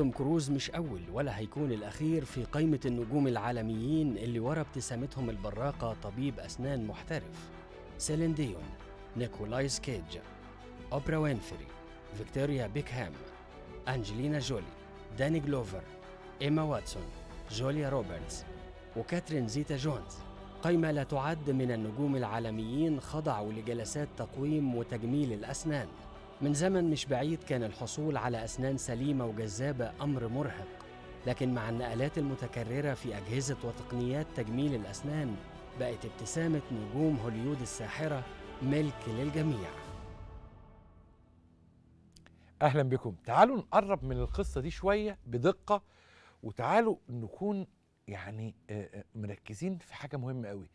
توم كروز مش أول ولا هيكون الأخير في قائمة النجوم العالميين اللي ورا ابتسامتهم البراقة طبيب أسنان محترف. سيلين ديون نيكولاس كيج أوبرا وينفري فيكتوريا بيكهام أنجلينا جولي داني جلوفر إيما واتسون جوليا روبرتس وكاترين زيتا جونز. قائمة لا تعد من النجوم العالميين خضعوا لجلسات تقويم وتجميل الأسنان. من زمن مش بعيد كان الحصول على أسنان سليمة وجذابة أمر مرهق. لكن مع النقلات المتكررة في أجهزة وتقنيات تجميل الأسنان بقت ابتسامة نجوم هوليود الساحرة ملك للجميع. أهلا بكم. تعالوا نقرب من القصة دي شوية بدقة وتعالوا نكون يعني آه، آه، مركزين في حاجة مهمة قوي.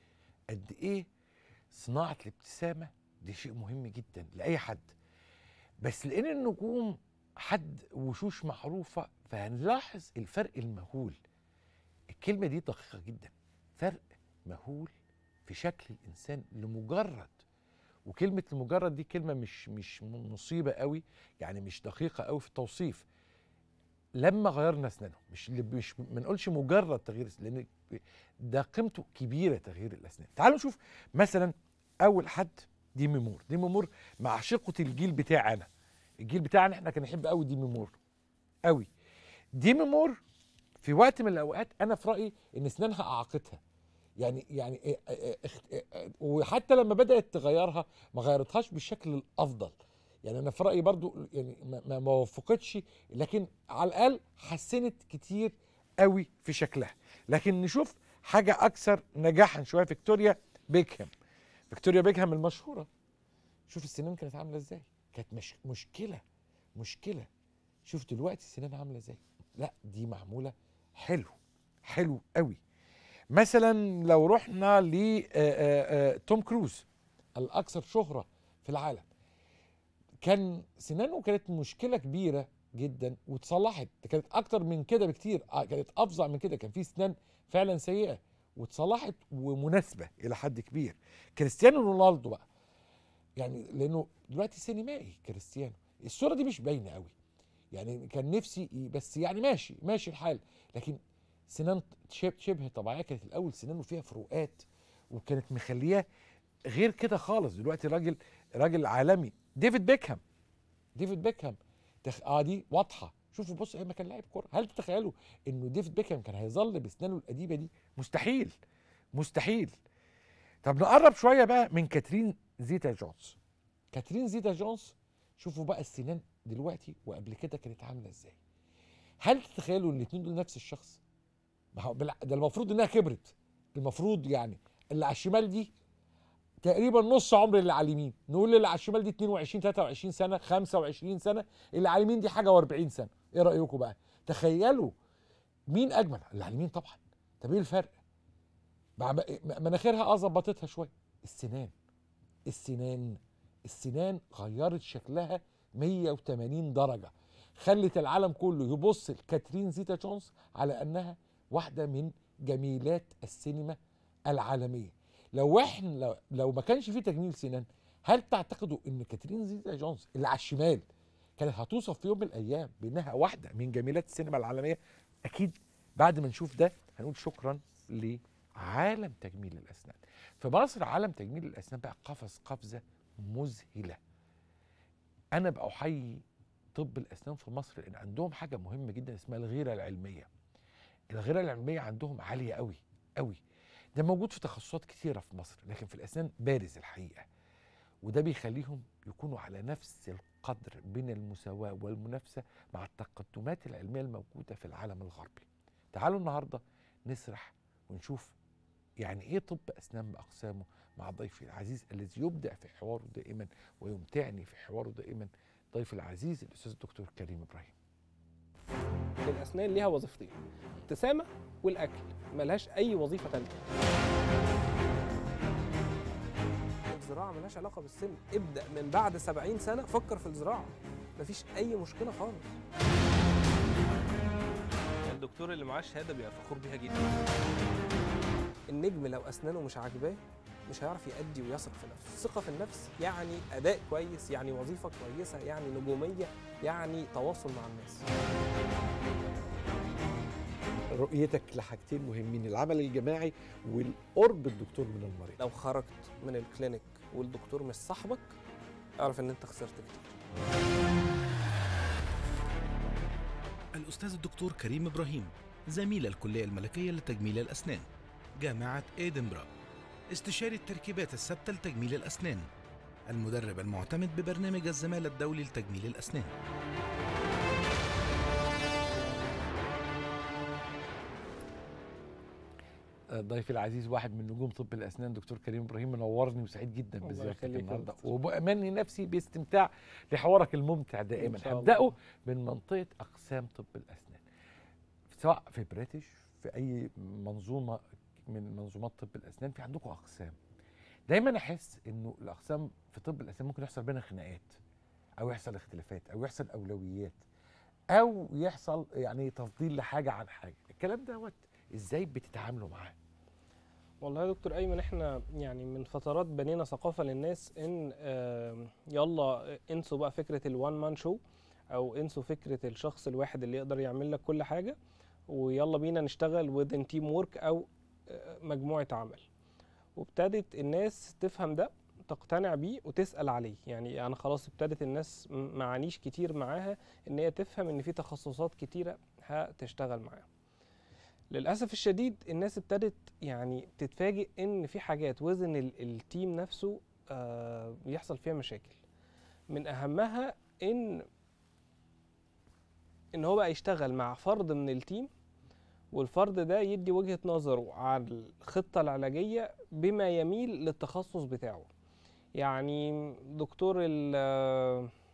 قد إيه صناعة الابتسامة دي شيء مهم جدا لأي حد. بس لأن النجوم حد وشوش معروفة فهنلاحظ الفرق المهول. الكلمة دي دقيقة جدا. فرق مهول في شكل الإنسان لمجرد وكلمة لمجرد دي كلمة مش مش مصيبة قوي يعني مش دقيقة قوي في التوصيف. لما غيرنا أسنانهم مش مش ما نقولش مجرد تغيير لأن ده قيمته كبيرة تغيير الأسنان. تعالوا نشوف مثلا أول حد ديمي مور. ديمي مور معشوقة الجيل بتاعنا الجيل بتاعنا إحنا كان نحب قوي ديمي مور. قوي ديمي مور في وقت من الأوقات أنا في رأيي إن أسنانها أعاقتها. يعني يعني إيه- إخت- إيه- وحتى لما بدأت تغيرها ما غيرتهاش بالشكل الأفضل. يعني أنا في رأيي برضو يعني ما ما وفقتش لكن على الأقل حسنت كتير قوي في شكلها. لكن نشوف حاجة أكثر نجاحا شوية. فيكتوريا بيكهام. فيكتوريا بيكهام المشهورة. شوف السنان كانت عاملة إزاي. كانت مش مشكلة مشكلة. شوف دلوقتي السنان عاملة إزاي. لا دي معمولة حلو حلو قوي. مثلا لو رحنا لتوم كروز الأكثر شهرة في العالم. كان سنانه كانت مشكلة كبيرة جدا واتصلحت. ده كانت أكتر من كده بكتير. آه، كانت أفظع من كده. كان في سنان فعلا سيئة. واتصلحت ومناسبة إلى حد كبير. كريستيانو رونالدو بقى يعني لأنه دلوقتي سينمائي كريستيانو. الصورة دي مش باينة قوي. يعني كان نفسي بس يعني ماشي ماشي الحال. لكن سنان شبه, طبيعية كانت الأول سنانه فيها فروقات وكانت مخلياه غير كده خالص. دلوقتي راجل راجل عالمي. ديفيد بيكهام. ديفيد بيكهام. تخ... آه دي واضحة. شوفوا بص ما كان لاعب كورة. هل تتخيلوا انه ديفيد بيكهام كان هيظل باسنانه القديمة دي؟ مستحيل. مستحيل. طب نقرب شوية بقى من كاترين زيتا جونز. كاترين زيتا جونز شوفوا بقى السنان دلوقتي وقبل كده كانت عاملة إزاي. هل تتخيلوا إن الاثنين دول نفس الشخص؟ ده المفروض إنها كبرت. المفروض يعني اللي على الشمال دي تقريبا نص عمر اللي على اليمين. نقول اللي على الشمال دي 22 23 سنة 25 سنة اللي على اليمين دي حاجة و40 سنة. إيه رأيكم بقى؟ تخيلوا مين أجمل؟ على اليمين طبعا؟ طب إيه الفرق؟ مناخيرها آه ظبطتها شوية. السنان. السنان. السنان غيرت شكلها 180 درجة. خلت العالم كله يبص لكاترين زيتا جونز على أنها واحدة من جميلات السينما العالمية. لو إحنا لو, لو ما كانش في تجميل سنان هل تعتقدوا إن كاترين زيتا جونز اللي على الشمال كانت هتوصف في يوم من الأيام بأنها واحدة من جميلات السينما العالمية. أكيد بعد ما نشوف ده هنقول شكرا لعالم تجميل الأسنان. في مصر عالم تجميل الأسنان بقى قفز قفزة مذهلة. أنا بقى أحيي طب الأسنان في مصر لأن عندهم حاجة مهمة جدا اسمها الغيرة العلمية. الغيرة العلمية عندهم عالية قوي قوي ده موجود في تخصصات كتيرة في مصر لكن في الأسنان بارز الحقيقة. وده بيخليهم يكونوا على نفس القدر من المساواة والمنافسة مع التقدمات العلمية الموجودة في العالم الغربي. تعالوا النهارده نسرح ونشوف يعني إيه طب أسنان بأقسامه مع ضيفي العزيز الذي يبدع في حواره دائما ويمتعني في حواره دائما ضيفي العزيز الأستاذ الدكتور كريم إبراهيم. الأسنان ليها وظيفتين ابتسامه والأكل ملهاش أي وظيفة تانية. الزراعة ملهاش علاقة بالسن. ابدأ من بعد 70 سنة فكر في الزراعة. مفيش أي مشكلة خالص. الدكتور اللي معاه الشهاده بيبقى فخور بيها جدا. النجم لو أسنانه مش عاجباه مش هيعرف يأدي ويثق في نفسه. الثقه في النفس يعني أداء كويس يعني وظيفة كويسة يعني نجومية يعني تواصل مع الناس. رؤيتك لحاجتين مهمين العمل الجماعي والقرب الدكتور من المريض. لو خرجت من الكلينيك والدكتور مش صاحبك اعرف إن أنت خسرت كتير. الأستاذ الدكتور كريم إبراهيم زميل الكلية الملكية لتجميل الأسنان جامعة إدنبرا استشاري التركيبات الثابتة لتجميل الأسنان المدرب المعتمد ببرنامج الزمالة الدولي لتجميل الأسنان. ضيفي العزيز واحد من نجوم طب الأسنان دكتور كريم إبراهيم منورني وسعيد جدا بزيارتك النهارده. وبامني نفسي باستمتاع لحوارك الممتع دائما. هبدأه من منطقة أقسام طب الأسنان سواء في بريدج في أي منظومة من منظومات طب الأسنان في عندكم أقسام. دايما أحس إنه الأقسام في طب الأسنان ممكن يحصل بينها خناقات أو يحصل اختلافات أو يحصل أولويات أو يحصل يعني تفضيل لحاجة عن حاجة. الكلام دوت إزاي بتتعاملوا معاه؟ والله يا دكتور أيمن إحنا يعني من فترات بنينا ثقافة للناس إن يلا انسوا بقى فكرة ال one man show أو انسوا فكرة الشخص الواحد اللي يقدر يعمل لك كل حاجة ويلا بينا نشتغل within teamwork أو آه، مجموعة عمل. وابتدت الناس تفهم ده تقتنع بيه وتسأل عليه. يعني أنا خلاص ابتدت الناس معانيش كتير معاها إن هي تفهم إن في تخصصات كتيرة هتشتغل معاها. للأسف الشديد الناس ابتدت يعني تتفاجئ إن في حاجات within ال- ال team نفسه آه بيحصل فيها مشاكل. من أهمها إن إن هو بقى يشتغل مع فرد من التيم والفرد ده يدي وجهة نظره على الخطة العلاجية بما يميل للتخصص بتاعه. يعني دكتور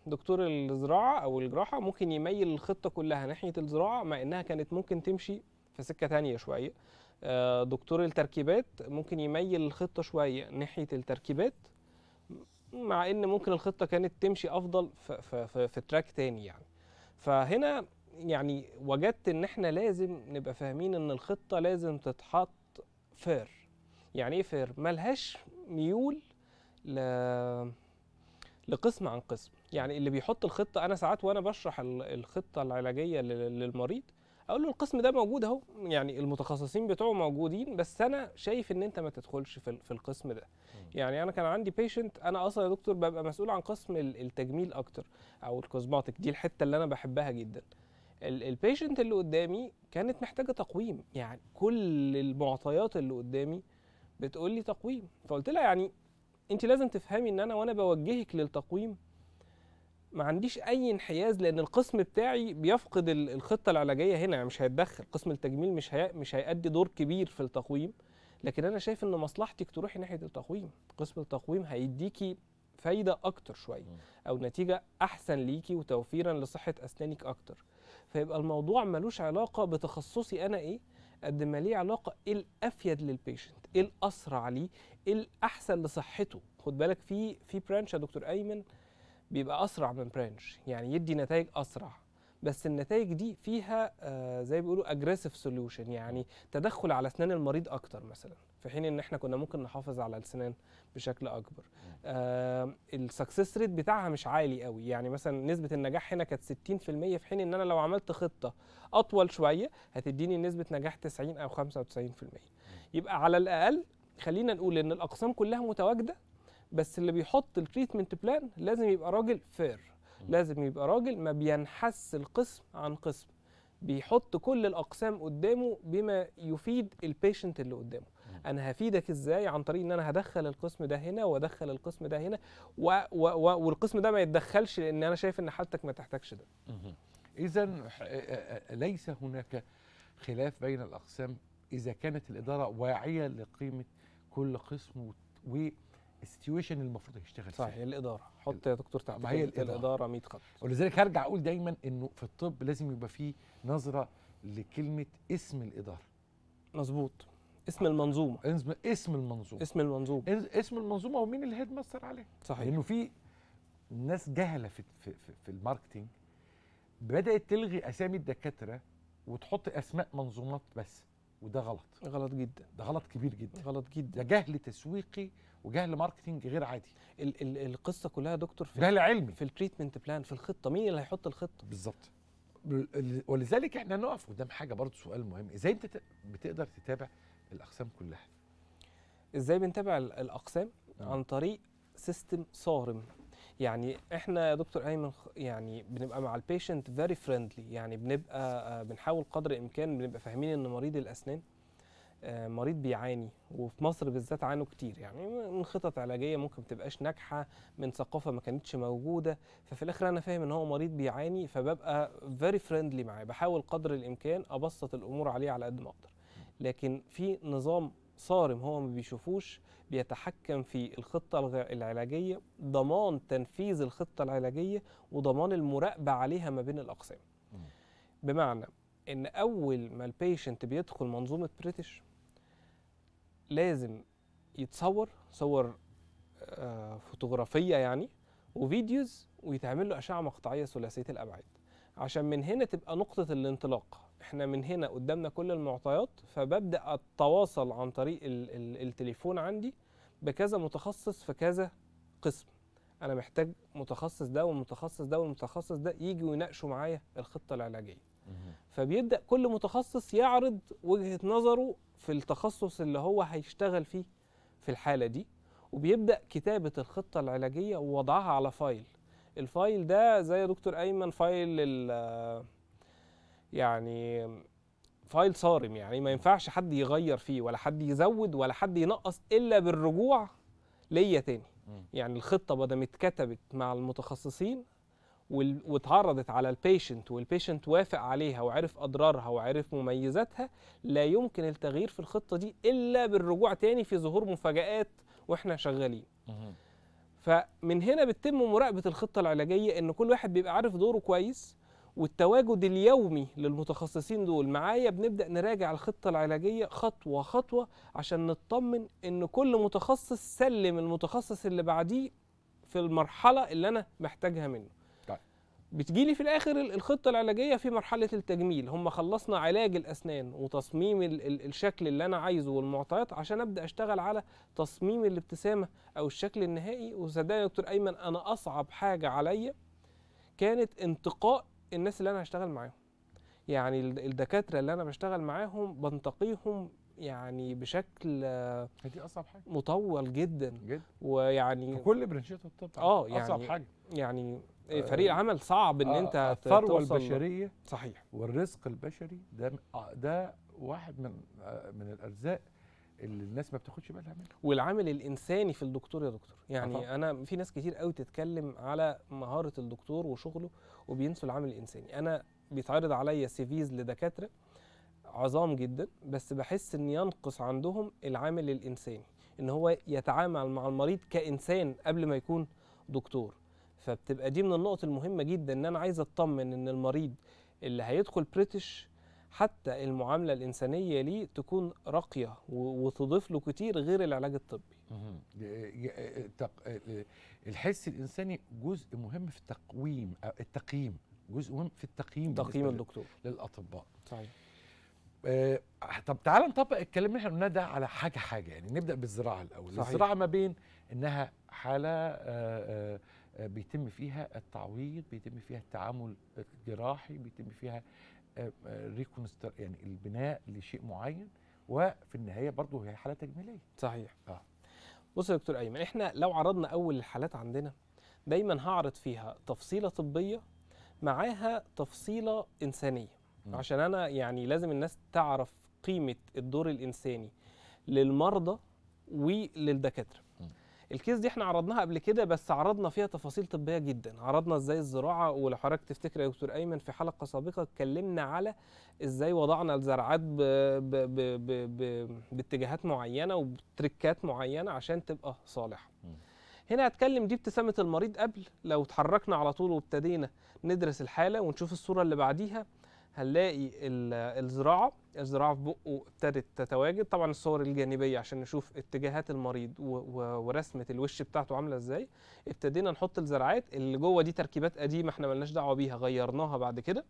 دكتور الزراعة أو الجراحة ممكن يميل الخطة كلها ناحية الزراعة مع إنها كانت ممكن تمشي في سكة تانية شوية. آه، دكتور التركيبات ممكن يميل الخطة شوية ناحية التركيبات مع إن ممكن الخطة كانت تمشي أفضل في, في, في, track تاني يعني. فهنا يعني وجدت إن إحنا لازم نبقى فاهمين إن الخطة لازم تتحط fair يعني إيه fair ملهاش ميول ل لقسم عن قسم. يعني اللي بيحط الخطة أنا ساعات وأنا بشرح ال- الخطة العلاجية لل- للمريض أقول له القسم ده موجود أهو يعني المتخصصين بتوعه موجودين بس أنا شايف إن أنت ما تدخلش في, في القسم ده. يعني أنا كان عندي patient أنا أصلا يا دكتور ببقى مسؤول عن قسم ال- التجميل أكتر أو ال cosmetic دي الحتة اللي أنا بحبها جدا. ال patient اللي قدامي كانت محتاجة تقويم يعني كل المعطيات اللي قدامي بتقول لي تقويم. فقلت لها يعني أنت لازم تفهمي إن أنا وأنا بوجهك للتقويم ما عنديش أي انحياز لأن القسم بتاعي بيفقد ال- الخطة العلاجية هنا يعني مش هيتدخل. قسم التجميل مش هي... مش هيأدي دور كبير في التقويم. لكن أنا شايف إن مصلحتك تروحي ناحية التقويم. قسم التقويم هيديكي فايدة أكتر شوية أو نتيجة أحسن ليكي وتوفيرا لصحة أسنانك أكتر. فيبقى الموضوع ملوش علاقة بتخصصي أنا إيه قد ما ليه علاقة إيه الأفيد لل patient إيه الأسرع ليه إيه الأحسن لصحته. خد بالك في في branch يا دكتور أيمن بيبقى أسرع من branch يعني يدي نتائج أسرع. بس النتائج دي فيها آه زي بيقولوا aggressive solution يعني تدخل على أسنان المريض أكتر مثلا في حين إن إحنا كنا ممكن نحافظ على السنان بشكل أكبر. آه ال success rate بتاعها مش عالي قوي يعني مثلا نسبة النجاح هنا كانت 60% في حين إن أنا لو عملت خطة أطول شوية هتديني نسبة نجاح 90 أو 95% يبقى على الأقل خلينا نقول إن الأقسام كلها متواجدة بس اللي بيحط ال treatment plan لازم يبقى راجل fair لازم يبقى راجل ما بينحس القسم عن قسم. بيحط كل الأقسام قدامه بما يفيد ال patient اللي قدامه. أنا هفيدك إزاي عن طريق إن أنا هدخل القسم ده هنا وأدخل القسم ده هنا و و و والقسم ده ما يتدخلش لأن أنا شايف إن حالتك ما تحتاجش ده. اذا ليس هناك خلاف بين الأقسام إذا كانت الإدارة واعية لقيمة كل قسم وال situation المفروض يشتغل صحيح فيها. الإدارة. حط يا دكتور تحت ما هي كلمة الإدارة. الإدارة 100 خط. ولذلك هرجع أقول دايما إنه في الطب لازم يبقى فيه نظرة لكلمة اسم الإدارة. مظبوط. اسم المنظومة. اسم اسم المنظومة. اسم المنظومة. اسم المنظومة ومين ال headmaster عليه. صحيح. لأنه في ناس جهلة في في, في, في ال marketing. بدأت تلغي أسامي الدكاترة وتحط أسماء منظومات بس. وده غلط. غلط جدا. ده غلط كبير جدا. غلط ده جدا جهل تسويقي وجهل marketing غير عادي. ال ال القصة كلها يا دكتور في جهل علمي. في ال treatment plan في الخطة. مين اللي هيحط الخطة؟ بالظبط. ال- ولذلك إحنا نقف قدام حاجة برضو سؤال مهم. إزاي انت بتقدر تتابع الأقسام كلها؟ إزاي بنتابع ال- الأقسام؟ مم. عن طريق system صارم. يعني إحنا يا دكتور أيمن يعني بنبقى مع ال patient very friendly يعني بنبقى آه، بنحاول قدر الإمكان بنبقى فاهمين إن مريض الأسنان. آه، مريض بيعاني وفي مصر بالذات عانوا كتير. يعني من خطط علاجية ممكن تبقاش ناجحة من ثقافة ما كانتش موجودة. ففي الآخر أنا فاهم إن هو مريض بيعاني فببقى very friendly معاه. بحاول قدر الإمكان أبسط الأمور عليه على قد ما أقدر. لكن في نظام صارم هو ما بيشوفوش بيتحكم في الخطة الغ- العلاجية ضمان تنفيذ الخطة العلاجية وضمان المراقبة عليها ما بين الأقسام. مم. بمعنى إن أول ما ال patient بيدخل منظومة بريدج لازم يتصور صور آه، فوتوغرافية يعني و videos ويتعمل له أشعة مقطعية ثلاثية الأبعاد. عشان من هنا تبقى نقطة الانطلاق. إحنا من هنا قدامنا كل المعطيات فببدأ أتواصل عن طريق ال ال التليفون عندي بكذا متخصص في كذا قسم. أنا محتاج متخصص ده والمتخصص ده والمتخصص ده يجوا يناقشوا معايا الخطة العلاجية. فبيبدأ كل متخصص يعرض وجهة نظره في التخصص اللي هو هيشتغل فيه في الحالة دي وبيبدأ كتابة الخطة العلاجية ووضعها على file ال file ده زي يا دكتور أيمن file يعني file صارم يعني ما ينفعش حد يغير فيه ولا حد يزود ولا حد ينقص إلا بالرجوع ليا تاني. يعني الخطة بدل ما اتكتبت مع المتخصصين واتعرضت على ال patient وال patient وافق عليها وعرف أضرارها وعرف مميزاتها لا يمكن التغيير في الخطة دي إلا بالرجوع تاني في ظهور مفاجآت وإحنا شغالين فمن هنا بتتم مراقبة الخطة العلاجية إن كل واحد بيبقى عارف دوره كويس والتواجد اليومي للمتخصصين دول معايا بنبدأ نراجع الخطة العلاجية خطوة خطوة عشان نطمن إن كل متخصص سلم المتخصص اللي بعديه في المرحلة اللي أنا محتاجها منه. بتجيلي في الآخر ال- الخطة العلاجية في مرحلة التجميل. هم خلصنا علاج الأسنان وتصميم ال ال الشكل اللي أنا عايزه والمعطيات عشان أبدأ أشتغل على تصميم الابتسامة أو الشكل النهائي. وصدقني يا دكتور أيمن أنا أصعب حاجة عليا كانت انتقاء الناس اللي أنا هشتغل معاهم. يعني ال- الدكاترة اللي أنا بشتغل معاهم بنتقيهم يعني بشكل دي أصعب حاجة. مطول جدا. جدا. ويعني في كل برانشات الطب أصعب يعني حاجة. يعني فريق العمل صعب إن آه، أنت ت- الثروة البشرية صحيح. والرزق البشري ده آه، ده واحد من آه، من الارزاق اللي الناس ما بتاخدش بالها منه والعامل الإنساني في الدكتور يا دكتور. يعني طبعاً. أنا في ناس كتير قوي تتكلم على مهارة الدكتور وشغله وبينسوا العامل الإنساني. أنا بيتعرض عليا CVs لدكاترة عظام جدا بس بحس إن ينقص عندهم العامل الإنساني إن هو يتعامل مع المريض كإنسان قبل ما يكون دكتور. فبتبقى دي من النقط المهمة جدا إن أنا عايز أطمن إن المريض اللي هيدخل بريتش حتى المعاملة الإنسانية ليه تكون راقية وتضيف له كتير غير العلاج الطبي. الحس الإنساني جزء مهم في التقويم التقييم جزء مهم في التقييم تقييم الدكتور. للأطباء. صحيح. آه، طب تعال نطبق الكلام اللي إحنا قلناه ده على حاجة حاجة يعني نبدأ بالزراعة الأول. صحيح. الزراعة ما بين إنها حالة آه، آه، بيتم فيها التعويض بيتم فيها التعامل الجراحي بيتم فيها ريكونستر يعني البناء لشيء معين وفي النهاية برضه هي حالة تجميلية صحيح آه. بص يا دكتور أيمن إحنا لو عرضنا أول الحالات عندنا دايما هعرض فيها تفصيلة طبية معاها تفصيلة إنسانية مم. عشان أنا يعني لازم الناس تعرف قيمة الدور الإنساني للمرضى وللدكاترة. الكيس دي إحنا عرضناها قبل كده بس عرضنا فيها تفاصيل طبية جدا. عرضنا إزاي الزراعة ولو حضرتك تفتكر يا دكتور أيمن في حلقة سابقة اتكلمنا على إزاي وضعنا الزراعات ب... ب... ب... ب... ب... باتجاهات معينة وبتركات معينة عشان تبقى صالحة. هنا هتكلم دي ابتسامة المريض قبل. لو اتحركنا على طول وابتدينا ندرس الحالة ونشوف الصورة اللي بعديها هنلاقي ال- الزراعة الزراعة في بقه ابتدت تتواجد. طبعا الصور الجانبية عشان نشوف اتجاهات المريض ورسمة الوش بتاعته عاملة إزاي. ابتدينا نحط الزراعات اللي جوه دي تركيبات قديمة إحنا ملناش دعوة بيها غيرناها بعد كده.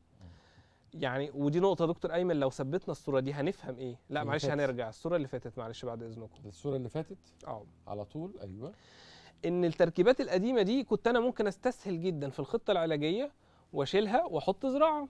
يعني ودي نقطة دكتور أيمن لو ثبتنا الصورة دي هنفهم إيه. لا معلش. هنرجع. الصورة اللي فاتت معلش بعد إذنكم. الصورة اللي فاتت؟ آه. على طول؟ أيوه. إن التركيبات القديمة دي كنت أنا ممكن أستسهل جدا في الخطة العلاجية وأشيلها وأحط زراعة.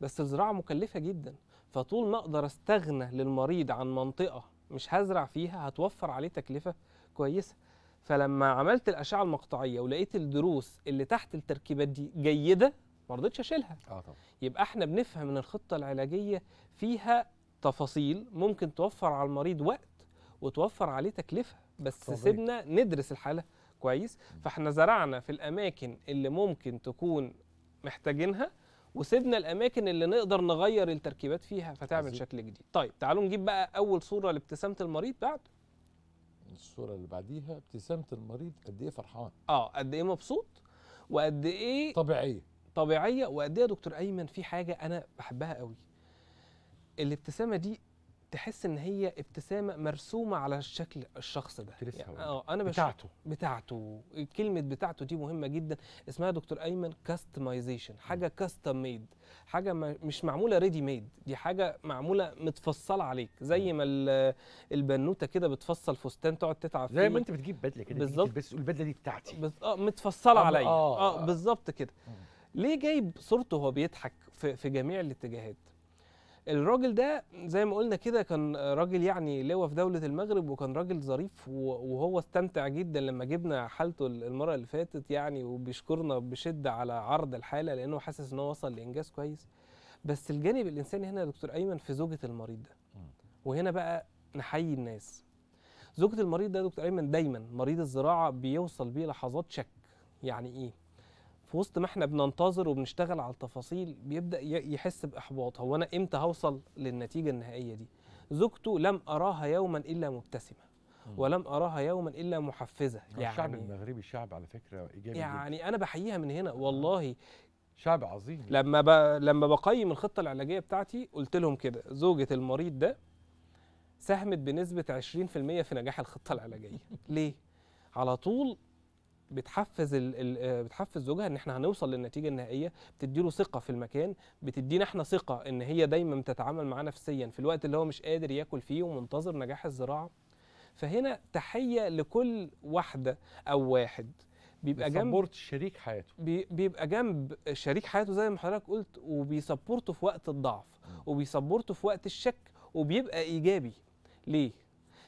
بس الزراعة مكلفة جدا. فطول ما أقدر أستغنى للمريض عن منطقة مش هزرع فيها هتوفر عليه تكلفة كويسة. فلما عملت الأشعة المقطعية ولقيت الدروس اللي تحت التركيبات دي جيدة ما رضيتش أشيلها. آه طبعا. يبقى إحنا بنفهم إن الخطة العلاجية فيها تفاصيل ممكن توفر على المريض وقت وتوفر عليه تكلفة بس طبيعي. سيبنا ندرس الحالة كويس. فإحنا زرعنا في الأماكن اللي ممكن تكون محتاجينها وسيبنا الأماكن اللي نقدر نغير التركيبات فيها فتعمل عظيم. شكل جديد. طيب تعالوا نجيب بقى أول صورة لابتسامة المريض بعد. الصورة اللي بعديها ابتسامة المريض قد إيه فرحان؟ آه قد إيه مبسوط؟ وقد إيه طبيعية. طبيعية؟ وقد إيه يا دكتور أيمن في حاجة أنا بحبها قوي الابتسامة دي تحس إن هي ابتسامة مرسومة على شكل الشخص ده. يعني. آه أنا بشوف بتاعته. بتاعته. كلمة بتاعته دي مهمة جدا. اسمها دكتور أيمن customization حاجة custom made حاجة ما مش معمولة ready made دي حاجة معمولة متفصلة عليك. زي ما ال- البنوتة كده بتفصل فستان تقعد تتعب زي ما. انت بتجيب بدلة كده بالظبط. بس البدله دي بتاعتي. بس آه متفصلة عليا. آه, آه. بالظبط كده. ليه جايب صورته وهو بيضحك في, في جميع الاتجاهات؟ الراجل ده زي ما قلنا كده كان راجل يعني لواء في دولة المغرب وكان راجل ظريف وهو استمتع جدا لما جبنا حالته المرة اللي فاتت يعني وبيشكرنا بشدة على عرض الحالة لأنه حاسس إن هو وصل لإنجاز كويس بس الجانب الإنساني هنا يا دكتور أيمن في زوجة المريض ده. وهنا بقى نحيي الناس زوجة المريض ده يا دكتور أيمن دايما مريض الزراعة بيوصل بيه لحظات شك يعني إيه؟ في وسط ما إحنا بننتظر وبنشتغل على التفاصيل بيبدأ يحس باحباط هو أنا إمتى هوصل للنتيجة النهائية دي؟ زوجته لم أراها يوما إلا مبتسمة. ولم أراها يوما إلا محفزة. الشعب يعني المغربي شعب على فكرة إيجابي جدا. يعني أنا بحييها من هنا والله شعب عظيم. لما ب... لما بقيم الخطة العلاجية بتاعتي قلت لهم كده زوجة المريض ده ساهمت بنسبة 20% في نجاح الخطة العلاجية. ليه؟ على طول بتحفز ال... آه، بتحفز زوجها إن إحنا هنوصل للنتيجة النهائية بتديله ثقة في المكان بتدينا إحنا ثقة إن هي دايما بتتعامل معاه نفسيا في الوقت اللي هو مش قادر ياكل فيه ومنتظر نجاح الزراعة. فهنا تحية لكل واحدة أو واحد. بيبقى جنب شريك حياته. بي- بيبقى جنب شريك حياته زي ما حضرتك قلت وبيسبورته في وقت الضعف. وبيسبورته في وقت الشك وبيبقى إيجابي. ليه؟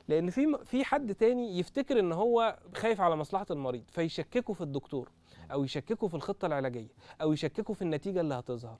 لأن في في حد تاني يفتكر ان هو خايف على مصلحة المريض فيشككه في الدكتور أو يشككه في الخطة العلاجية أو يشككه في النتيجة اللي هتظهر.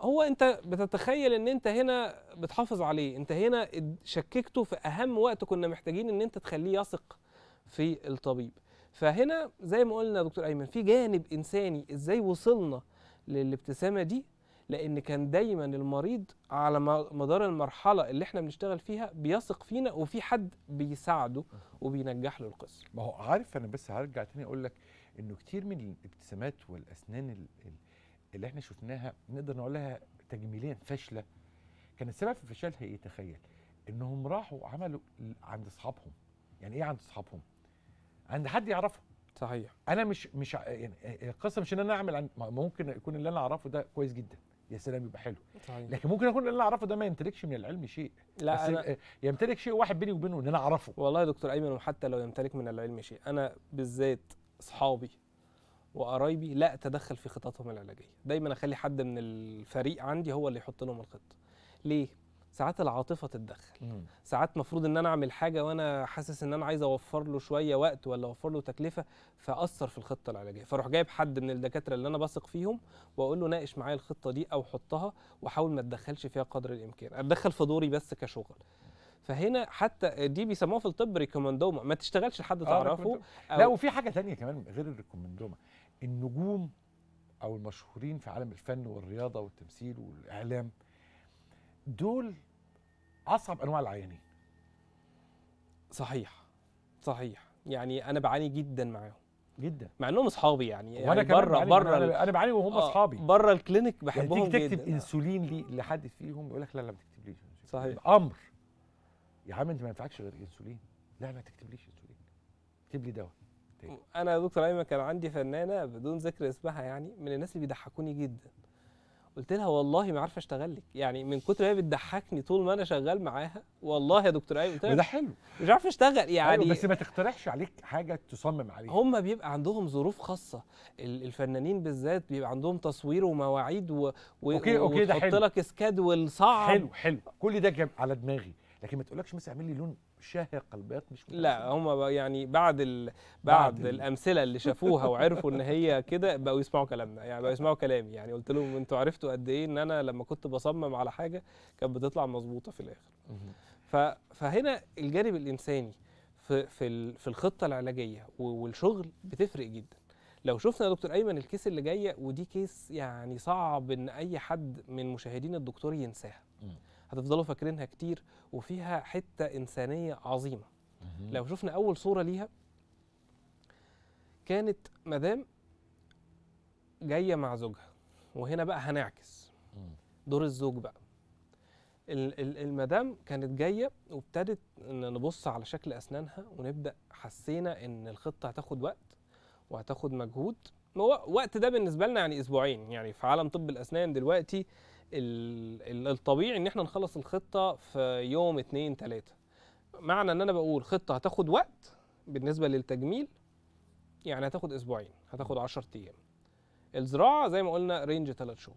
هو انت بتتخيل ان انت هنا بتحافظ عليه انت هنا شككته في اهم وقت كنا محتاجين ان انت تخليه يثق في الطبيب. فهنا زي ما قلنا دكتور أيمن في جانب إنساني إزاي وصلنا للابتسامة دي؟ لأن كان دايما المريض على مدار المرحلة اللي إحنا بنشتغل فيها بيثق فينا وفي حد بيساعده وبينجح له القصة ما هو عارف أنا بس هرجع تاني أقول لك إنه كتير من الابتسامات والأسنان ال- ال- اللي إحنا شفناها نقدر نقول لها تجميليا فاشلة. كان السبب في فشلها إيه؟ تخيل. إنهم راحوا عملوا عند أصحابهم. يعني إيه عند أصحابهم؟ عند حد يعرفهم. صحيح. أنا مش مش يعني القصة مش إن أنا أعمل عن ممكن يكون اللي أنا أعرفه ده كويس جدا. يا سلام يبقى حلو. صحيح. لكن ممكن يكون اللي أعرفه ده ما يمتلكش من العلم شيء. لا بس أنا ال- يمتلك شيء واحد بيني وبينه إن أنا أعرفه. والله يا دكتور أيمن وحتى لو يمتلك من العلم شيء أنا بالذات اصحابي وقرايبي لا اتدخل في خططهم العلاجية. دايما أخلي حد من الفريق عندي هو اللي يحط لهم الخطة. ليه؟ ساعات العاطفة تتدخل. ساعات مفروض إن أنا أعمل حاجة وأنا حاسس إن أنا عايز أوفر له شوية وقت ولا أوفر له تكلفة فأثر في الخطة العلاجية. فأروح جايب حد من الدكاترة اللي أنا بثق فيهم وأقول له ناقش معايا الخطة دي أو حطها وحاول ما أتدخلش فيها قدر الإمكان. أتدخل في دوري بس كشغل. فهنا حتى دي بيسموها في الطب recommendoma ما تشتغلش لحد آه، تعرفه recommendoma. لا وفي حاجة تانية كمان غير ال recommendoma. النجوم أو المشهورين في عالم الفن والرياضة والتمثيل والإعلام دول أصعب أنواع العيانين. صحيح صحيح. يعني أنا بعاني جدا معاهم. جدا. مع إنهم أصحابي يعني, وأنا يعني كمان بره بره أنا, أنا بعاني وهم آه، أصحابي. بره الكلينيك يعني بحبهم تيجي تكتب إنسولين لي لحد فيهم يقول لك لا لا ما تكتبليش صحيح. أمر يا عم أنت ما ينفعكش غير إنسولين. لا ما تكتبليش إنسولين. اكتب لي دواء أنا يا دكتور أيمن كان عندي فنانة بدون ذكر اسمها يعني من الناس اللي بيضحكوني جدا. قلت لها والله ما عارفة أشتغل لك. يعني من كتر ما هي بتضحكني طول ما أنا شغال معاها والله يا دكتور ايمن قلت وده لها حلو. مش عارفة أشتغل. يعني يعني بس ما تقترحش عليك حاجة تصمم عليها. هم بيبقى عندهم ظروف خاصة. ال- الفنانين بالذات بيبقى عندهم تصوير ومواعيد و... و... okay، okay، ده حلو. لك schedule صعب. حلو حلو. كل ده جاب على دماغي. لكن ما تقولكش مثلا اعمل لي لون شاهق البياض مش لا. هم يعني بعد ال... بعد بعد ال- الأمثلة اللي شافوها وعرفوا إن هي كده بقوا يسمعوا كلامنا يعني بقوا يسمعوا كلامي يعني قلت لهم أنتوا عرفتوا قد إيه إن أنا لما كنت بصمم على حاجة كانت بتطلع مظبوطة في الآخر. ف... فهنا الجانب الإنساني في في ال- في الخطة العلاجية والشغل بتفرق جدا لو شفنا يا دكتور أيمن الكيس اللي جاية ودي كيس يعني صعب إن أي حد من مشاهدين الدكتور ينساها. هتفضلوا فاكرينها كتير وفيها حتة إنسانية عظيمة. لو شفنا أول صورة ليها كانت مدام جاية مع زوجها وهنا بقى هنعكس. دور الزوج بقى. ال- ال- المدام كانت جاية وابتدت نبص على شكل أسنانها ونبدأ حسينا إن الخطة هتاخد وقت وهتاخد مجهود. هو وقت ده بالنسبة لنا يعني أسبوعين. يعني في عالم طب الأسنان دلوقتي الطبيعي إن إحنا نخلص الخطة في يوم اتنين تلاتة. معنى إن أنا بقول خطة هتاخد وقت بالنسبة للتجميل يعني هتاخد أسبوعين هتاخد 10 أيام. الزراعة زي ما قلنا رينج 3 شهور.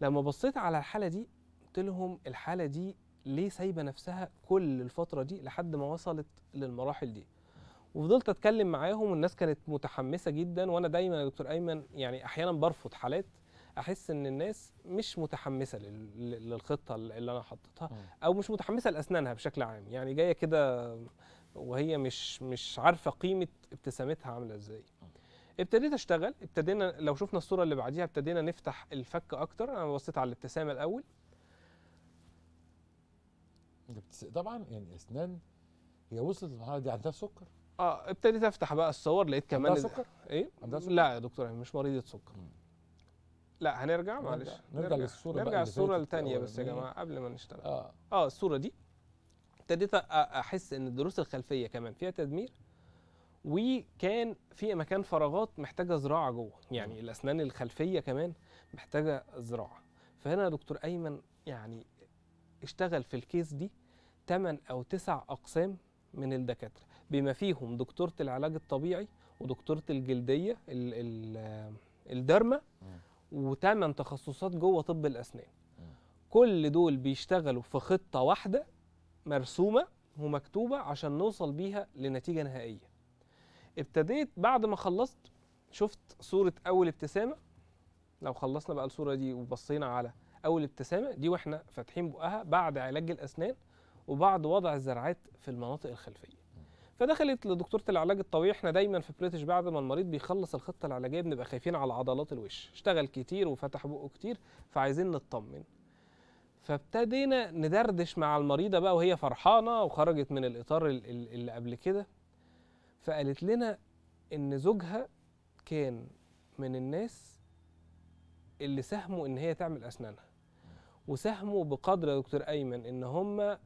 لما بصيت على الحالة دي قلت لهم الحالة دي ليه سايبة نفسها كل الفترة دي لحد ما وصلت للمراحل دي؟ وفضلت أتكلم معاهم والناس كانت متحمسة جدا وأنا دايما يا دكتور أيمن يعني أحيانا برفض حالات. أحس إن الناس مش متحمسة لل- لل- للخطة اللي أنا حطيتها مم. أو مش متحمسة لأسنانها بشكل عام. يعني جاية كده وهي مش مش عارفة قيمة ابتسامتها عاملة إزاي. ابتديت أشتغل ابتدينا لو شفنا الصورة اللي بعديها ابتدينا نفتح الفك أكتر. أنا بصيت على الابتسامة الأول. طبعا يعني أسنان هي وصلت للمرحلة دي عندها سكر؟ آه ابتديت أفتح بقى الصور لقيت كمان عندها سكر؟ إيه؟ عندها سكر؟ لا يا دكتور أنا مش مريضة سكر. لا هنرجع؟ نرجع- معلش. نرجع للصورة بقى نرجع الصورة فاتت الثانية بس يا. جماعة قبل ما نشتغل. آه. آه الصورة دي. ابتديت أحس إن الضروس الخلفية كمان فيها تدمير وكان في مكان فراغات محتاجة زراعة جوه. يعني الأسنان الخلفية كمان محتاجة زراعة. فهنا دكتور أيمن يعني اشتغل في الكيس دي 8 أو 9 أقسام من الدكاترة. بما فيهم دكتورة العلاج الطبيعي ودكتورة الجلدية ال ال الدرمة وثمان تخصصات جوه طب الأسنان. كل دول بيشتغلوا في خطة واحدة مرسومة ومكتوبة عشان نوصل بيها لنتيجة نهائية. ابتديت بعد ما خلصت شفت صورة أول ابتسامة. لو خلصنا بقى الصورة دي وبصينا على أول ابتسامة دي وإحنا فاتحين بقها بعد علاج الأسنان وبعد وضع الزرعات في المناطق الخلفية. فدخلت لدكتورة العلاج الطبيعي. إحنا دايما في بريتش بعد ما المريض بيخلص الخطة العلاجية بنبقى خايفين على عضلات الوش. اشتغل كتير وفتح بقه كتير فعايزين نطمن. فابتدينا ندردش مع المريضة بقى وهي فرحانة وخرجت من الإطار ال- ال- اللي قبل كده. فقالت لنا إن زوجها كان من الناس اللي ساهموا إن هي تعمل أسنانها. وساهموا بقدر يا دكتور أيمن إن هم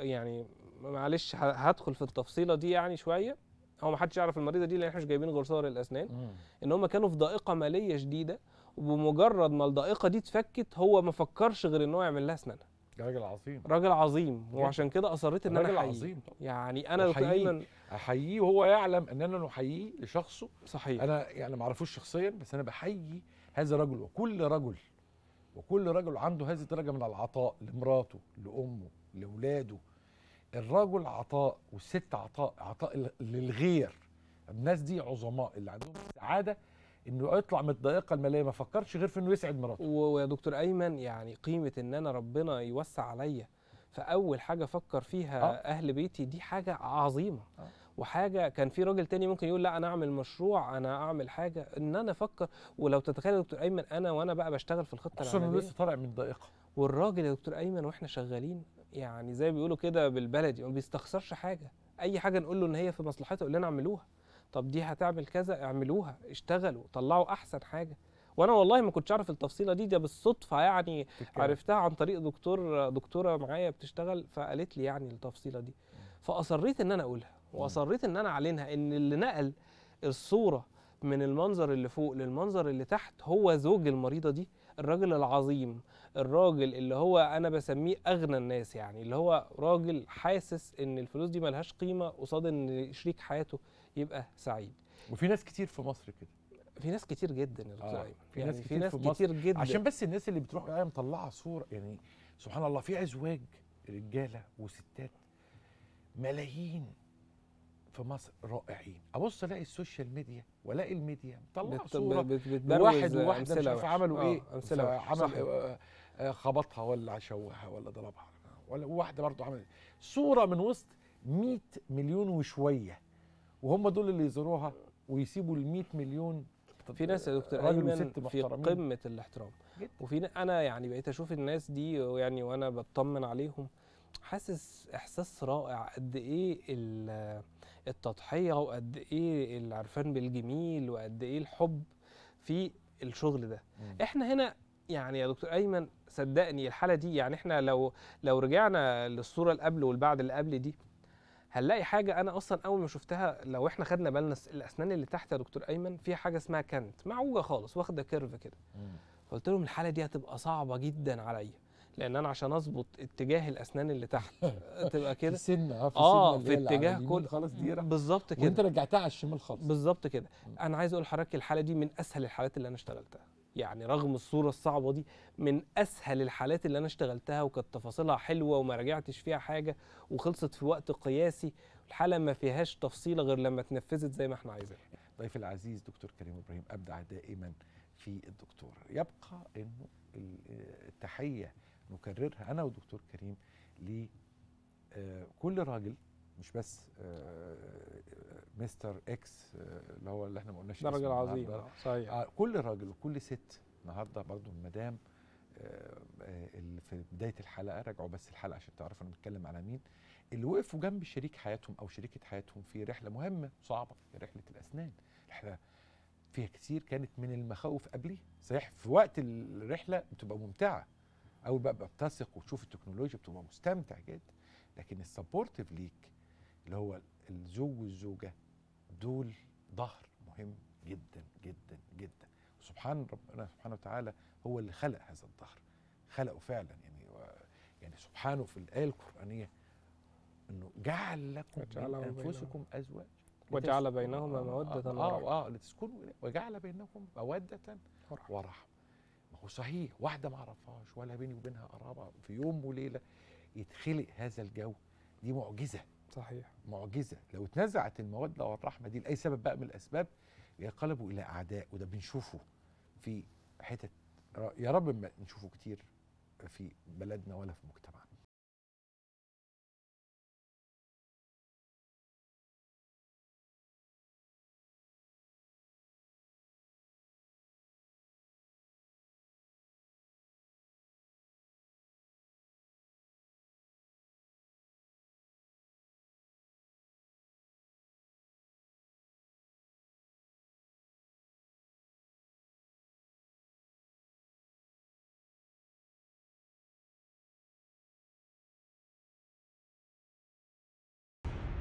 يعني معلش هدخل في التفصيلة دي يعني شوية. هو ما حدش يعرف المريضة دي لأن إحنا مش جايبين غير صور الأسنان. مم. إن هم كانوا في ضائقة مالية شديدة وبمجرد ما الضائقة دي اتفكت هو ما فكرش غير إن هو يعمل لها اسنانها راجل عظيم. راجل عظيم. وعشان كده أصريت إن أنا راجل أحييه. عظيم. يعني أنا. ايمن أحييه وهو يعلم ان أنا نحييه لشخصه. صحيح. أنا يعني ما أعرفوش شخصيا بس أنا بحيي هذا الرجل وكل رجل وكل رجل عنده هذه الدرجة من العطاء لمراته لأمه لأولاده. الرجل عطاء والست عطاء عطاء للغير. الناس دي عظماء اللي عندهم السعاده إنه يطلع من الضائقة المالية. ما فكرش غير في إنه يسعد مراته. ويا دكتور أيمن يعني قيمة إن أنا ربنا يوسع عليا فأول حاجة أفكر فيها آه. أهل بيتي دي حاجة عظيمة. آه. وحاجة كان في راجل تاني ممكن يقول لأ أنا أعمل مشروع أنا أعمل حاجة. إن أنا أفكر ولو تتخيل يا دكتور أيمن أنا وأنا بقى بشتغل في الخطة العلاجيه لسه طالع من ضائقه والراجل يا دكتور أيمن وإحنا شغالين يعني زي بيقولوا كده بالبلدي ما بيستخسرش حاجة. أي حاجة نقول له إن هي في مصلحته يقول لنا اعملوها. طب دي هتعمل كذا اعملوها اشتغلوا طلعوا أحسن حاجة. وأنا والله ما كنتش أعرف التفصيلة دي ده بالصدفة يعني تتكلم. عرفتها عن طريق دكتور دكتورة معايا بتشتغل فقالت لي يعني التفصيلة دي. فأصريت إن أنا أقولها وأصريت إن أنا أعلنها إن اللي نقل الصورة من المنظر اللي فوق للمنظر اللي تحت هو زوج المريضة دي الراجل العظيم. الراجل اللي هو أنا بسميه أغنى الناس يعني اللي هو راجل حاسس إن الفلوس دي ملهاش قيمة قصاد إن شريك حياته يبقى سعيد. وفي ناس كتير في مصر كده. في ناس كتير جدا يا دكتور آه، أيمن. في يعني ناس في كتير ناس في مصر. كتير جدا. عشان بس الناس اللي بتروح يعني مطلعة صورة يعني سبحان الله في أزواج رجالة وستات ملايين في مصر رائعين. أبص ألاقي ال social media وألاقي الميديا مطلعة بت- صورة. بت- بتبروز واحد وواحدة مش عارف. عملوا آه، إيه. أمثلة. عمل صح. خبطها ولا شوهها ولا ضربها ولا واحدة برضه عملت صورة من وسط 100 مليون وشوية وهم دول اللي يزوروها ويسيبوا ال 100 مليون في ناس يا دكتور ايمن في. قمة الاحترام جدا. وفي ن- أنا يعني بقيت أشوف الناس دي يعني وأنا بطمن عليهم حاسس إحساس رائع قد إيه ال- التضحية وقد إيه العرفان بالجميل وقد إيه الحب في الشغل ده مم. إحنا هنا يعني يا دكتور أيمن صدقني الحالة دي يعني إحنا لو لو رجعنا للصورة اللي قبل والبعد اللي قبل دي هنلاقي حاجة أنا أصلا أول ما شفتها لو إحنا خدنا بالنا الأسنان اللي تحت يا دكتور أيمن فيها حاجة اسمها كانت معوجة خالص واخدة كيرف كده. فقلت لهم الحالة دي هتبقى صعبة جدا عليا لأن أنا عشان أظبط اتجاه الأسنان اللي تحت تبقى في كده سنة آه في آه في على اتجاه كل خالص دي بالظبط كده. وأنت رجعتها على الشمال خالص. بالظبط كده. أنا عايز أقول لحضرتك الحالة دي من أسهل الحالات اللي أنا اشتغلتها. يعني رغم الصورة الصعبة دي من أسهل الحالات اللي أنا اشتغلتها وكانت تفاصيلها حلوة وما راجعتش فيها حاجة وخلصت في وقت قياسي الحالة ما فيهاش تفصيله غير لما اتنفذت زي ما إحنا عايزين ضيفي العزيز دكتور كريم إبراهيم أبدع دائما في الدكتور. يبقى إنه ال- التحية نكررها أنا ودكتور كريم لكل راجل مش بس آه، مستر إكس آه، اللي هو اللي إحنا ما قلناش ده راجل عظيم. آه، صحيح. آه، كل راجل وكل ست النهارده برضو المدام آه، آه، اللي في بداية الحلقة راجعوا بس الحلقة عشان تعرفوا أنا بتكلم على مين اللي وقفوا جنب شريك حياتهم أو شريكة حياتهم في رحلة مهمة صعبة رحلة الأسنان. رحلة فيها كتير كانت من المخاوف قبليه صحيح في وقت الرحلة بتبقى ممتعة. أول بقى بتثق وتشوف التكنولوجيا بتبقى مستمتع جدا. لكن السبورتيف ليك اللي هو الزوج والزوجة دول ظهر مهم جدا جدا جدا. سبحان ربنا سبحانه وتعالى هو اللي خلق هذا الظهر. خلقه فعلا. يعني يعني سبحانه في الآية القرآنية إنه جعل لكم من أنفسكم ازواج وجعل بينهما آه، مودة آه ورحمة. آه آه لتسكنوا. وجعل بينكم مودة ورحمة. ما هو صحيح. واحدة ما اعرفهاش ولا بيني وبينها قرابة في يوم وليلة يتخلق هذا الجو. دي معجزة. صحيح. معجزة. لو اتنزعت الموده والرحمه دي لأي سبب بقى من الأسباب ينقلبوا إلى أعداء وده بنشوفه في حتت يا رب ما نشوفه كتير في بلدنا ولا في مجتمعنا.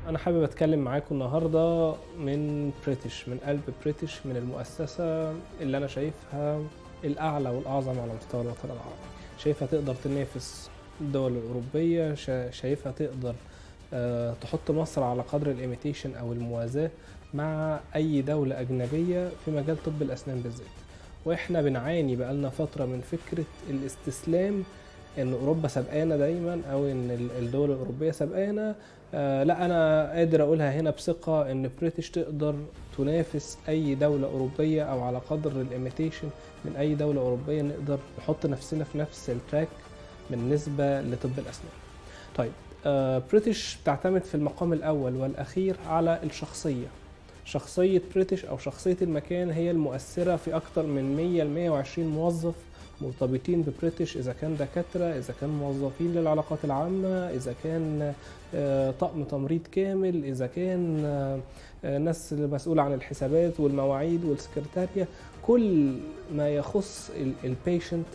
أنا حابب أتكلم معاكم النهارده من بريتش من قلب بريتش من المؤسسة اللي أنا شايفها الأعلى والأعظم على مستوى الوطن العربي. شايفها تقدر تنافس الدول الأوروبية شا- شايفها تقدر آه، تحط مصر على قدر ال imitation أو الموازاة مع أي دولة أجنبية في مجال طب الأسنان بالذات. وإحنا بنعاني بقالنا فترة من فكرة الاستسلام إن أوروبا سبقانا دايما أو إن ال- الدول الأوروبية سبقانا آه لا أنا قادر أقولها هنا بثقة إن بريتش تقدر تنافس أي دولة أوروبية أو على قدر ال imitation من أي دولة أوروبية نقدر نحط نفسنا في نفس ال track بالنسبة لطب الأسنان. طيب آه بريتش تعتمد في المقام الأول والأخير على الشخصية. شخصية بريتش أو شخصية المكان هي المؤثرة في أكثر من 100 ل 120 موظف مرتبطين ببريتش إذا كان دكاترة إذا كان موظفين للعلاقات العامة إذا كان آه، طقم تمريض كامل إذا كان آه، ناس مسؤوله عن الحسابات والمواعيد والسكرتارية. كل ما يخص ال patient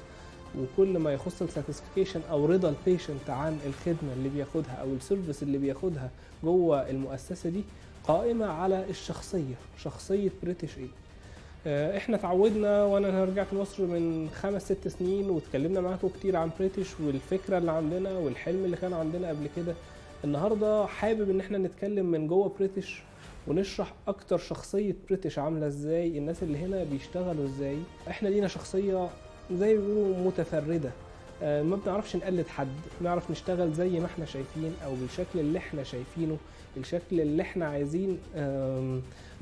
وكل ما يخص ال satisfaction أو رضا ال patient عن الخدمة اللي بياخدها أو ال service اللي بياخدها جوه المؤسسة دي قائمة على الشخصية شخصية بريتش إيه؟ إحنا اتعودنا وأنا رجعت مصر من خمس ست سنين واتكلمنا معاكم كتير عن بريتش والفكرة اللي عندنا والحلم اللي كان عندنا قبل كده. النهارده حابب إن إحنا نتكلم من جوه بريتش ونشرح أكتر شخصية بريتش عاملة إزاي الناس اللي هنا بيشتغلوا إزاي. إحنا لينا شخصية زي ما بيقولوا متفردة. آه، ما بنعرفش نقلد حد بنعرف نشتغل زي ما إحنا شايفين أو بالشكل اللي إحنا شايفينه الشكل اللي إحنا عايزين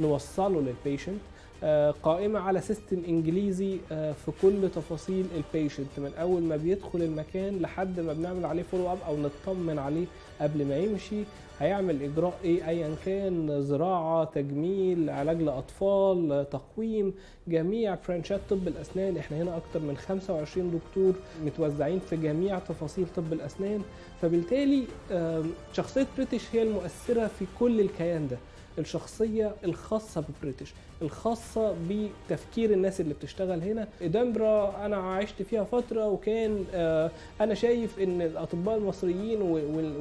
نوصله لل patient آه، قائمة على system إنجليزي آه، في كل تفاصيل ال patient من أول ما بيدخل المكان لحد ما بنعمل عليه follow up أو نطمن عليه قبل ما يمشي هيعمل إجراء إيه؟ ايا كان زراعة تجميل علاج لأطفال تقويم جميع branchات طب الأسنان. إحنا هنا أكتر من 25 دكتور متوزعين في جميع تفاصيل طب الأسنان. فبالتالي آم، شخصية British هي المؤثرة في كل الكيان ده. الشخصية الخاصة ب British الخاصة بتفكير الناس اللي بتشتغل هنا. إدنبرا أنا عشت فيها فترة وكان آه، أنا شايف إن الأطباء المصريين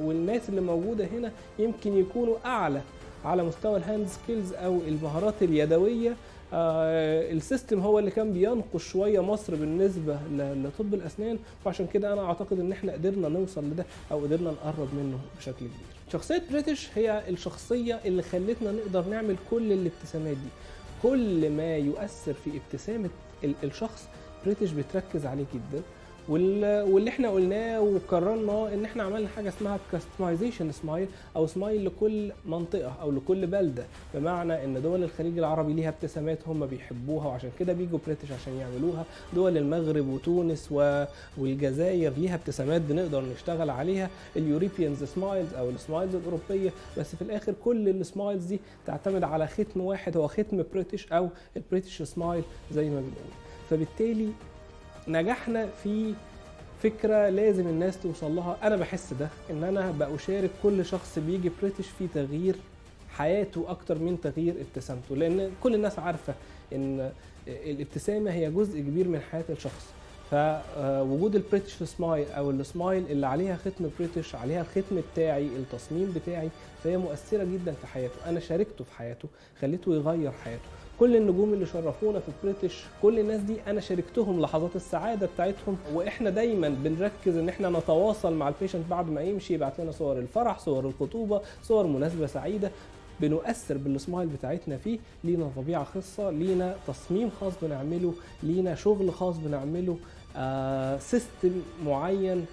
والناس اللي موجودة هنا يمكن يكونوا أعلى على مستوى ال hand skills أو المهارات اليدوية. آه، ال system هو اللي كان بينقص شوية مصر بالنسبة لطب الأسنان وعشان كده أنا أعتقد إن إحنا قدرنا نوصل لده أو قدرنا نقرب منه بشكل كبير. شخصية British هي الشخصية اللي خلتنا نقدر نعمل كل الابتسامات دي. كل ما يؤثر في ابتسامة ال- الشخص British بتركز عليه جدا. واللي إحنا قلناه وقررنا ان إحنا عملنا حاجة اسمها customization smile أو smile لكل منطقة أو لكل بلدة. بمعنى إن دول الخليج العربي ليها ابتسامات هم بيحبوها وعشان كده بيجوا British عشان يعملوها. دول المغرب وتونس. والجزائر ليها ابتسامات بنقدر نشتغل عليها. ال Europeans smiles أو ال smiles الأوروبية. بس في الآخر كل ال smiles دي تعتمد على ختم واحد. هو ختم British أو ال British smile زي ما بنقول. فبالتالي نجحنا في فكرة لازم الناس توصل لها. أنا بحس ده إن أنا بشارك كل شخص بيجي British في تغيير حياته أكتر من تغيير ابتسامته. لأن كل الناس عارفة إن الابتسامة هي جزء كبير من حياة الشخص. فوجود ال British smile أو السمايل اللي عليها ختم British عليها الختم بتاعي التصميم بتاعي فهي مؤثرة جدا في حياته. أنا شاركته في حياته خليته يغير حياته. كل النجوم اللي شرفونا في British كل الناس دي أنا شاركتهم لحظات السعادة بتاعتهم وإحنا دايما بنركز إن إحنا نتواصل مع ال patient بعد ما يمشي يبعت لنا صور الفرح صور الخطوبة صور مناسبة سعيدة بنؤثر بالسمايل بتاعتنا فيه لينا طبيعة خاصة لينا تصميم خاص بنعمله لينا شغل خاص بنعمله آه system معين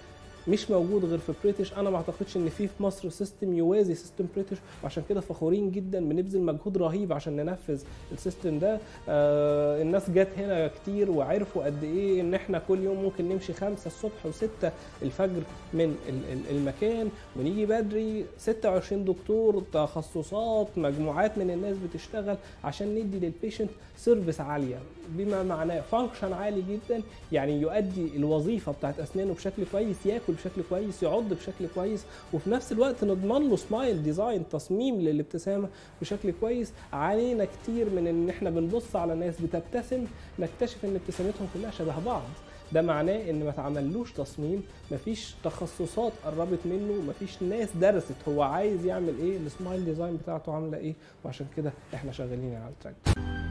مش موجود غير في British أنا ما أعتقدش إن في في مصر system يوازي system British وعشان كده فخورين جدا بنبذل مجهود رهيب عشان ننفذ ال system ده. آه الناس جت هنا كتير وعرفوا قد إيه إن إحنا كل يوم ممكن نمشي خمسة الصبح وستة الفجر من ال- ال- المكان. ونيجي بدري 26 دكتور تخصصات مجموعات من الناس بتشتغل عشان ندي لل patient service عالية. بما معناه function عالي جدا يعني يؤدي الوظيفة بتاعت أسنانه بشكل كويس ياكل بشكل كويس يعض بشكل كويس وفي نفس الوقت نضمن له smile design تصميم للابتسامة بشكل كويس علينا كتير من إن إحنا بنبص على ناس بتبتسم نكتشف إن ابتسامتهم كلها شبه بعض ده معناه إن ما تعملوش تصميم مفيش تخصصات قربت منه مفيش ناس درست هو عايز يعمل إيه ال smile design بتاعته عاملة إيه وعشان كده إحنا شغالين على ال track.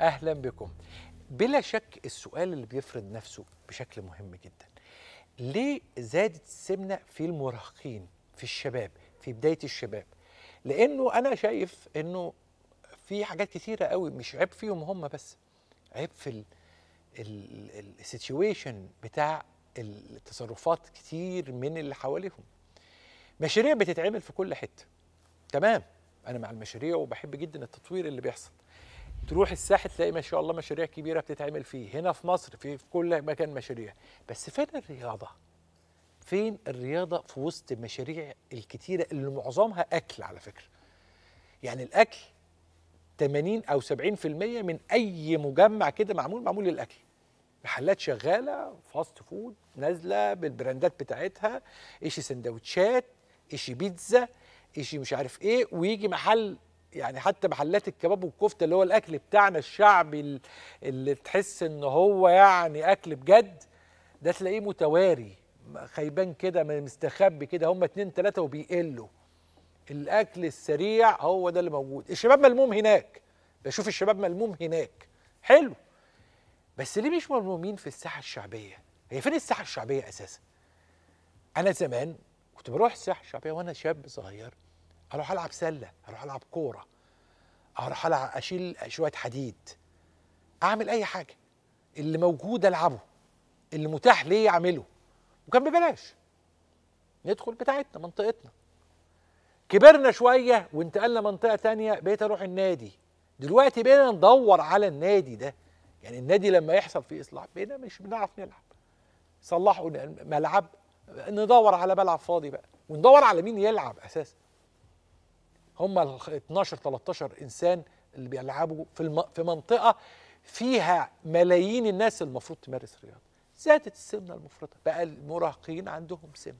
أهلا بكم. بلا شك السؤال اللي بيفرض نفسه بشكل مهم جدا. ليه زادت السمنة في المراهقين في الشباب في بداية الشباب؟ لأنه أنا شايف إنه في حاجات كتيرة قوي مش عيب فيهم هم بس. عيب في السيتويشن بتاع التصرفات كتير من اللي حواليهم. مشاريع بتتعمل في كل حتة. تمام. أنا مع المشاريع وبحب جدا التطوير اللي بيحصل. تروح الساحل تلاقي ما شاء الله مشاريع كبيرة بتتعمل فيه. هنا في مصر في, في كل مكان مشاريع. بس فين الرياضة؟ فين الرياضة في وسط المشاريع الكتيرة اللي معظمها أكل على فكرة؟ يعني الأكل 80 أو 70% من أي مجمع كده معمول معمول للأكل. محلات شغالة fast food نازلة بالبراندات بتاعتها اشي سندوتشات اشي بيتزا اشي مش عارف إيه ويجي محل يعني حتى محلات الكباب والكفتة اللي هو الأكل بتاعنا الشعبي ال- اللي تحس إن هو يعني أكل بجد ده تلاقيه متواري خيبان كده مستخبي كده هم اتنين تلاتة وبيقلوا. الأكل السريع هو ده اللي موجود. الشباب ملموم هناك. بشوف الشباب ملموم هناك. حلو. بس ليه مش ملمومين في الساحة الشعبية؟ هي فين الساحة الشعبية أساسا؟ أنا زمان كنت بروح الساحة الشعبية وأنا شاب صغير. أروح ألعب سلة أروح ألعب كورة أروح ألعب أشيل شوية حديد أعمل أي حاجة. اللي موجود ألعبه اللي متاح ليا أعمله. وكان ببلاش. ندخل بتاعتنا منطقتنا. كبرنا شوية وانتقلنا منطقة تانية بقيت أروح النادي. دلوقتي بقينا ندور على النادي ده. يعني النادي لما يحصل فيه إصلاح بقينا مش بنعرف نلعب. صلحوا ملعب ندور على ملعب فاضي بقى. وندور على مين يلعب أساسا. هم ال 12 13 إنسان اللي بيلعبوا في الم... في منطقة فيها ملايين الناس المفروض تمارس رياضة. زادت السمنة المفرطة بقى المراهقين عندهم سمنه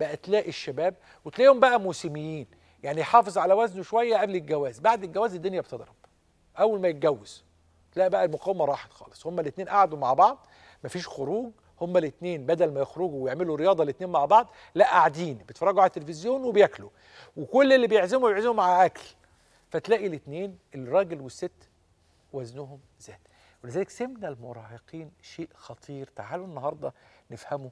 بقى تلاقي الشباب وتلاقيهم بقى موسميين. يعني يحافظ على وزنه شوية قبل الجواز. بعد الجواز الدنيا بتضرب. أول ما يتجوز تلاقي بقى المقاومة راحت خالص. هما الاثنين قعدوا مع بعض مفيش خروج. هما الاثنين بدل ما يخرجوا ويعملوا رياضة الاثنين مع بعض لا قاعدين بيتفرجوا على التلفزيون وبياكلوا. وكل اللي بيعزموا يعزموا مع أكل. فتلاقي الاثنين الراجل والست وزنهم زاد. ولذلك سمنة المراهقين شيء خطير. تعالوا النهارده نفهمه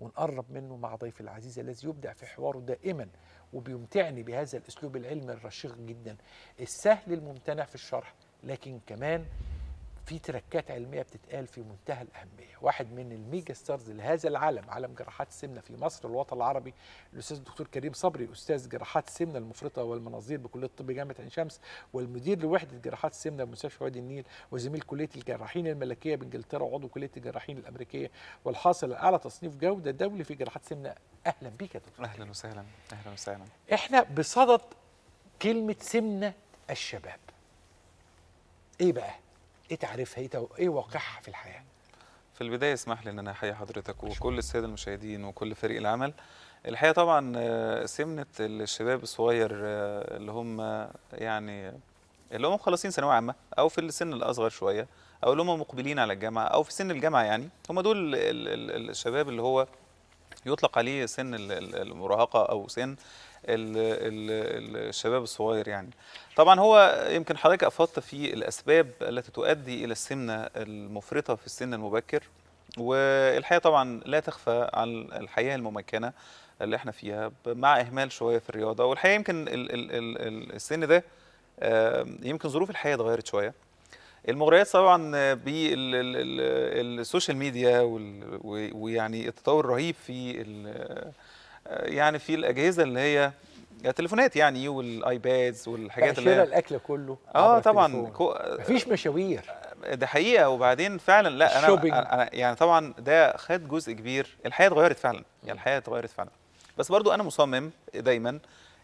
ونقرب منه مع ضيفي العزيز الذي يبدع في حواره دائما وبيمتعني بهذا الأسلوب العلمي الرشيق جدا. السهل الممتنع في الشرح لكن كمان في تركات علمية بتتقال في منتهى الأهمية. واحد من ال mega stars لهذا العالم عالم جراحات السمنه في مصر والوطن العربي الأستاذ الدكتور كريم صبري أستاذ جراحات السمنه المفرطة والمناظير بكلية الطب جامعة عين شمس والمدير لوحدة جراحات السمنه بمستشفى وادي النيل وزميل كلية الجراحين الملكية بإنجلترا وعضو كلية الجراحين الأمريكية والحاصل على أعلى تصنيف جودة دولي في جراحات السمنه أهلا بيك يا دكتور. أهلا وسهلا أهلا وسهلا. إحنا بصدد كلمة سمنة الشباب. إيه بقى؟ إيه تعريفها؟ إيه تو- إيه واقعها في الحياة؟ في البداية اسمح لي إن أنا أحيي حضرتك وكل السادة المشاهدين وكل فريق العمل. الحقيقة طبعا آه، سمنة الشباب الصغير آه، اللي هم يعني اللي هم مخلصين ثانوية عامة أو في السن الأصغر شوية أو اللي هم مقبلين على الجامعة أو في سن الجامعة يعني هم دول ال- ال- الشباب اللي هو يطلق عليه سن ال- ال- المراهقة أو سن الشباب الصغير يعني. طبعا هو يمكن حضرتك أفضت في الأسباب التي تؤدي إلى السمنة المفرطة في السن المبكر والحقيقة طبعا لا تخفى عن الحياة الممكنة اللي إحنا فيها مع إهمال شوية في الرياضة. والحقيقة يمكن ال ال ال ال السن ده يمكن ظروف الحياة اتغيرت شوية. المغريات طبعا بال social media ويعني التطور الرهيب في يعني في الأجهزة اللي هي التليفونات يعني وال iPads والحاجات اللي هي الأكل كله آه طبعا. كو... مفيش مشاوير. ده حقيقة. وبعدين فعلا لا أنا ال shopping. أنا يعني طبعا ده خد جزء كبير. الحياة اتغيرت فعلا. يعني الحياة اتغيرت فعلا. بس برضو أنا مصمم دايما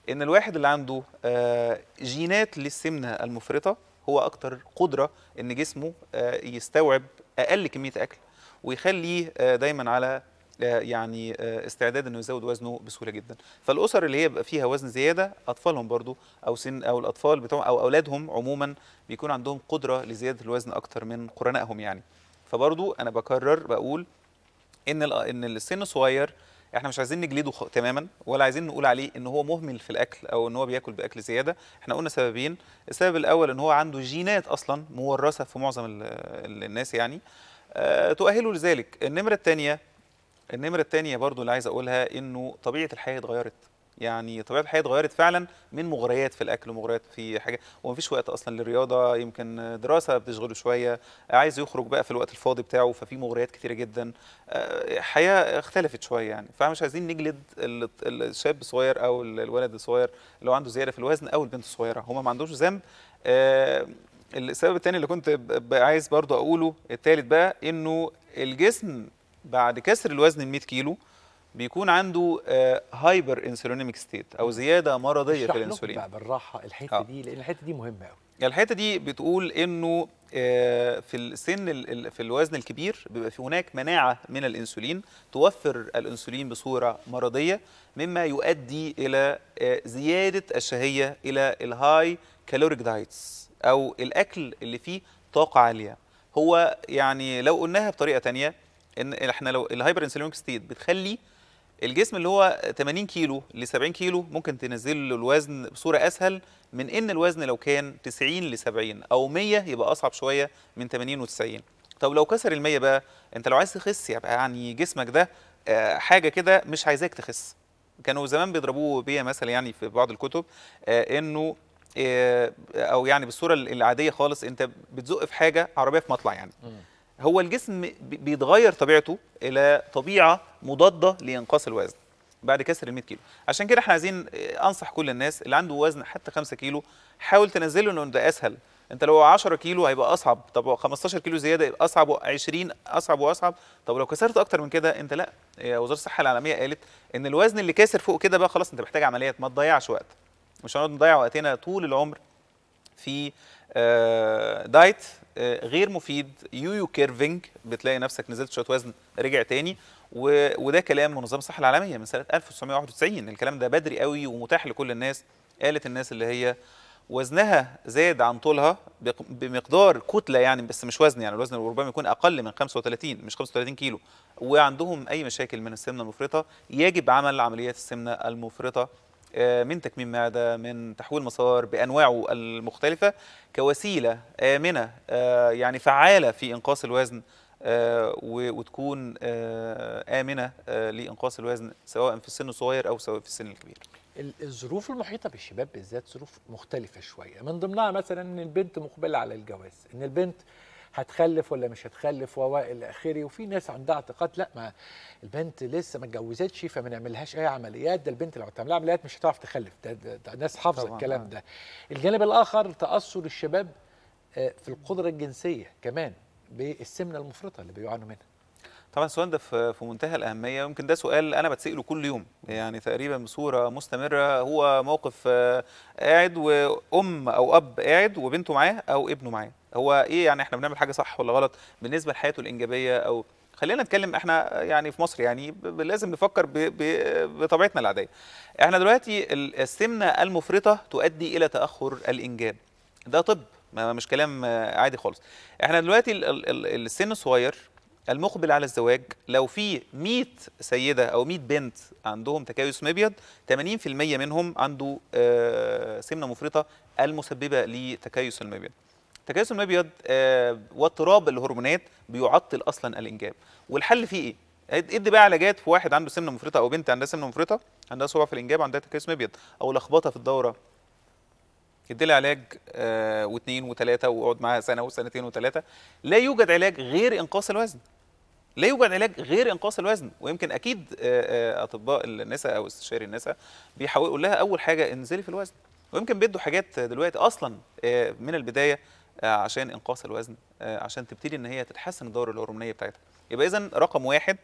إن الواحد اللي عنده آه، جينات للسمنة المفرطة هو أكتر قدرة إن جسمه آه، يستوعب أقل كمية أكل ويخليه آه، دايما على يعني آه، استعداد إنه يزود وزنه بسهولة جدا. فالأسر اللي هي بيبقى فيها وزن زيادة أطفالهم برضو أو سن أو الأطفال بتوع أو أولادهم عموما بيكون عندهم قدرة لزيادة الوزن أكتر من قرنائهم يعني. فبرضو أنا بكرر بقول إن إن السن صغير إحنا مش عايزين نجلده تماما ولا عايزين نقول عليه إن هو مهمل في الأكل أو إن هو بياكل بأكل زيادة. إحنا قلنا سببين. السبب الأول إن هو عنده جينات أصلا مورثه في معظم ال- ال- الناس يعني. آه، تؤهله لذلك. النمرة الثانية النمرة الثانية برضو اللي عايز أقولها إنه طبيعة الحياة اتغيرت. يعني طبيعة الحياة اتغيرت فعلا من مغريات في الأكل ومغريات في حاجة ومفيش وقت أصلا للرياضة يمكن دراسة بتشغله شوية عايز يخرج بقى في الوقت الفاضي بتاعه ففي مغريات كتيرة جدا. آه، حياة اختلفت شوية يعني. فمش عايزين نجلد ال- الشاب الصغير ال- الولد الصغير اللي هو عنده زيادة في الوزن أو البنت الصغيرة. هم ما عندوش ذنب. آه، السبب الثاني اللي كنت عايز برضو أقوله الثالث بقى إنه الجسم بعد كسر الوزن ال 100 كيلو بيكون عنده hyperinsulinemic state أو زيادة مرضية في الانسولين. بقى بالراحة الحتة آه. دي لأن الحتة دي مهمة قوي الحتة دي بتقول إنه آه، في السن ال- ال- في الوزن الكبير بيبقى في هناك مناعة من الانسولين توفر الانسولين بصورة مرضية مما يؤدي إلى آه، زيادة الشهية إلى ال high caloric diets أو الأكل اللي فيه طاقة عالية. هو يعني لو قلناها بطريقة تانية إن إحنا لو ال hyperinsulinemic state بتخلي الجسم اللي هو 80 كيلو ل 70 كيلو ممكن تنزل له الوزن بصورة أسهل من إن الوزن لو كان 90 ل 70 أو 100 يبقى أصعب شوية من 80 و 90 طب لو كسر ال 100 بقى أنت لو عايز تخس يبقى يعني جسمك ده آه، حاجة كده مش عايزاك تخس. كانوا زمان بيضربوه بيها مثلا يعني في بعض الكتب آه، إنه آه، أو يعني بالصورة العادية خالص أنت بتزق في حاجة عربية في مطلع يعني. هو الجسم بي- بيتغير طبيعته إلى طبيعة مضادة لإنقاص الوزن بعد كسر ال 100 كيلو. عشان كده إحنا عايزين آه، أنصح كل الناس اللي عنده وزن حتى 5 كيلو حاول تنزله إنه ده أسهل. أنت لو 10 كيلو هيبقى أصعب. طب 15 كيلو زيادة يبقى أصعب 20 أصعب وأصعب. طب لو كسرت أكتر من كده أنت لأ. آه، وزارة الصحة العالمية قالت إن الوزن اللي كاسر فوق كده بقى خلاص أنت محتاج عمليات ما تضيعش وقت. مش هنقعد نضيع وقتنا طول العمر في diet آه، غير مفيد. yo-yo curving بتلاقي نفسك نزلت شوية وزن رجع تاني. و... وده كلام منظمه الصحة العالمية من سنة 1991 الكلام ده بدري قوي ومتاح لكل الناس قالت الناس اللي هي وزنها زاد عن طولها بمقدار كتلة يعني بس مش وزن يعني الوزن ربما يكون أقل من 35 مش 35 كيلو. وعندهم أي مشاكل من السمنة المفرطة يجب عمل عمليات السمنة المفرطة. آه، من تكميم معدة من تحويل مسار بأنواعه المختلفة كوسيلة آمنة آه، يعني فعالة في إنقاص الوزن آه، وتكون آه، آمنة آه، لإنقاص الوزن سواء في السن الصغير أو سواء في السن الكبير. ال- الظروف المحيطة بالشباب بالذات ظروف مختلفة شوية. من ضمنها مثلا إن البنت مقبلة على الجواز إن البنت هتخلف ولا مش هتخلف والى آخره. وفي ناس عندها اعتقاد لأ ما البنت لسه ما اتجوزتش فما نعملهاش أي عمليات. ده البنت لو تعملها عمليات مش هتعرف تخلف. ده, ده, ده ناس حافظة الكلام آه. ده. الجانب الآخر تأثر الشباب آه، في القدرة الجنسية كمان بالسمنة المفرطة اللي بيعانوا منها. طبعا السؤال ده في منتهى الأهمية. يمكن ده سؤال أنا بتسأله كل يوم. يعني تقريبا بصورة مستمرة. هو موقف آه، قاعد وأم أو أب قاعد وبنته معاه أو ابنه معاه. هو إيه يعني إحنا بنعمل حاجة صح ولا غلط بالنسبة لحياته الإنجابية أو خلينا نتكلم إحنا يعني في مصر يعني لازم نفكر ب- ب- بطبيعتنا العادية. إحنا دلوقتي ال- السمنة المفرطة تؤدي إلى تأخر الإنجاب. ده طب مش كلام عادي خالص. إحنا دلوقتي ال- ال- ال- السن الصغير المقبل على الزواج لو في 100 سيدة أو 100 بنت عندهم تكيس مبيض 80% منهم عنده آه، سمنة مفرطة المسببة لتكيس المبيض تكيس المبيض آه، واضطراب الهرمونات بيعطل أصلا الإنجاب. والحل فيه إيه؟ إد- إدي بقى علاجات في واحد عنده سمنة مفرطة أو بنت عندها سمنة مفرطة عندها صعوبه في الإنجاب عندها تكيس مبيض أو لخبطة في الدورة. يدي لها علاج آه واثنين وثلاثه ويقعد معاها سنة وسنتين وثلاثه لا يوجد علاج غير إنقاص الوزن. لا يوجد علاج غير إنقاص الوزن. ويمكن أكيد آه، آه، أطباء النساء أو استشاري النساء بيحاولوا لها أول حاجة انزلي في الوزن. ويمكن بيدوا حاجات دلوقتي أصلا آه، من البداية عشان إنقاص الوزن آه، عشان تبتدي إن هي تتحسن الدورة الهرمونية بتاعتها. يبقى اذا رقم واحد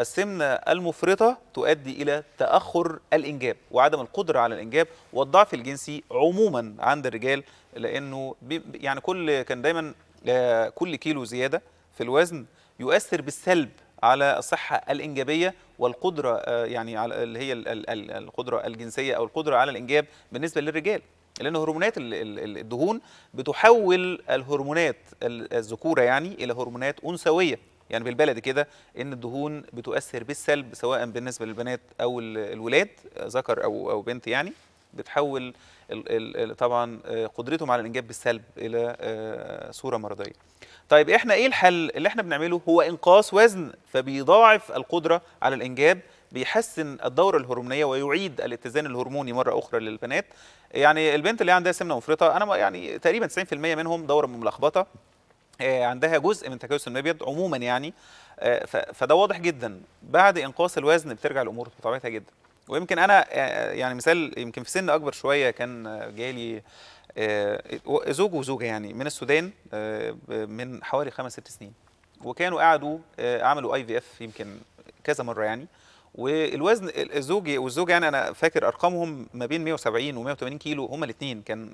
السمنة المفرطة تؤدي إلى تأخر الإنجاب وعدم القدرة على الإنجاب والضعف الجنسي عموما عند الرجال لأنه يعني كل كان دايما آه، كل كيلو زيادة في الوزن يؤثر بالسلب على الصحة الإنجابية والقدرة آه، يعني اللي هي ال- ال- ال- القدرة الجنسية أو القدرة على الإنجاب بالنسبة للرجال. لأن هرمونات ال- ال- ال- الدهون بتحول الهرمونات ال- الذكورة يعني إلى هرمونات أنثوية. يعني بالبلدي كده إن الدهون بتؤثر بالسلب سواء بالنسبة للبنات أو ال- الولاد ذكر أو أو بنت يعني بتحول طبعا آه، قدرتهم على الإنجاب بالسلب إلى آه، صورة مرضية. طيب إحنا إيه الحل اللي إحنا بنعمله؟ هو إنقاص وزن فبيضاعف القدرة على الإنجاب بيحسن الدورة الهرمونية ويعيد الاتزان الهرموني مرة أخرى للبنات. يعني البنت اللي عندها سمنة مفرطة أنا يعني تقريبا 90% منهم دورة ملخبطة آه، عندها جزء من تكيس المبيض عموما يعني آه، فده واضح جدا. بعد إنقاص الوزن بترجع الأمور بطبيعتها جدا. ويمكن أنا آه، يعني مثال يمكن في سن أكبر شوية كان جالي زوج وزوجة يعني من السودان من حوالي خمس ست سنين. وكانوا قعدوا عملوا اي في اف يمكن كذا مرة يعني. والوزن الزوج والزوجه يعني أنا فاكر أرقامهم ما بين 170 و 180 كيلو هما الاثنين كان.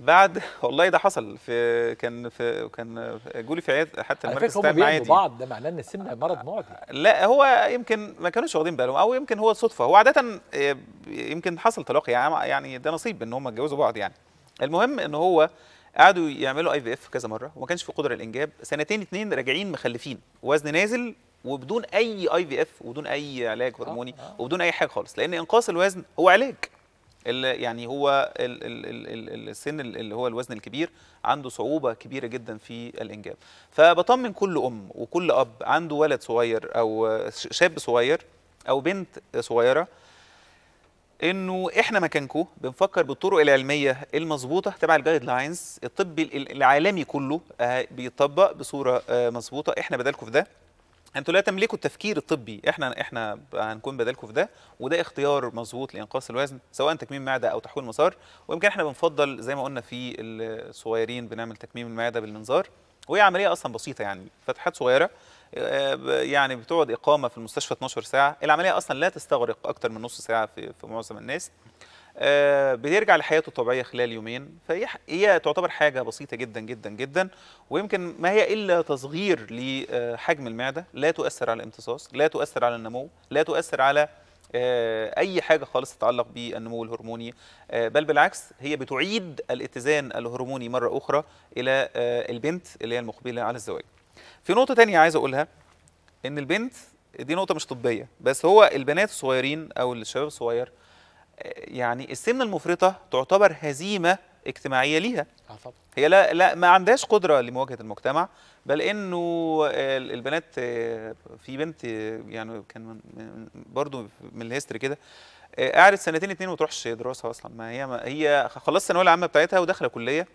بعد والله ده حصل في كان في كان جولي في عيادة حتى المركز بتاع المعادي بعض ده معناه إن السمنه مرض معدي. لا هو يمكن ما كانوش واخدين بالهم أو يمكن هو صدفة. هو عادة آه، يمكن حصل تلاقي يعني يعني ده نصيب إن هم اتجوزوا بعض يعني. المهم إن هو قعدوا يعملوا اي في اف كذا مرة وما كانش في قدرة الإنجاب. سنتين اتنين راجعين مخلفين وزن نازل وبدون أي IVF وبدون أي علاج هرموني آه. وبدون أي حاجة خالص لأن إنقاص الوزن هو علاج. يعني هو ال ال ال ال السن ال- اللي هو الوزن الكبير عنده صعوبة كبيرة جدا في الإنجاب. فبطمن كل أم وكل أب عنده ولد صغير أو شاب صغير أو بنت صغيرة إنه إحنا مكانكم بنفكر بالطرق العلمية المظبوطة تبع ال guidelines الطب ال- العالمي كله آه، بيطبق بصورة آه، مظبوطة. إحنا بدالكم في ده أنتوا لا تملكوا التفكير الطبي. إحنا إحنا هنكون بدالكم في ده وده اختيار مظبوط لإنقاص الوزن سواء تكميم معده أو تحويل مسار. ويمكن إحنا بنفضل زي ما قلنا في الصغيرين بنعمل تكميم المعدة بالمنظار. وهي عملية أصلا بسيطة يعني فتحات صغيرة آه، يعني بتقعد إقامة في المستشفى 12 ساعة. العملية أصلا لا تستغرق أكتر من نص ساعة في, في معظم الناس. بيرجع لحياته الطبيعية خلال يومين. فهي هي تعتبر حاجة بسيطة جدا جدا جدا. ويمكن ما هي إلا تصغير لحجم المعدة. لا تؤثر على الامتصاص لا تؤثر على النمو لا تؤثر على آه، أي حاجة خالص تتعلق بالنمو الهرموني. آه، بل بالعكس هي بتعيد الاتزان الهرموني مرة أخرى إلى آه، البنت اللي هي المقبلة على الزواج. في نقطة تانية عايز أقولها إن البنت دي نقطة مش طبية بس هو البنات الصغيرين أو الشباب الصغير آه، يعني السمنة المفرطة تعتبر هزيمة اجتماعية ليها. طبعا. هي لا لا ما عندهاش قدرة لمواجهة المجتمع بل إنه ال- البنات آه، في بنت آه، يعني كان برضو من الهيستوري كده آه، قعدت سنتين اتنين وما تروحش دراسة أصلا. ما هي ما هي خلصت الثانوية العامة بتاعتها وداخلة كلية.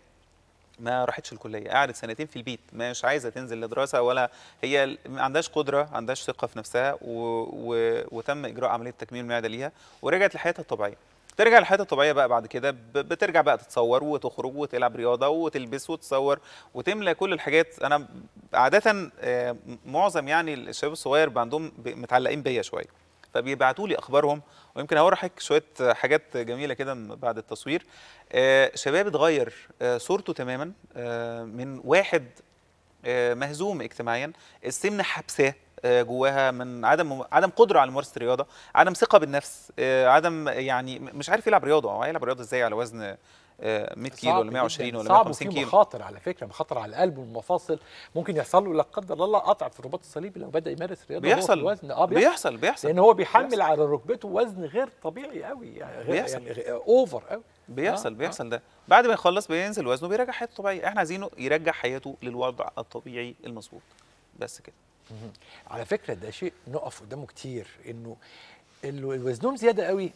ما راحتش الكلية قعدت سنتين في البيت مش عايزة تنزل لدراسة ولا هي ما عندهاش قدرة ما عندهاش ثقة في نفسها و... و... وتم إجراء عملية تكميم المعدة ليها ورجعت لحياتها الطبيعية. ترجع لحياتها الطبيعية بقى بعد كده بترجع بقى تتصور وتخرج وتلعب رياضة وتلبس وتصور وتملى كل الحاجات. أنا عادة آه، معظم يعني الشباب الصغير عندهم متعلقين بيا شوية فبيبعتوا لي أخبارهم ويمكن هوريك شوية حاجات جميلة كده بعد التصوير. آه، شباب اتغير آه، صورته تماما آه، من واحد مهزوم اجتماعيا السمنه حبساه جواها من عدم عدم قدرة على ممارسة الرياضة عدم ثقة بالنفس عدم يعني مش عارف يلعب رياضة هو هيلعب رياضة إزاي على وزن 100 كيلو ولا 120 جداً. ولا صعب 150 وفي كيلو. مخاطر على فكرة مخاطر على القلب والمفاصل. ممكن يحصل له لا قدر الله قطع في الرباط الصليبي لو بدأ يمارس رياضة بيحصل. الوزن. آه بيحصل. بيحصل بيحصل. لأن هو بيحمل بيحصل. على ركبته وزن غير طبيعي قوي يعني غير بيحصل. يعني أوفر قوي بيحصل آه، بيحصل ده. بعد ما يخلص بينزل وزنه بيرجع حياته طبيعية. إحنا عايزينه يرجع حياته للوضع الطبيعي المظبوط. بس كده. على فكرة ده شيء نقف قدامه كتير إنه ال- الوزنهم زيادة قوي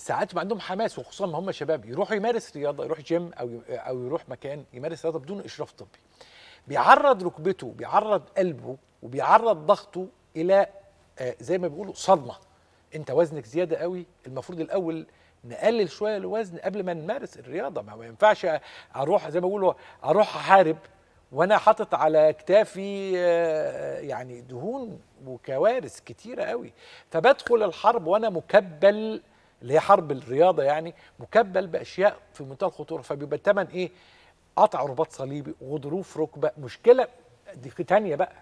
ساعات بيبقى عندهم حماس وخصوصا ما هم شباب يروحوا يمارس رياضة يروح جيم أو أو يروح مكان يمارس رياضة بدون إشراف طبي. بيعرض ركبته بيعرض قلبه وبيعرض ضغطه إلى آه، زي ما بيقولوا صدمة. أنت وزنك زيادة قوي المفروض الأول نقلل شوية الوزن قبل ما نمارس الرياضة. ما ما ينفعش أروح زي ما بيقولوا أروح أحارب وأنا حاطط على كتافي آه، يعني دهون وكوارث كتيرة قوي. فبدخل الحرب وأنا مكبل اللي هي حرب الرياضة يعني مكبل بأشياء في منتهى الخطورة. فبيبقى الثمن إيه؟ قطع رباط صليبي وظروف ركبة. مشكلة دي تانية بقى.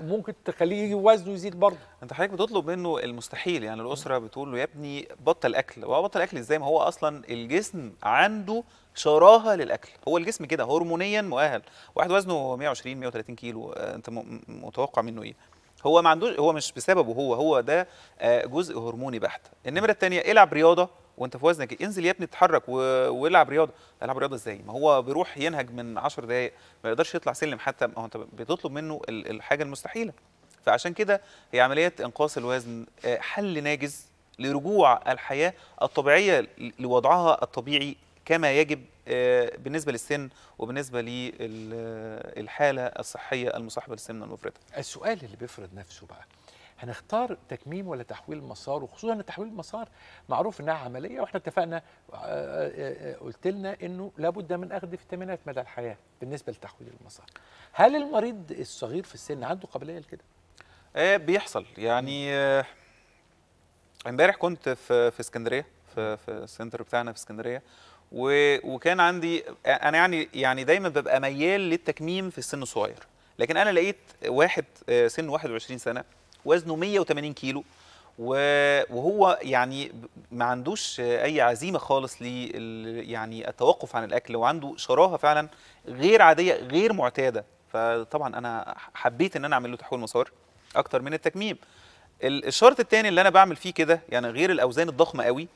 ممكن تخليه وزنه يزيد برضه. أنت حضرتك بتطلب منه المستحيل. يعني الأسرة بتقول له يا ابني بطل أكل. هو بطل أكل إزاي؟ ما هو أصلا الجسم عنده شراهة للأكل. هو الجسم كده هرمونيا مؤهل. واحد وزنه 120 130 كيلو. أنت متوقع منه إيه؟ هو ما عندوش هو مش بسببه هو هو ده آه، جزء هرموني بحت. النمرة الثانية العب رياضة وانت في وزنك انزل يا ابني اتحرك. والعب رياضة. العب رياضة إزاي؟ ما هو بيروح ينهج من 10 دقائق ما يقدرش يطلع سلم حتى ما هو انت بتطلب منه ال- الحاجة المستحيلة. فعشان كده هي عملية انقاص الوزن آه، حل ناجز لرجوع الحياة الطبيعية لوضعها الطبيعي كما يجب بالنسبة للسن وبالنسبة للحالة الصحية المصاحبة للسمنه المفرطة. السؤال اللي بيفرض نفسه بقى هنختار تكميم ولا تحويل مسار؟ وخصوصا إن تحويل المسار معروف إنها عملية وإحنا اتفقنا آه، آه، آه، قلت لنا إنه لابد من أخذ فيتامينات مدى الحياة بالنسبة لتحويل المسار. هل المريض الصغير في السن عنده قابلية لكده؟ آه، بيحصل. يعني آه، امبارح كنت في في اسكندرية في في السنتر بتاعنا في اسكندرية و- وكان عندي أنا يعني يعني دايما ببقى ميال للتكميم في السن الصغير. لكن أنا لقيت واحد آه، سنه 21 سنة وزنه 180 كيلو وهو يعني ما عندوش أي عزيمة خالص ل يعني التوقف عن الأكل وعنده شراهة فعلا غير عادية غير معتادة. فطبعا أنا حبيت إن أنا أعمل له تحويل مسار أكتر من التكميم. ال- الشرط الثاني اللي أنا بعمل فيه كده يعني غير الأوزان الضخمة قوي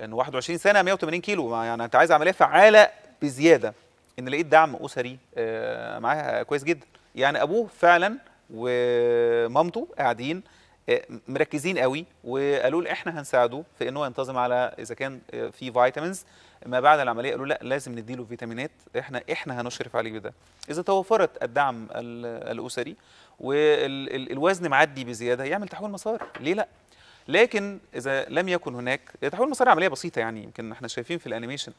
إن 21 سنة 180 كيلو يعني أنت عايز عملية فعالة بزيادة. إن لقيت دعم أسري آه، معاها كويس جدا. يعني أبوه فعلا ومامته قاعدين آه، مركزين قوي وقالوا له إحنا هنساعده في إن هو ينتظم على إذا كان آه، في فيتامينز ما بعد العملية قالوا لأ لازم نديله فيتامينات إحنا إحنا هنشرف عليه بده. إذا توفرت الدعم ال- الأسري والوزن معدي بزيادة يعمل تحويل مسار. ليه لأ؟ لكن إذا لم يكن هناك تحويل مسار عملية بسيطة يعني يمكن إحنا شايفين في ال animation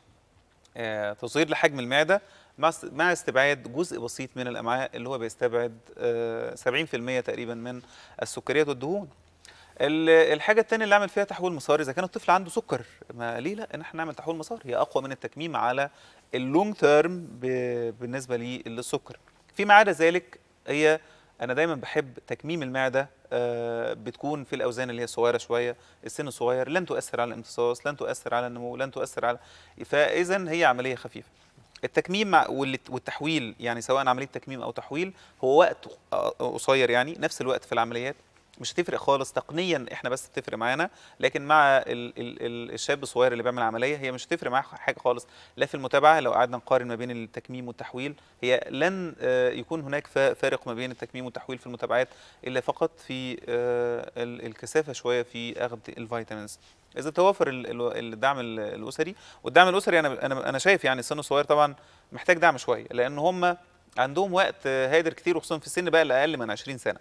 آه، تصغير لحجم المعدة مع است- مع استبعاد جزء بسيط من الأمعاء اللي هو بيستبعد آه، 70% تقريبا من السكريات والدهون. ال- الحاجة الثانية اللي أعمل فيها تحويل مسار إذا كان الطفل عنده سكر ما ليه لا إن إحنا نعمل تحويل مسار هي أقوى من التكميم على اللونج تيرم بالنسبة للسكر. فيما عدا ذلك هي أنا دايما بحب تكميم المعدة آه، بتكون في الأوزان اللي هي صغيرة شوية السن الصغير لن تؤثر على الامتصاص لن تؤثر على النمو لن تؤثر على فاذا هي عملية خفيفة. التكميم والتحويل يعني سواء عملية تكميم أو تحويل هو وقت قصير يعني نفس الوقت في العمليات. مش هتفرق خالص. تقنيا إحنا بس بتفرق معانا لكن مع ال ال ال الشاب الصغير اللي بيعمل عملية هي مش هتفرق معاه حاجة خالص. لا في المتابعة لو قعدنا نقارن ما بين التكميم والتحويل هي لن آه، يكون هناك فا- فارق ما بين التكميم والتحويل في المتابعات إلا فقط في آه، ال- الكثافة شوية في أخذ الفيتامينز. إذا ال- الدعم ال- الأسري والدعم الأسري أنا أنا أنا شايف يعني السن الصغير طبعا محتاج دعم شوية لأن هم عندهم وقت آه، هادر كتير وخصوصا في السن بقى اللي أقل من 20 سنة.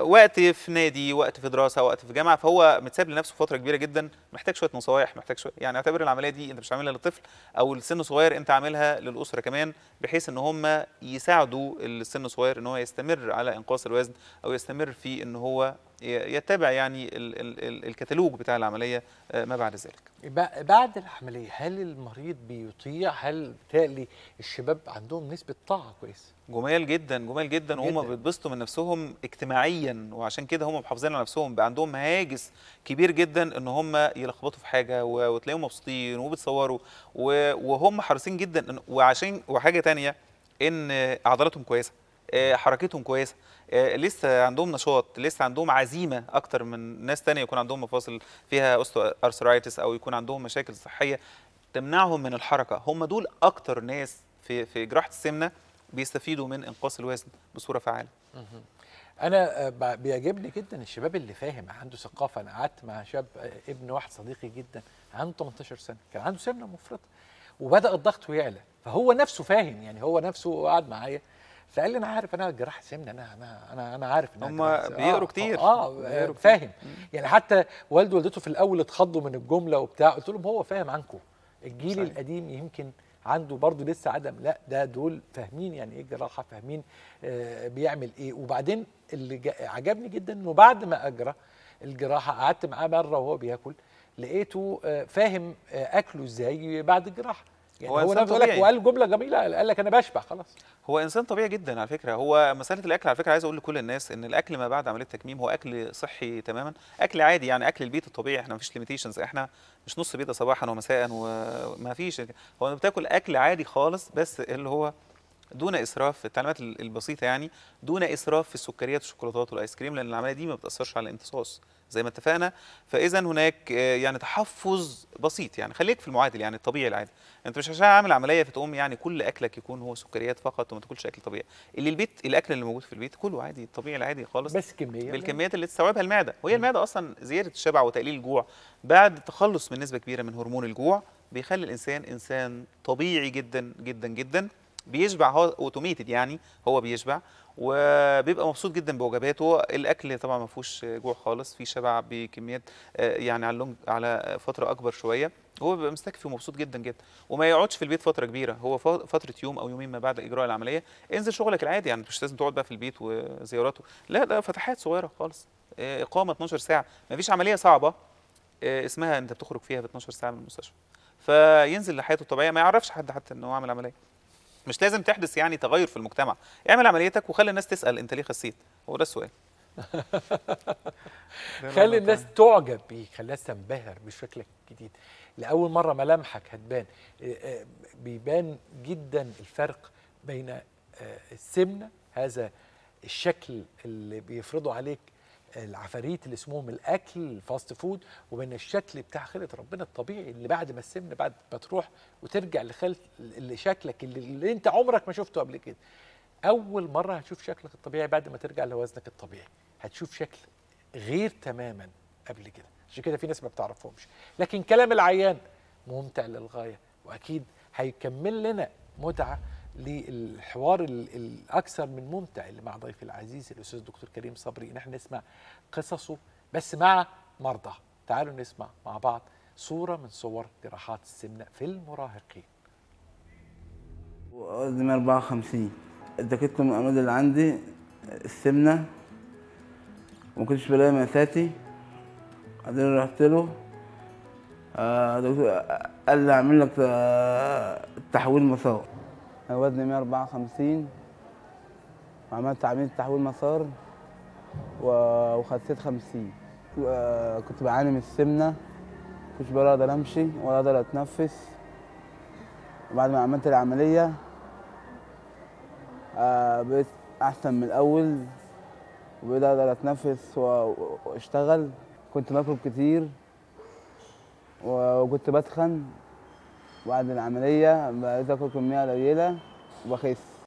وقت في نادي وقت في دراسة وقت في جامعة فهو متساب لنفسه فترة كبيرة جدا محتاج شوية نصايح محتاج شوية يعني اعتبر العملية دي انت مش عاملها للطفل أو السن صغير انت عاملها للأسرة كمان بحيث ان هم يساعدوا السن الصغير ان هو يستمر على انقاص الوزن أو يستمر في ان هو يتبع يعني ال ال ال الكتالوج بتاع العملية آه، ما بعد ذلك. بع- بعد العملية هل المريض بيطيع؟ هل بالتالي الشباب عندهم نسبة طاعة كويسة؟ جمال جدا جمال جدا وهم. بيتبسطوا من نفسهم اجتماعيا وعشان كده هم محافظين على نفسهم بقى عندهم هاجس كبير جدا إن هم يلخبطوا في حاجة وتلاقيهم مبسوطين وبتصوروا وهم حريصين جدا وعشان وحاجة تانية إن عضلاتهم كويسة آه، حركتهم كويسة آه، لسه عندهم نشاط لسه عندهم عزيمة أكتر من ناس تانية يكون عندهم مفاصل فيها ارثرايتس أو يكون عندهم مشاكل صحية تمنعهم من الحركة هم دول أكتر ناس في في جراحة السمنة بيستفيدوا من إنقاص الوزن بصورة فعالة أنا آه، بيعجبني جدا الشباب اللي فاهم عنده ثقافة أنا قعدت مع شاب آه، ابن واحد صديقي جدا عنده 18 سنة كان عنده سمنه مفرطة وبدأ الضغط يعلى فهو نفسه فاهم يعني هو نفسه قعد معايا فقال لي أنا عارف أنا جراح سمنه أنا أنا أنا أنا عارف ان أنا هم. بيقروا آه، كتير. آه, بيقروا آه كتير. فاهم يعني حتى والده ووالدته في الأول اتخضوا من الجملة وبتاع قلت لهم هو فاهم عنكم الجيل صحيح. القديم يمكن عنده برضه لسه عدم. لا ده دول فاهمين يعني إيه جراحة فاهمين آه بيعمل إيه. وبعدين اللي عجبني جدا إنه بعد ما أجرى الجراحة قعدت معاه مرة وهو بياكل لقيته آه فاهم آه أكله إزاي بعد الجراحة. يعني هو هو, نفسه قال لك. وقال جملة جميلة قال لك أنا بشبع خلاص. هو إنسان طبيعي جدا على فكرة. هو مسألة الأكل على فكرة عايز أقول لكل الناس إن الأكل ما بعد عملية التكميم هو أكل صحي تماما. أكل عادي يعني أكل البيت الطبيعي. إحنا مفيش limitations إحنا مش نص بيضة صباحا ومساء وما فيش. هو بتاكل أكل عادي خالص بس اللي هو دون إسراف التعليمات ال- البسيطة يعني دون إسراف في السكريات والشوكولاتات والآيس كريم لأن العملية دي ما بتأثرش على الامتصاص زي ما اتفقنا. فاذا هناك آه، يعني تحفظ بسيط يعني خليك في المعادل يعني الطبيعي العادي. أنت مش عشان عامل عملية فتقوم يعني كل أكلك يكون هو سكريات فقط وما تاكلش أكل طبيعي. اللي البيت الأكل اللي موجود في البيت كله عادي الطبيعي العادي خالص. بس كمية بالكميات اللي تستوعبها المعدة. وهي المعدة أصلا زيادة الشبع وتقليل الجوع. بعد التخلص من نسبة كبيرة من هرمون الجوع بيخلي الإنسان إنسان طبيعي جدا جدا جدا. بيشبع هو اوتوميتد يعني هو بيشبع وبيبقى مبسوط جدا بوجباته. الأكل طبعا ما فيهوش جوع خالص في شبع بكميات آه، يعني على على فترة أكبر شوية. هو بيبقى مستكفي ومبسوط جدا جدا. وما يقعدش في البيت فترة كبيرة. هو فترة يوم أو يومين ما بعد إجراء العملية انزل شغلك العادي يعني مش لازم تقعد بقى في البيت وزياراته. لا ده فتحات صغيرة خالص. آه، إقامة 12 ساعة. ما فيش عملية صعبة آه، اسمها أنت بتخرج فيها ب 12 ساعة من المستشفى. فينزل لحياته الطبيعية. ما يعرفش حد حتى إن هو عمل عملية. مش لازم تحدث يعني تغير في المجتمع. اعمل عمليتك وخلي الناس تسأل انت ليه خسيت. هو ده السؤال. خلي الناس تعجب بيك خليها تنبهر بشكلك الجديد. لأول مرة ملامحك هتبان. آه، آه، بيبان جدا الفرق بين آه، السمنة هذا الشكل اللي بيفرضوا عليك العفاريت اللي اسمهم الأكل ال fast food وبين الشكل بتاع خلقة ربنا الطبيعي اللي بعد ما السمن بعد ما تروح وترجع لخلق اللي شكلك اللي, اللي انت عمرك ما شفته قبل كده. أول مرة هتشوف شكلك الطبيعي بعد ما ترجع لوزنك الطبيعي. هتشوف شكل غير تماما قبل كده. عشان كده في ناس ما بتعرفهمش. لكن كلام العيان ممتع للغاية وأكيد هيكمل لنا متعة للحوار ال- الأكثر من ممتع اللي مع ضيفي العزيز الأستاذ الدكتور كريم صبري. ان إحنا نسمع قصصه بس مع مرضى. تعالوا نسمع مع بعض صورة من صور جراحات السمنة في المراهقين. وزني 54 اتأكدت من الأمراض اللي عندي؟ السمنة. وما كنتش بلاقي مقاساتي بعدين رحت له. آه، دكتور قال لي أعمل لك آه، تحويل مسار أنا وزني 154 وعملت عملية تحويل مسار وخسيت 50 آه، كنت بعاني من السمنة كنتش بقدر أمشي ولا أقدر أتنفس. وبعد ما عملت العملية آه، بقيت أحسن من الأول وبقيت أقدر أتنفس وأشتغل. كنت باكل كتير وكنت بتخن. بعد العملية آكل كمية قليلة وبخس.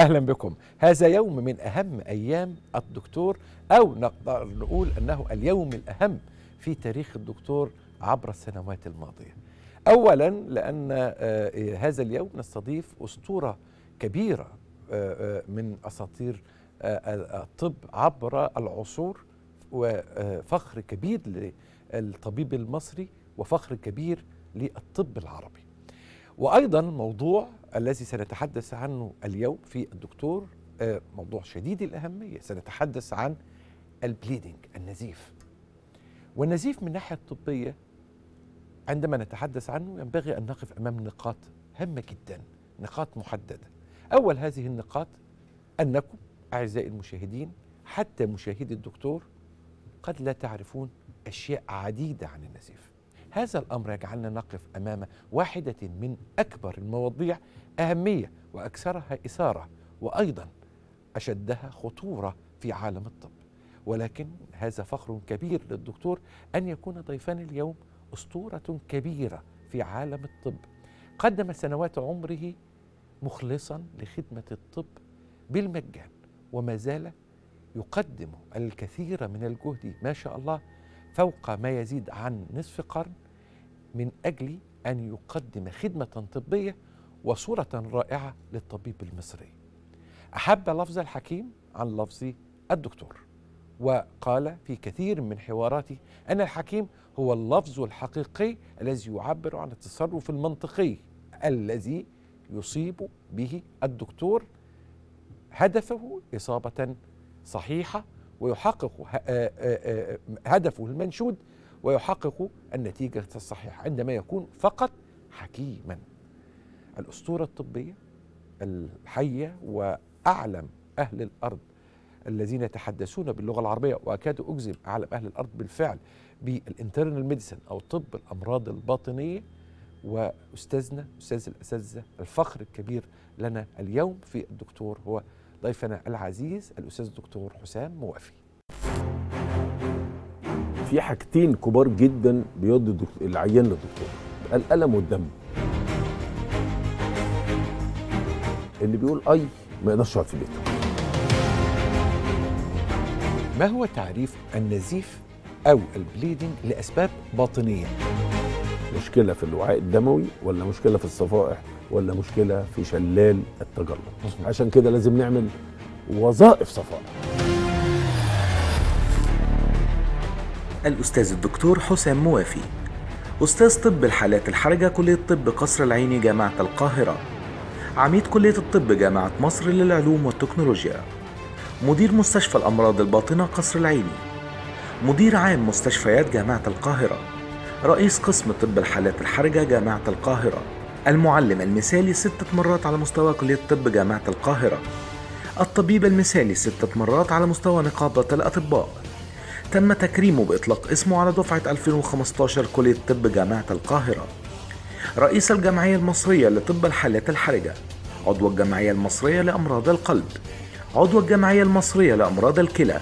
أهلا بكم. هذا يوم من أهم أيام الدكتور أو نقدر نقول أنه اليوم الأهم في تاريخ الدكتور عبر السنوات الماضية. اولا لأن آه، هذا اليوم نستضيف أسطورة كبيرة آه، آه، من أساطير آه، الطب عبر العصور وفخر كبير للطبيب المصري وفخر كبير للطب العربي. وأيضا موضوع الذي سنتحدث عنه اليوم في الدكتور آه، موضوع شديد الأهمية سنتحدث عن البليدنج النزيف. والنزيف من الناحية الطبية عندما نتحدث عنه ينبغي أن نقف أمام نقاط هامة جدا نقاط محددة. أول هذه النقاط انكم أعزائي المشاهدين حتى مشاهدي الدكتور قد لا تعرفون أشياء عديدة عن النزيف. هذا الأمر يجعلنا نقف أمام واحدة من أكبر المواضيع أهمية وأكثرها إثارة وأيضا أشدها خطورة في عالم الطب. ولكن هذا فخر كبير للدكتور أن يكون ضيفان اليوم أسطورة كبيرة في عالم الطب. قدم سنوات عمره مخلصا لخدمة الطب بالمجان وما زال يقدم الكثير من الجهد ما شاء الله فوق ما يزيد عن نصف قرن من أجل أن يقدم خدمة طبية وصورة رائعة للطبيب المصري. أحب لفظ الحكيم عن لفظ الدكتور وقال في كثير من حواراته أن الحكيم هو اللفظ الحقيقي الذي يعبر عن التصرف المنطقي الذي يصيب به الدكتور هدفه إصابة صحيحة ويحقق هدفه المنشود ويحقق النتيجة الصحيحة عندما يكون فقط حكيما. الأسطورة الطبية الحية وأعلم أهل الأرض الذين يتحدثون باللغة العربية وأكاد أجزم أعلم أهل الأرض بالفعل بال internal medicine أو طب الأمراض الباطنية. وأستاذنا أستاذ الأساتذة الفخر الكبير لنا اليوم في الدكتور هو ضيفنا العزيز الأستاذ الدكتور حسام موافي. في حاجتين كبار جدا بيودي العيان للدكتور. الألم والدم. اللي بيقول أي ما يقدرش يقعد في بيته. ما هو تعريف النزيف أو البليدنج لأسباب باطنية؟ مشكلة في الوعاء الدموي ولا مشكلة في الصفائح؟ ولا مشكلة في شلال التجلط. عشان كده لازم نعمل وظائف صفائح الأستاذ الدكتور حسام موافي أستاذ طب الحالات الحرجة كلية طب قصر العيني جامعة القاهرة عميد كلية الطب جامعة مصر للعلوم والتكنولوجيا مدير مستشفى الأمراض الباطنة قصر العيني مدير عام مستشفيات جامعة القاهرة رئيس قسم طب الحالات الحرجة جامعة القاهرة. المعلم المثالي ستة مرات على مستوى كلية طب جامعة القاهرة. الطبيب المثالي ستة مرات على مستوى نقابة الأطباء. تم تكريمه بإطلاق اسمه على دفعة 2015 كلية طب جامعة القاهرة. رئيس الجمعية المصرية لطب الحالات الحرجة. عضو الجمعية المصرية لأمراض القلب. عضو الجمعية المصرية لأمراض الكلى.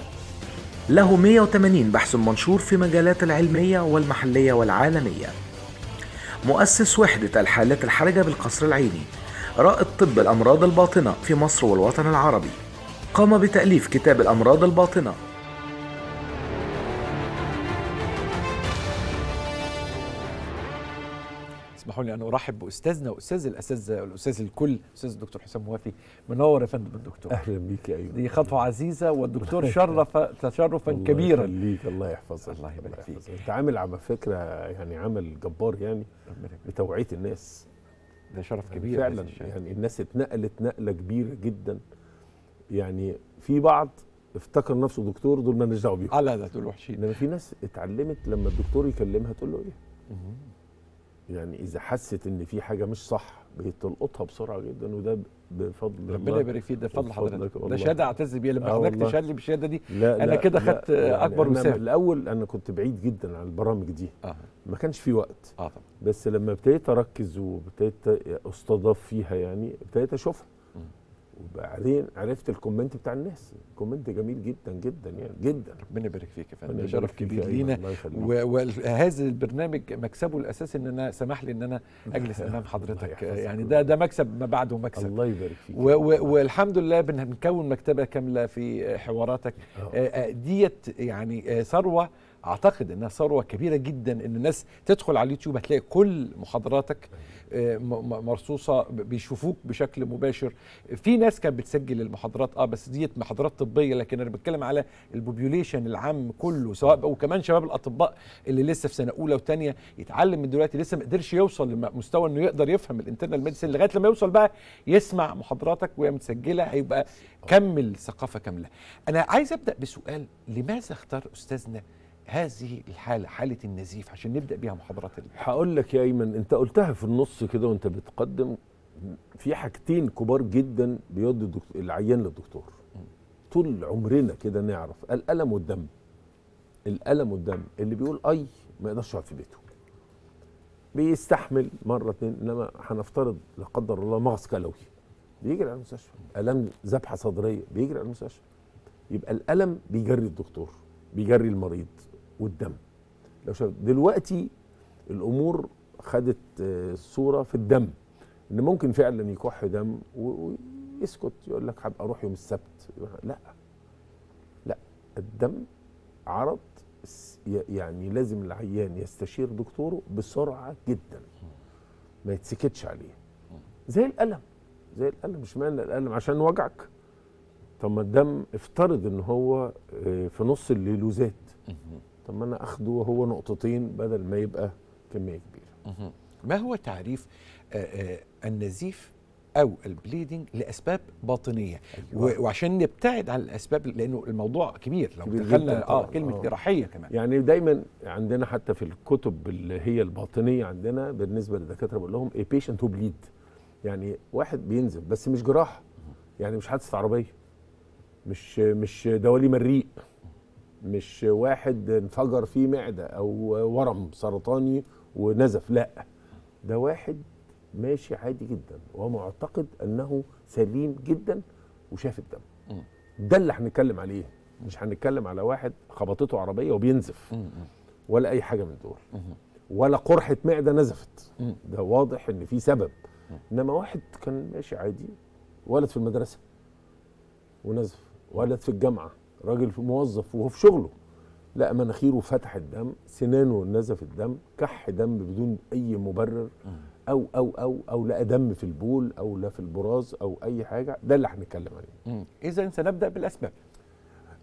له 180 بحث منشور في مجالات العلمية والمحلية والعالمية. مؤسس وحدة الحالات الحرجة بالقصر العيني رائد طب الأمراض الباطنة في مصر والوطن العربي. قام بتأليف كتاب الأمراض الباطنة اسمحوا لي ان أرحب بأستاذنا وأستاذ الاساتذه الأستاذ الكل أستاذ الدكتور حسام موافي. منور يا فندم الدكتور. أهلا بيك يا أيوه دي خطوة عزيزة والدكتور شرف تشرفا كبيرا. الله يخليك الله يحفظك. الله يبارك فيك. انت عامل على فكرة يعني عمل جبار يعني. بتوعية الناس. ده شرف كبير فعلا يعني الناس اتنقلت نقلة كبيرة جدا. يعني في بعض افتكر نفسه دكتور دول مالناش دعوه بيهم. آه لا ده دول وحشين إنما في ناس اتعلمت لما الدكتور يكلمها تقول له إيه؟ يعني إذا حست إن في حاجة مش صح بتلقطها بسرعة جدا وده بفضل ربنا الله. يبارك فيك ده بفضل حضرتك ده. شهادة أعتز بيها لما آه حضرتك. تشهد بالشهادة دي لا لا كده خدت أكبر أنا وسام. الأول أنا كنت بعيد جدا عن البرامج دي آه ما كانش في وقت آه طبعا بس لما ابتديت أركز وابتديت أستضاف فيها يعني ابتديت أشوفها. وبعدين عرفت ال comment بتاع الناس. comment جميل جدا جدا يعني جدا. ربنا يبارك فيك يا فندم. شرف كبير لينا. وهذا البرنامج مكسبه الاساسي إن أنا سمح لي إن أنا أجلس أمام حضرتك. يعني ده ده مكسب ما بعده مكسب. الله يبارك فيك والحمد لله بن- بنكون مكتبة كاملة في حواراتك. آه. آه، آه، ديت يعني ثروة أعتقد إنها ثروة كبيرة جدا إن الناس تدخل على اليوتيوب هتلاقي كل محاضراتك آه، مرصوصة بيشوفوك بشكل مباشر في ناس كانت بتسجل المحاضرات آه بس ديت محاضرات طبية لكن أنا بتكلم على ال population العام كله سواء وكمان شباب الأطباء اللي لسه في سنة أولى وثانيه يتعلم من دلوقتي لسه ما قدرش يوصل لمستوى إنه يقدر يفهم ال internal medicine لغاية لما يوصل بقى يسمع محاضراتك وهي متسجلة هيبقى كمل ثقافة كاملة. أنا عايز أبدأ بسؤال لماذا اختار أستاذنا هذه الحالة حالة النزيف عشان نبدأ بيها محاضرات ال- هقول لك يا أيمن أنت قلتها في النص كده وأنت بتقدم في حاجتين كبار جدا بيودي العيان للدكتور. طول عمرنا كده نعرف الألم والدم. الألم والدم اللي بيقول أي ما يقدرش يقعد في بيته. بيستحمل مرة اتنين إنما هنفترض لا قدر الله مغص كلوي. بيجري على المستشفى. ألم ذبحة صدرية بيجري على المستشفى. يبقى الألم بيجري الدكتور بيجري المريض. والدم. لو شاف دلوقتي الأمور خدت آه، صورة في الدم إن ممكن فعلا يكح دم ويسكت يقول لك هبقى أروح يوم السبت. لا. لا. الدم عرض يعني لازم العيان يستشير دكتوره بسرعة جدا. ما يتسكتش عليه. زي الألم. زي الألم. مش معنى الألم؟ عشان وجعك. طب ما الدم افترض إن هو آه، في نص الليلوزات. طب ما أنا اخده وهو نقطتين بدل ما يبقى كمية كبيرة. ما هو تعريف آه، آه، النزيف أو البليدنج لأسباب باطنية؟ أيوة. وعشان نبتعد عن الأسباب لأنه الموضوع كبير. لو دخلنا آه كلمة آه. جراحية كمان. يعني دايما عندنا حتى في الكتب اللي هي الباطنية عندنا بالنسبة للدكاترة بقول لهم a patient who bleed. يعني واحد بينزف بس مش جراحة. يعني مش حادثة عربية. مش مش دوالي مريء مش واحد انفجر فيه معدة أو ورم سرطاني ونزف لا. ده واحد ماشي عادي جدا ومعتقد أنه سليم جدا وشاف الدم. ده اللي هنتكلم عليه. مش هنتكلم على واحد خبطته عربية وبينزف. ولا أي حاجة من دول. ولا قرحة معدة نزفت. ده واضح إن في سبب. إنما واحد كان ماشي عادي ولد في المدرسة ونزف ولد في الجامعة. راجل في موظف وهو في شغله. لقى مناخيره فتحت دم سنانه نزف الدم كح دم بدون أي مبرر أو أو أو أو لقى دم في البول أو لا في البراز أو أي حاجة. ده اللي هنتكلم عليه. إذا سنبدأ بالأسباب.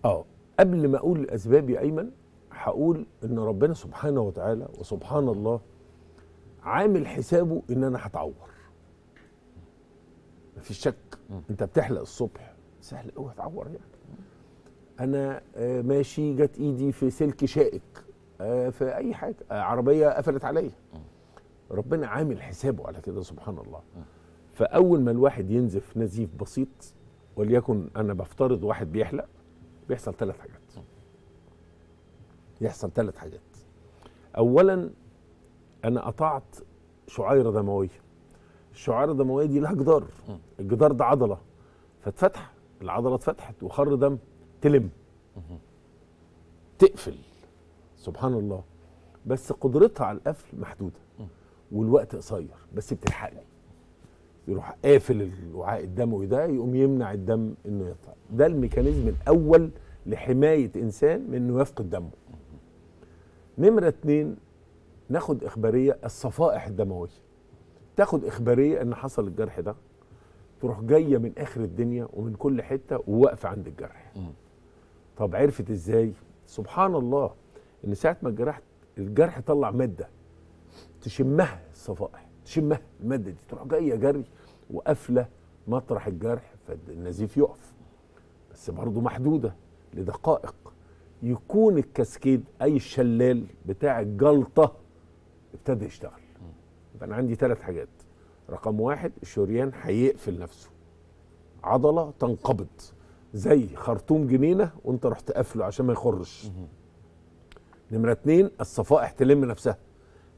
آه. قبل ما أقول الاسباب يا أيمن هقول إن ربنا سبحانه وتعالى وسبحان الله عامل حسابه إن أنا هتعور. مفيش شك. أنت بتحلق الصبح. سهل قوي هتعور يعني. أنا آه، ماشي جت إيدي في سلك شائك آه، في أي حاجة آه، عربية قفلت عليا. ربنا عامل حسابه على كده سبحان الله. فأول ما الواحد ينزف نزيف بسيط وليكن أنا بفترض واحد بيحلق بيحصل ثلاث حاجات. يحصل ثلاث حاجات. اولا أنا قطعت شعيرة دموية. الشعيرة الدموية دي لها جدار. الجدار ده عضلة. فاتفتح العضلة اتفتحت وخر دم. تلم. تقفل. سبحان الله. بس قدرتها على القفل محدودة. والوقت قصير. بس بتلحقني. يروح قافل الوعاء الدموي ده يقوم يمنع الدم إنه يطلع. ده الميكانيزم الأول لحماية إنسان من انه يفقد دمه نمرة اتنين ناخد إخبارية الصفائح الدموية. تاخد إخبارية إن حصل الجرح ده تروح جاية من آخر الدنيا ومن كل حتة وواقفة عند الجرح. طب عرفت إزاي؟ سبحان الله إن ساعة ما الجرح الجرح طلع مادة تشمها الصفائح تشمها المادة دي تروح جاية جري وقافلة مطرح الجرح فالنزيف يقف. بس برضه محدودة لدقائق. يكون ال cascade أي الشلال بتاع الجلطة ابتدى يشتغل. يبقى أنا عندي ثلاث حاجات. رقم واحد الشريان هيقفل نفسه. عضلة تنقبض. زي خرطوم جنينة وانت رحت قافله عشان ما يخرش. نمرة اتنين الصفائح تلم نفسها.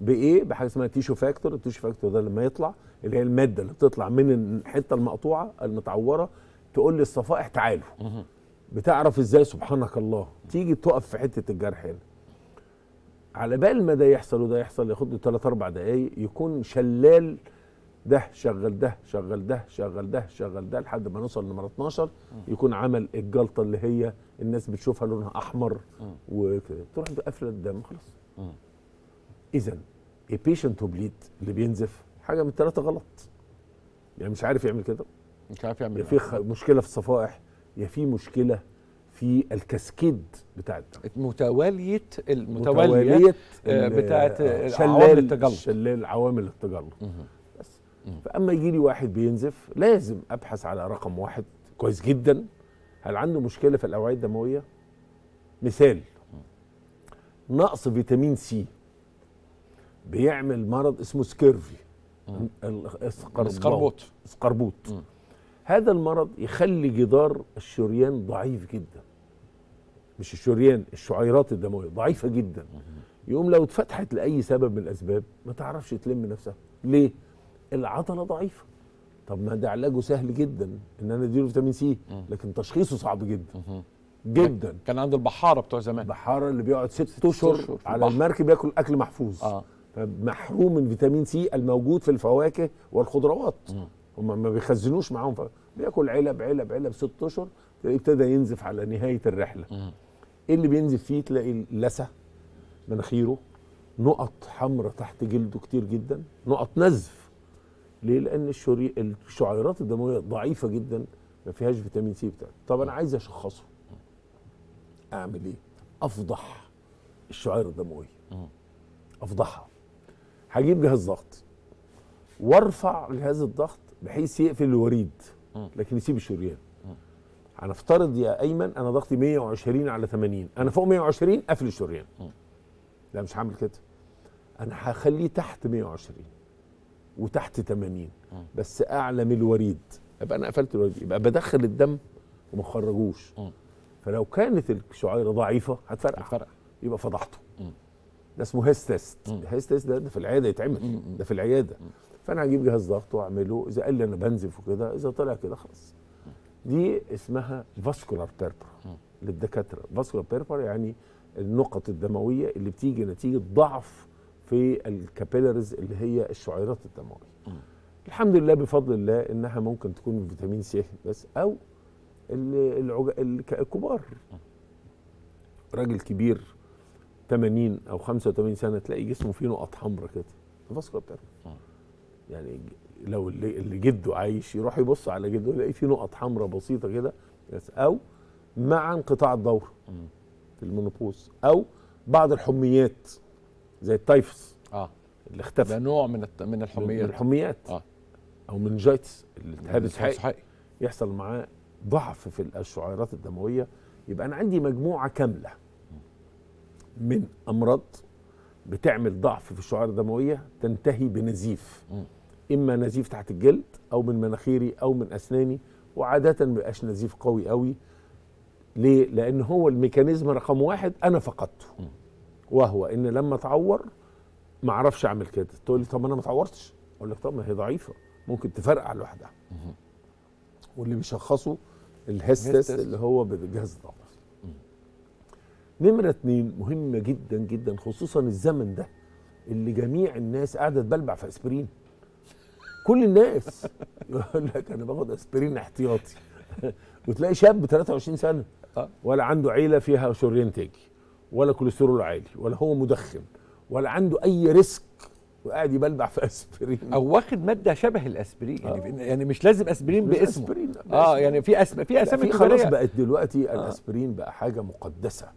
بإيه؟ بحاجة اسمها tissue factor ال tissue factor ده لما يطلع اللي هي المادة اللي بتطلع من الحتة المقطوعة المتعورة تقول للصفائح تعالوا بتعرف إزاي؟ سبحانك الله. تيجي تقف في حتة الجرح هنا. على بال ما ده يحصل وده يحصل ياخد له 3 4 دقايق يكون شلال ده شغل ده شغل ده شغل ده شغل ده لحد ما نوصل لنمرة 12 يكون عمل الجلطة اللي هي الناس بتشوفها لونها أحمر وكده تروح قافلة الدم خلاص. اذا ال patient bleed اللي بينزف حاجة من الثلاثه غلط. يعني مش عارف يعمل كده. مش عارف يعمل يا في خ- مشكلة في الصفائح يا في مشكلة في الكاسكيد بتاع الدم. متوالية المتواليه متوالية آه، بتاعت آه، عوامل التجلط. شلال عوامل التجلط. فأما يجي لي واحد بينزف لازم أبحث على رقم واحد كويس جدا. هل عنده مشكلة في الأوعية الدموية؟ مثال نقص فيتامين سي. بيعمل مرض اسمه scurvy. الاسقربوط. اسقربوط هذا المرض يخلي جدار الشريان ضعيف جدا. مش الشريان الشعيرات الدموية ضعيفة جدا. يقوم لو اتفتحت لأي سبب من الأسباب ما تعرفش تلم نفسها. ليه؟ العضلة ضعيفة. طب ما ده علاجه سهل جدا إن أنا أديله فيتامين سي لكن تشخيصه صعب جدا. جدا. كان عند البحارة بتوع زمان. البحارة اللي بيقعد ست أشهر على البحر. المركب ياكل أكل محفوظ. آه. فمحروم من فيتامين سي الموجود في الفواكه والخضروات. هم ما بيخزنوش معاهم. ف... بياكل علب علب علب ست أشهر ابتدى ينزف على نهاية الرحلة. إيه اللي بينزف فيه؟ تلاقي لثه مناخيره نقط حمراء تحت جلده كتير جدا نقط نزف. ليه؟ لأن الشري... الشعيرات الدموية ضعيفة جدا ما فيهاش فيتامين سي بتاع. طب أنا عايز أشخصه. أعمل إيه؟ أفضح الشعيره الدمويه افضحها هجيب جهاز ضغط. وأرفع جهاز الضغط بحيث يقفل الوريد لكن يسيب الشريان. هنفترض يا أيمن أنا ضغطي 120 على 80 أنا فوق 120 قافل الشريان. لا مش هعمل كده. أنا هخليه تحت 120 وتحت 80 بس أعلى من الوريد. يبقى أنا قفلت الوريد. يبقى بدخل الدم وما خرجوش. فلو كانت الشعيرة ضعيفة هتفرقع. يبقى فضحته. ده اسمه Hess test. Hess test ده, ده في العيادة يتعمل. ده في العيادة. فأنا هجيب جهاز ضغط وأعمله. إذا قال لي أنا بنزف وكده إذا طلع كده خلاص. دي اسمها vascular purpura للدكاترة. vascular purpura يعني النقط الدموية اللي بتيجي نتيجة ضعف في ال capillaries اللي هي الشعيرات الدموية. الحمد لله بفضل الله إنها ممكن تكون فيتامين سي بس أو الكبار. راجل كبير 80 أو 85 سنة تلاقي جسمه فيه نقط حمراء كده. ال vascular purpura يعني لو اللي, اللي جده عايش يروح يبص على جده يلاقي فيه نقط حمراء بسيطة كده بس أو مع انقطاع الدورة في ال menopause أو بعض الحميات. زي ال typhus آه. اللي ده اختفى نوع من الت- من من الحميات. الحميات آه. أو meningitis الالتهاب الالتهاب السحائي يحصل معاه ضعف في الشعيرات الدموية. يبقى أنا عندي مجموعة كاملة من أمراض بتعمل ضعف في الشعيرة الدموية تنتهي بنزيف. إما نزيف تحت الجلد أو من مناخيري أو من أسناني وعادة ما بيبقاش نزيف قوي قوي ليه؟ لأن هو ال mechanism رقم واحد أنا فقدته. وهو إن لما اتعور ما أعرفش اعمل كده. تقول لي طب أنا ما اتعورتش أقول لك طب ما هي ضعيفة. ممكن تفرقع لوحدها. واللي بيشخصوا الهستس. اللي هو بجهاز الضغط. نمرة اتنين مهمة جدا جدا خصوصا الزمن ده اللي جميع الناس قاعدة تبلبع في أسبرين. كل الناس. يقول لك أنا باخد أسبرين احتياطي. وتلاقي شاب 23 سنة. آه. ولا عنده عيلة فيها شريان تاجي. ولا كوليسترول عالي ولا هو مدخن ولا عنده أي risk وقاعد يبلبع في أسبرين. أو واخد مادة شبه الأسبرين يعني يعني مش لازم أسبرين مش باسمه. أسبرين، آه. يعني في اسم في أسامي في خلاص بقت دلوقتي الأسبرين بقى حاجة مقدسة.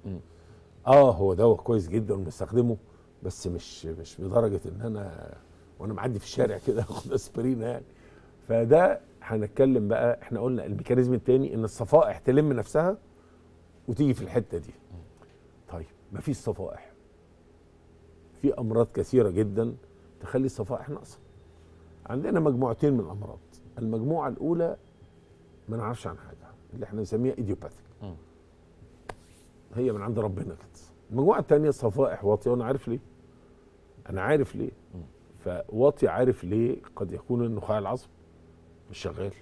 آه هو دواء كويس جدا وبستخدمه بس مش مش بدرجه إن أنا وأنا معدي في الشارع كده آخد أسبرين يعني. فده هنتكلم بقى إحنا قلنا ال mechanism التاني إن الصفائح تلم نفسها وتيجي في الحتة دي. مفيش صفائح. في أمراض كثيرة جدا تخلي الصفائح ناقصة. عندنا مجموعتين من الأمراض. المجموعة الأولى ما نعرفش عن حاجة اللي إحنا بنسميها idiopathic هي من عند ربنا كده. المجموعة الثانية صفائح واطية. وأنا عارف ليه؟ أنا عارف ليه. فواطي عارف ليه قد يكون النخاع العصب مش شغال.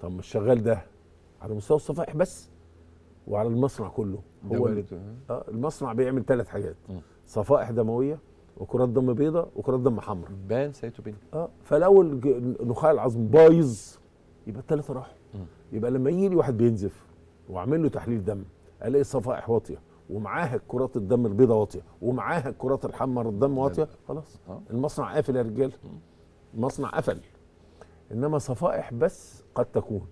طب مش شغال ده على مستوى الصفائح بس. وعلى المصنع كله. هو. آه المصنع بيعمل ثلاث حاجات. صفائح دموية وكرات دم بيضاء وكرات دم حمراء. بان سيتوبين آه فلو نخاع العظم بايظ يبقى الثلاثه راحوا. يبقى لما يجي لي واحد بينزف واعمل له تحليل دم ألاقي الصفائح واطية ومعاها كرات الدم البيضاء واطية ومعاها الكرات الحمراء الدم واطية خلاص. آه. المصنع قافل يا رجاله المصنع قفل. إنما صفائح بس قد تكون.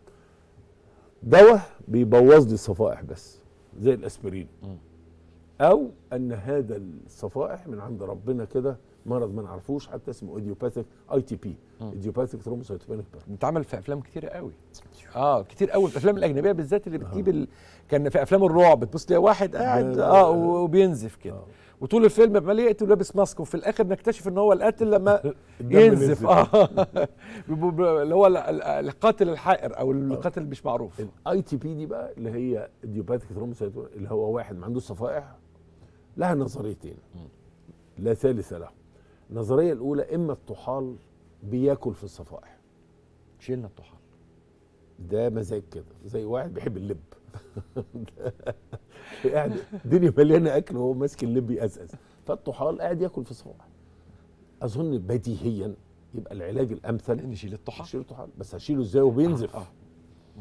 دواء بيبوظ لي الصفائح بس زي الأسبرين. أو أن هذا الصفائح من عند ربنا كده مرض ما نعرفوش حتى اسمه idiopathic ITP idiopathic thrombocytopenic بتعمل في أفلام كتير قوي. آه كتير قوي. في الأفلام الأجنبية بالذات اللي بتجيب ال... كان في أفلام الرعب تبص تلاقي واحد قاعد آه وبينزف كده. آه. وطول الفيلم عمال يقتل لابس mask وفي الآخر نكتشف إن هو القاتل لما ينزف. آه اللي هو ال- ال- القاتل الحائر أو القاتل مش معروف. ال ITP دي بقى اللي هي idiopathic thrombocytopenic اللي هو واحد ما عندوش صفائح لها نظريتين. لا ثالث له. النظرية الأولى إما الطحال بياكل في الصفائح. شيلنا الطحال. ده مزاج كده زي واحد بيحب اللب. قاعد الدنيا مليانة أكل وهو ماسك اللب يقزقز فالطحال قاعد ياكل في الصفائح أظن بديهيا يبقى العلاج الأمثل. نشيل الطحال. اشيل الطحال بس هشيله إزاي وبينزف. آه.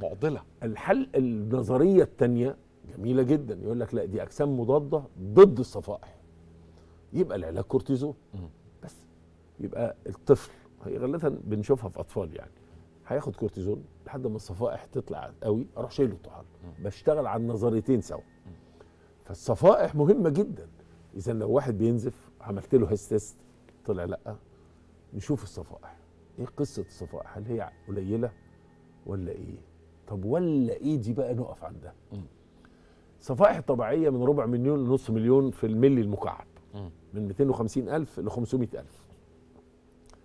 معضلة. الحل النظرية الثانية جميلة جدا. يقول لك لا دي أجسام مضادة ضد الصفائح. يبقى العلاج كورتيزون بس يبقى الطفل هي غالبا بنشوفها في أطفال يعني. هياخد كورتيزون لحد ما الصفائح تطلع قوي أروح شايله الطحال. بشتغل على النظريتين سوا. فالصفائح مهمة جدا. اذا لو واحد بينزف عملت له Hess test طلع لأ. نشوف الصفائح. إيه قصة الصفائح؟ هل هي قليلة ولا إيه؟ طب ولا إيه دي بقى نقف عندها صفائح طبيعية من ربع مليون لنص مليون في الملي المكعب. من 250 ألف ل 500 ألف.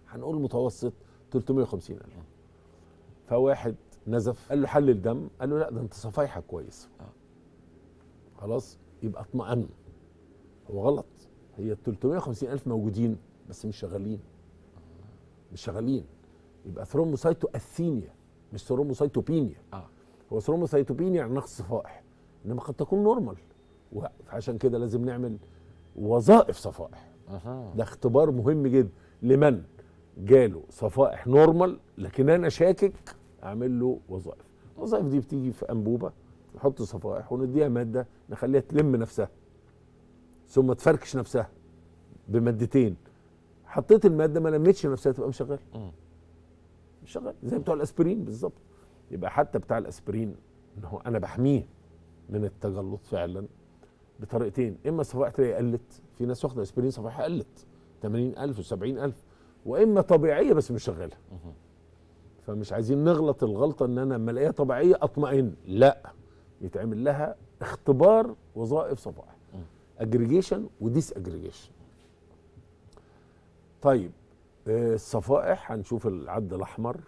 هنقول متوسط 350 ألف. فواحد نزف قال له حلل دم قال له لا ده انت صفايحك كويس. خلاص يبقى اطمئن. هو غلط. هي ال 350 ألف موجودين بس مش شغالين. مش شغالين. يبقى ثرومبوسايتو اثينيا مش thrombocytopenia آه. هو thrombocytopenia يعني نقص صفائح. إنما قد تكون normal وعشان كده لازم نعمل وظائف صفائح. أها. ده اختبار مهم جدا. لمن؟ جاله صفائح normal لكن أنا شاكك أعمل له وظائف. الوظائف دي بتيجي في أنبوبة نحط صفائح ونديها مادة نخليها تلم نفسها ثم تفركش نفسها بمادتين. حطيت المادة ما لمتش نفسها تبقى مش شغال مم. مش شغال زي بتوع الأسبرين بالظبط. يبقى حتى بتاع الأسبرين إن هو أنا بحميه من التجلط فعلا بطريقتين. إما الصفائح تلاقي قلت في ناس واخدة أسبرين صفائحها قلت 80000 و70000 وإما طبيعية بس مش شغالة. فمش عايزين نغلط الغلطة إن أنا لما ألاقيها طبيعية أطمئن. لا يتعمل لها اختبار وظائف صفائح aggregation و disaggregation طيب آه، الصفائح هنشوف العد الأحمر.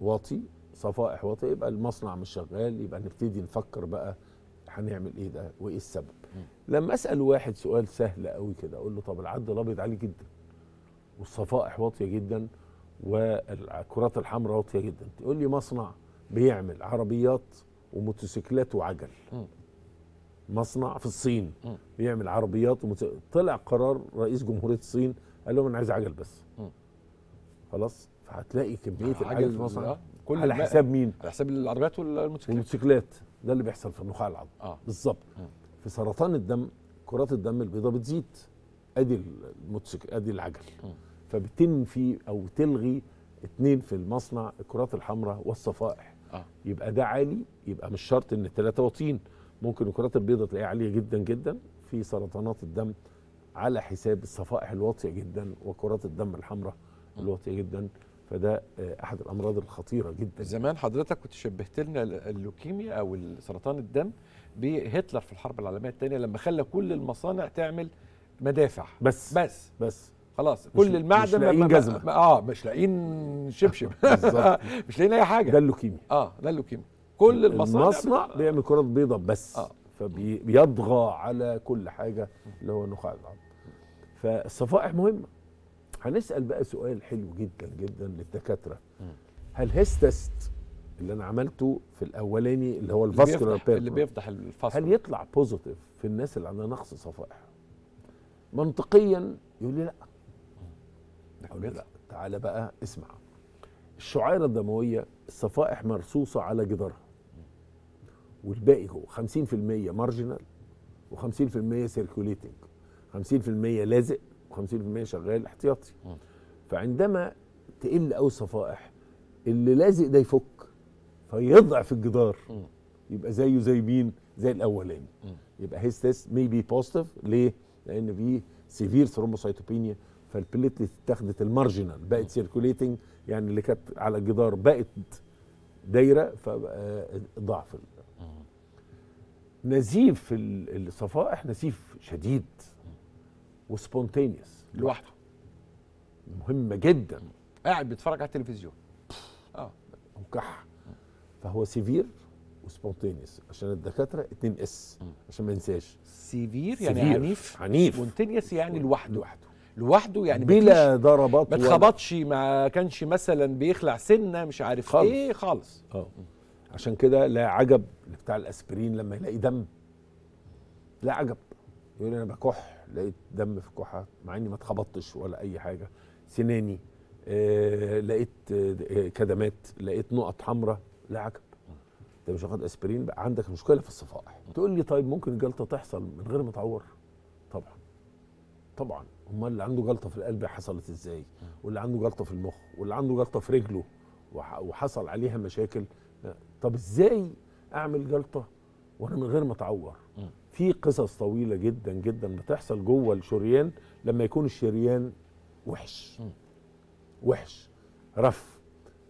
واطي صفائح واطي يبقى المصنع مش شغال يبقى نبتدي نفكر بقى هنعمل إيه ده وإيه السبب. لما أسأل واحد سؤال سهل قوي كده أقول له طب العد الأبيض عالي جدا. والصفائح واطية جدا والكرات الحمراء واطية جدا. تقول لي مصنع بيعمل عربيات وموتوسيكلات وعجل. مم. مصنع في الصين مم. بيعمل عربيات وموتو... طلع قرار رئيس جمهورية الصين قال لهم أنا عايز عجل بس. مم. خلاص؟ فهتلاقي كمية العجل عجل في آه، كل على حساب مين؟ على حساب العربيات والموتوسيكلات. والموتوسيكلات. ده اللي بيحصل في النخاع العظمي آه. بالظبط. في سرطان الدم كرات الدم البيضاء بتزيد. أدي الموتوسيكل أدي العجل. مم. فبتنفي أو تلغي اتنين في المصنع الكرات الحمراء والصفائح. آه. يبقى ده عالي يبقى مش شرط إن الثلاثه واطيين. ممكن الكرات البيضاء تلاقيها عالية جدا جدا. في سرطانات الدم على حساب الصفائح الواطية جدا وكرات الدم الحمراء الواطية جدا. فده آه، أحد الأمراض الخطيرة جدا. زمان حضرتك كنت شبهت لنا ال- اللوكيميا أو سرطان الدم بهتلر في الحرب العالمية الثانية لما خلى كل المصانع تعمل مدافع. بس بس. بس. خلاص كل المعدن مش لاقيين. ما- آه مش لاقيين شبشب. بالظبط. مش لاقيين أي حاجة. ده اللوكيميا. آه ده اللوكيميا. كل المصانع المصنع بيعمل كرات بيضاء بس آه. فبيطغى على كل حاجة اللي هو النخاع العظمي فالصفائح مهمة. هنسأل بقى سؤال حلو جدا جدا للدكاترة. هل Hess test اللي أنا عملته في الأولاني اللي هو ال vascular اللي بيفتح الفصل. هل يطلع positive في الناس اللي عندها نقص صفائح؟ منطقيا يقول لي لأ. ليه لا تعالى بقى اسمع. الشعيرة الدموية الصفائح مرصوصة على جدارها. والباقي هو 50% marginal و50% circulating 50% لازق و50% شغال احتياطي. فعندما تقل قوي الصفائح اللي لازق ده يفك فيضعف الجدار. يبقى زيه زي مين؟ زي الأولاني. يبقى Hess test may be positive ليه؟ لأن في severe thrombocytopenia فال platelet اتاخدت ال marginal بقت circulating يعني اللي كانت على الجدار بقت دايرة فبقى ضعف نزيف ال- الصفائح نزيف شديد و spontaneous لوحده. مهمة جدا. قاعد بيتفرج على التلفزيون. آه وكح فهو severe و spontaneous عشان الدكاترة 2 S عشان ما ننساش severe يعني severe، عنيف. عنيف. spontaneous يعني لوحده. لوحده. لوحده يعني بلا ضربات ما اتخبطش ما كانش مثلا بيخلع سنة مش عارف خالص. إيه خالص. أه. عشان كده لا عجب بتاع الأسبرين لما يلاقي دم. لا عجب. يقول أنا بكح لقيت دم في كحه مع إني ما اتخبطتش ولا أي حاجة. سناني آه لقيت آه كدمات لقيت نقط حمراء. لا عجب. أنت مش واخد أسبرين؟ بقى عندك مشكلة في الصفائح. تقول لي طيب ممكن الجلطة تحصل من غير ما تعور؟ طبعا. طبعا. امال اللي عنده جلطة في القلب حصلت إزاي؟ واللي عنده جلطة في المخ واللي عنده جلطة في رجله وح- وحصل عليها مشاكل. طب إزاي أعمل جلطة وأنا من غير ما أتعور؟ في قصص طويلة جدا جدا بتحصل جوه الشريان لما يكون الشريان وحش. وحش. رف.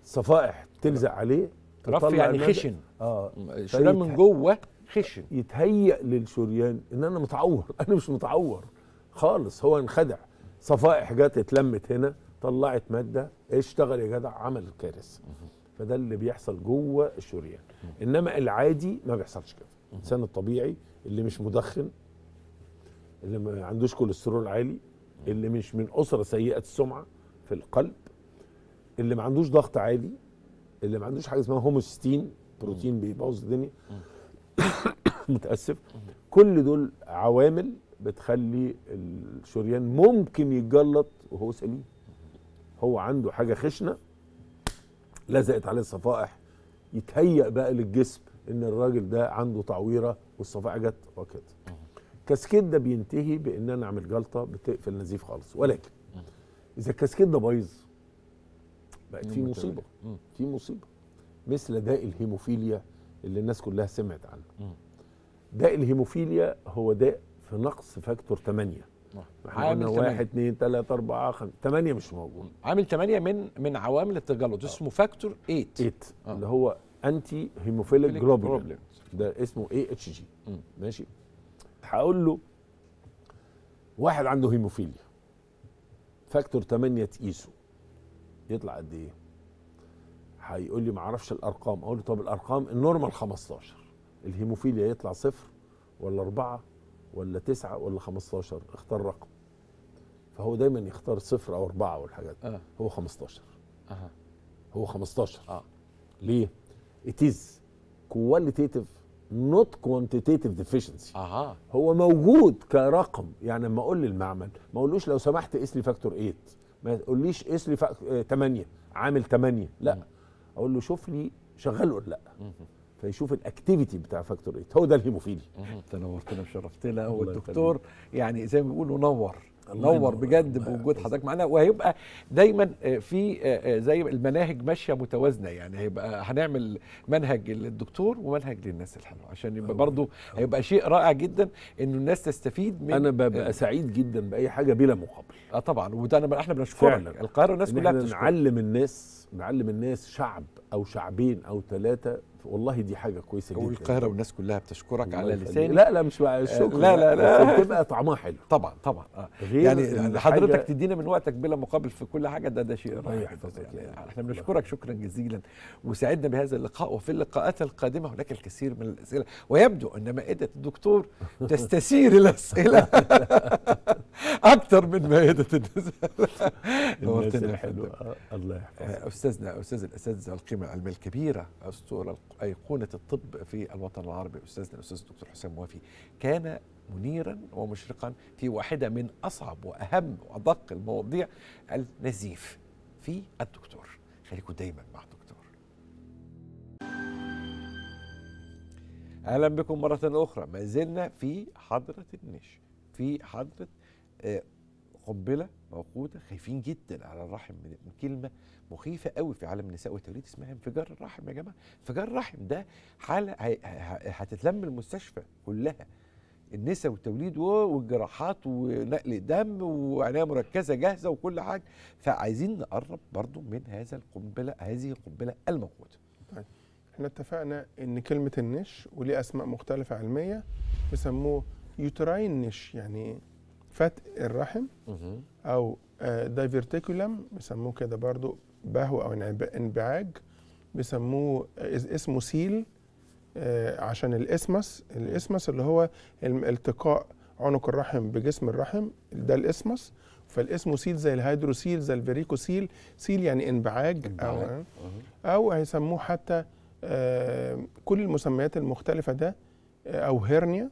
صفائح تلزق عليه رف يعني خشن. آه. الشريان من جوه خشن. يتهيأ للشريان إن أنا متعور. أنا مش متعور. خالص. هو انخدع. صفائح جت اتلمت هنا طلعت مادة اشتغل يا جدع عمل كارثه فده اللي بيحصل جوه الشريان. إنما العادي ما بيحصلش كده. الانسان الطبيعي اللي مش مدخن اللي ما عندوش كوليسترول عالي اللي مش من أسرة سيئة السمعة في القلب اللي ما عندوش ضغط عالي اللي ما عندوش حاجة اسمها هوموستين بروتين بيبوظ الدنيا. متأسف. كل دول عوامل بتخلي الشريان ممكن يتجلط وهو سليم. هو عنده حاجة خشنة لزقت عليه الصفائح يتهيأ بقى للجسم إن الراجل ده عنده تعويرة والصفائح جت وكده ال cascade ده بينتهي بإن أنا أعمل جلطة بتقفل النزيف خالص. ولكن إذا ال cascade ده بايظ بقت في مصيبة. في مصيبة. مثل داء الهيموفيليا اللي الناس كلها سمعت عنه. داء الهيموفيليا هو داء في نقص factor 8 إحنا عامل قلنا تمانية. 1 2 3 4 5 8 مش موجود. عامل 8 من من عوامل التجلط اسمه factor 8 8 آه. اللي هو anti-hemophilic globulin ده اسمه AHG ماشي؟ هقول له واحد عنده هيموفيليا. factor 8 تقيسه. يطلع قد إيه؟ هيقول لي ما أعرفش الأرقام. أقول له طب الأرقام ال normal 15 الهيموفيليا يطلع صفر ولا أربعة؟ ولا تسعة ولا 15 اختار رقم. فهو دايما يختار صفر أو أربعة والحاجات دي. آه. هو 15 أها. هو 15 آه. ليه؟ It is qualitative not quantitative deficiency. أها. هو موجود كرقم. يعني لما أقول للمعمل ما أقولوش لو سمحت قيس لي factor 8 ما تقوليش قيس لي fac... 8 عامل 8 لا. أقول له شوف لي شغال ولا لا. فيشوف ال activity بتاع factor 8 هو ده الهيموفيلي انت نورتنا وشرفتنا والدكتور يعني زي ما بيقولوا نور. الله نور. بجد بوجود. حضرتك معانا. وهيبقى دايما آه، في آه، آه، زي المناهج ماشية متوازنة. يعني هيبقى هنعمل منهج للدكتور ومنهج للناس الحلوة. عشان يبقى برضه هيبقى شيء رائع جدا إنه الناس تستفيد من أنا ببقى سعيد جدا بأي حاجة بلا مقابل. آه طبعا. وده أنا إحنا بنشكرك. فعلا. القاهرة الناس كلها بتشكرك. نعلم الناس نعلم الناس شعب أو شعبين أو ثلاثة والله دي حاجة كويسة جدا. والقاهره والناس كلها بتشكرك على. لساني. لا لا مش الشكر لا، لا، لا. بس بتبقى طعمها حلو. طبعا طبعا. آه. يعني حضرتك تدينا من وقتك بلا مقابل في كل حاجة ده ده شيء رائع. يعني. إحنا بنشكرك شكرا جزيلا. وسعدنا بهذا اللقاء وفي اللقاءات القادمة هناك الكثير من الأسئلة. ويبدو أن مائدة الدكتور تستثير الاسئله أكثر من مائدة الناس. نورتنا الحلوة. آه، الله يحفظك. آه، أستاذنا أستاذ الاساتذه القيمة العلمية الكبيرة أسطورة أيقونة الطب في الوطن العربي. استاذنا الأستاذ الدكتور حسام موافي كان منيرا ومشرقا في واحدة من أصعب وأهم وأدق المواضيع النزيف في الدكتور. خليكم دايما مع الدكتور. أهلا بكم مرة أخرى. ما زلنا في حضرة النش في حضرة آه، قنبله موقوتة خايفين جدا على الرحم من كلمة مخيفة قوي في عالم النساء والتوليد اسمها انفجار الرحم يا جماعة. انفجار الرحم ده حاله هتتلم المستشفى كلها. النساء والتوليد والجراحات ونقل دم وعناية مركزة جاهزة وكل حاجة. فعايزين نقرب برضو من هذا القنبلة هذه القنبلة الموقوتة. إحنا اتفقنا إن كلمة النش وليه أسماء مختلفة علمية بيسموه يوتراين نش يعني فتق الرحم أو دايفرتيكولم بيسموه كده برضو بهو أو انبعاج. بيسموه اس- isthmocele آه، عشان ال isthmus ال isthmus اللي هو التقاء عنق الرحم بجسم الرحم ده ال isthmus. فال isthmocele زي ال hydrocele زي ال varicocele. cele يعني انبعاج, انبعاج. أو, أو هيسموه حتى آه، كل المسميات المختلفة ده آه، أو hernia.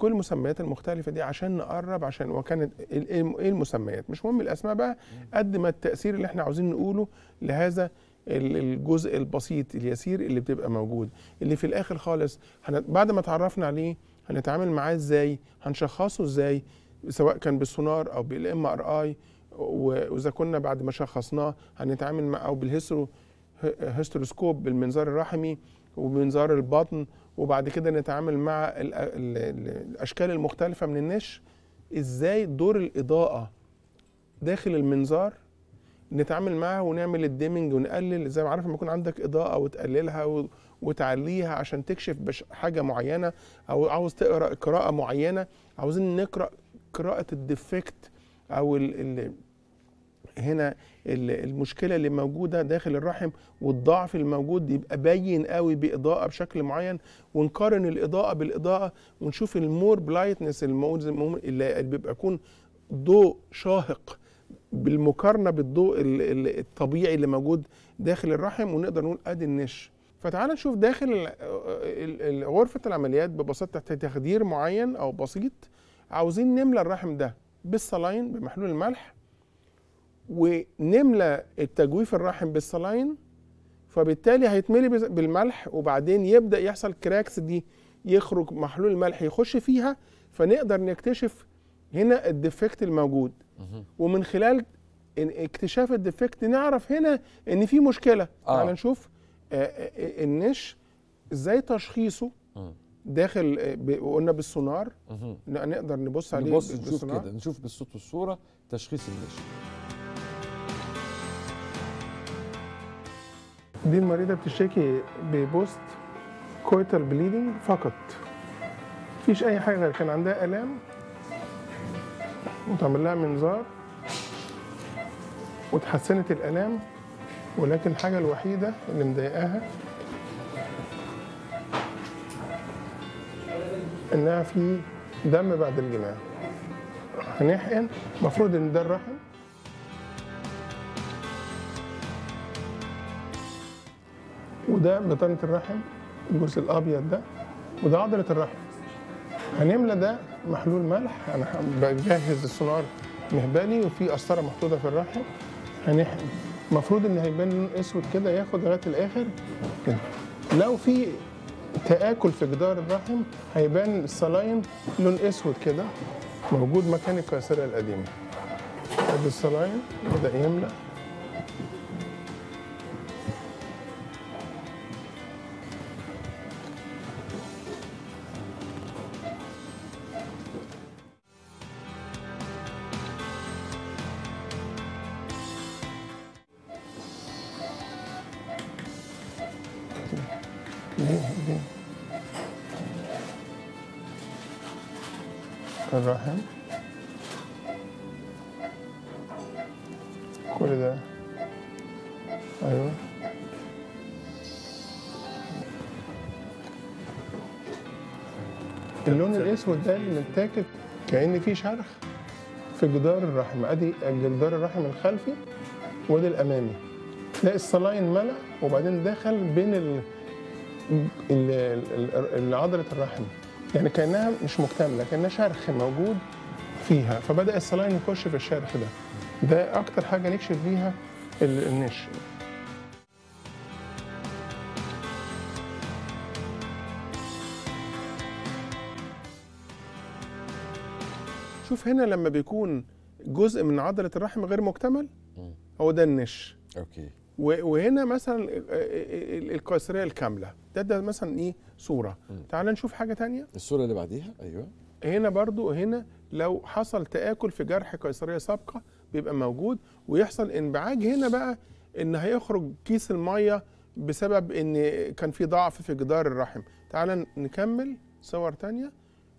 كل المسميات المختلفة دي عشان نقرب عشان وكانت ال- إيه إيه المسميات؟ مش مهم الأسماء بقى قد ما التأثير اللي إحنا عاوزين نقوله لهذا ال- الجزء البسيط اليسير اللي بتبقى موجود. اللي في الآخر خالص بعد ما تعرفنا عليه هنتعامل معاه إزاي؟ هنشخصه إزاي؟ سواء كان بالسونار أو بال MRI وإذا كنا بعد ما شخصناه هنتعامل مع أو بال hystero hysteroscope بالمنظار الرحمي وبمنظار البطن وبعد كده نتعامل مع ال ال ال الأشكال المختلفة من ال niche. إزاي دور الإضاءة داخل المنظار نتعامل معاها ونعمل ال dimming ونقلل زي ما عارف لما يكون عندك إضاءة وتقللها وتعليها عشان تكشف حاجة معينة أو عاوز تقرأ قراءة معينة عاوزين نقرأ قراءة ال defect أو هنا ال- المشكلة اللي موجودة داخل الرحم والضعف الموجود يبقى باين قوي بإضاءة بشكل معين. ونقارن الإضاءة بالإضاءة ونشوف ال more brightness اللي بيبقى يكون ضوء شاهق بالمقارنة بالضوء ال- ال- الطبيعي اللي موجود داخل الرحم ونقدر نقول أدي ال niche. فتعال نشوف داخل غرفة العمليات ببساطة تخدير معين أو بسيط. عاوزين نملى الرحم ده بال saline بمحلول الملح. ونملى التجويف الرحم بال saline فبالتالي هيتملي بالملح وبعدين يبدأ يحصل cracks دي يخرج محلول الملح يخش فيها فنقدر نكتشف هنا ال defect الموجود. ومن خلال اكتشاف ال defect نعرف هنا إن في مشكلة. آه. تعال نشوف. آه، آه، ال niche إزاي تشخيصه داخل آه، قلنا بالسونار. نقدر نبص عليه نبص نشوف. كده نشوف بالصوت والصورة تشخيص ال niche. دي المريضة بتشتكي ب post-coital bleeding فقط. مفيش أي حاجة غير كان عندها آلام وتعمل لها منظار وتحسنت الآلام ولكن الحاجة الوحيدة اللي مضايقاها إنها في دم بعد الجماع هنحقن المفروض إن ده الرحم. وده بطانة الرحم الجزء الأبيض ده وده عضلة الرحم. هنملى ده محلول ملح. أنا بجهز السونار مهبلي وفي قسطرة محطوطة في الرحم. هنحقن المفروض إن هيبان لون أسود كده ياخد لغاية الآخر. كده لو في تآكل في جدار الرحم هيبان الصلاين لون أسود كده موجود مكان القيصرية القديمة. ادي الصلاين بدأ يملى ده اللي متاكد كأن في شرخ في جدار الرحم. أدي جدار الرحم الخلفي وادي الأمامي. تلاقي الصلاين ملأ وبعدين دخل بين ال عضلة الرحم. يعني كأنها مش مكتملة كأنها شرخ موجود فيها. فبدأ الصلاين يخش في الشرخ ده. ده أكتر حاجة نكشف بيها ال- النش شوف هنا لما بيكون جزء من عضلة الرحم غير مكتمل هو ده ال niche. Okay. وهنا مثلا ال- ال- القيصرية الكاملة. ده ده مثلا إيه؟ صورة. تعال نشوف حاجة تانية. الصورة اللي بعديها؟ أيوه. هنا برضو هنا لو حصل تآكل في جرح قيصرية سابقة بيبقى موجود ويحصل انبعاج هنا بقى إن هيخرج كيس المية بسبب إن كان في ضعف في جدار الرحم. تعال نكمل صور تانية.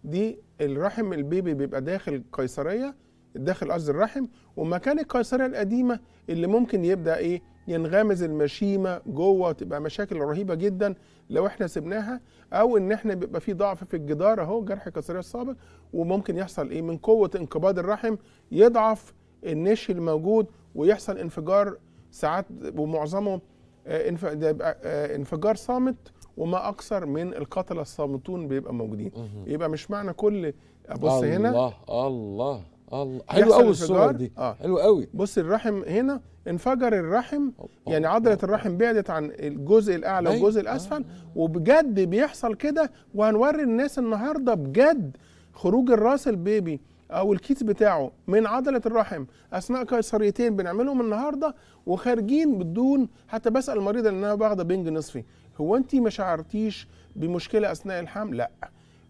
دي الرحم البيبي بيبقى داخل قيصرية داخل قصد الرحم ومكان القيصرية القديمة اللي ممكن يبدأ إيه؟ ينغمز المشيمة جوه وتبقى مشاكل رهيبة جدا لو إحنا سبناها أو إن إحنا بيبقى في ضعف في الجدار أهو جرح القيصرية السابق وممكن يحصل إيه؟ من قوة انقباض الرحم يضعف النش الموجود ويحصل انفجار ساعات ومعظمه آه، يبقى، آه، انفجار صامت وما أكثر من القتلة الصامتون بيبقى موجودين. يبقى مش معنى كل ابص هنا. الله الله الله. حلو قوي الصور. دي. آه. حلو قوي بص الرحم هنا انفجر الرحم يعني عضلة الرحم بعدت عن الجزء الأعلى أيوة. والجزء الأسفل. وبجد بيحصل كده وهنوري الناس النهاردة بجد خروج الراس البيبي أو الكيس بتاعه من عضلة الرحم. أثناء قيصريتين بنعملهم النهاردة وخارجين بدون حتى بسأل المريضة لأنها واخدة بنج نصفي. هو أنت ما شعرتيش بمشكلة أثناء الحمل؟ لأ.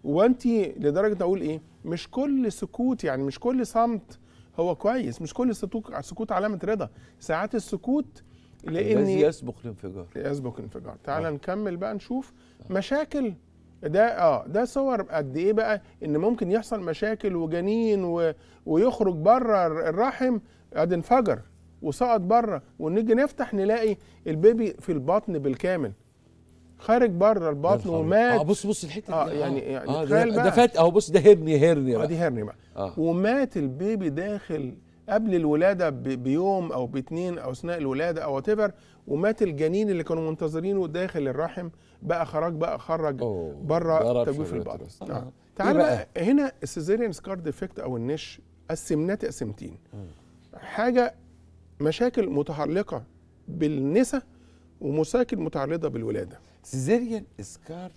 وأنت لدرجة أقول إيه؟ مش كل سكوت يعني مش كل صمت هو كويس مش كل سكوت علامة رضا. ساعات السكوت الذي لأن يسبق الانفجار. يسبق الانفجار. تعال نكمل بقى نشوف مشاكل. ده آه ده صور قد إيه بقى إن ممكن يحصل مشاكل وجنين و... ويخرج بره الرحم قد انفجر وسقط بره ونيجي نفتح نلاقي ال baby في البطن بالكامل. خارج بره البطن ومات. آه بص بص الحتة آه دي يعني يعني آه تخيل ده, بقى. ده فات. اهو بص ده hernia hernia بقى. دي hernia بقى. آه. ومات ال baby داخل قبل الولادة بيوم أو باتنين أو أثناء الولادة أو وات ومات الجنين اللي كانوا منتظرينه داخل الرحم. بقى خرج بقى خرج بره تجويف البطن. آه. آه. تعال إيه بقى؟ هنا ال cesarean scar defect أو ال niche قسمناه تقسيمتين حاجة مشاكل متعلقة بالنساء ومشاكل متعلقة بالولادة. cesarean scar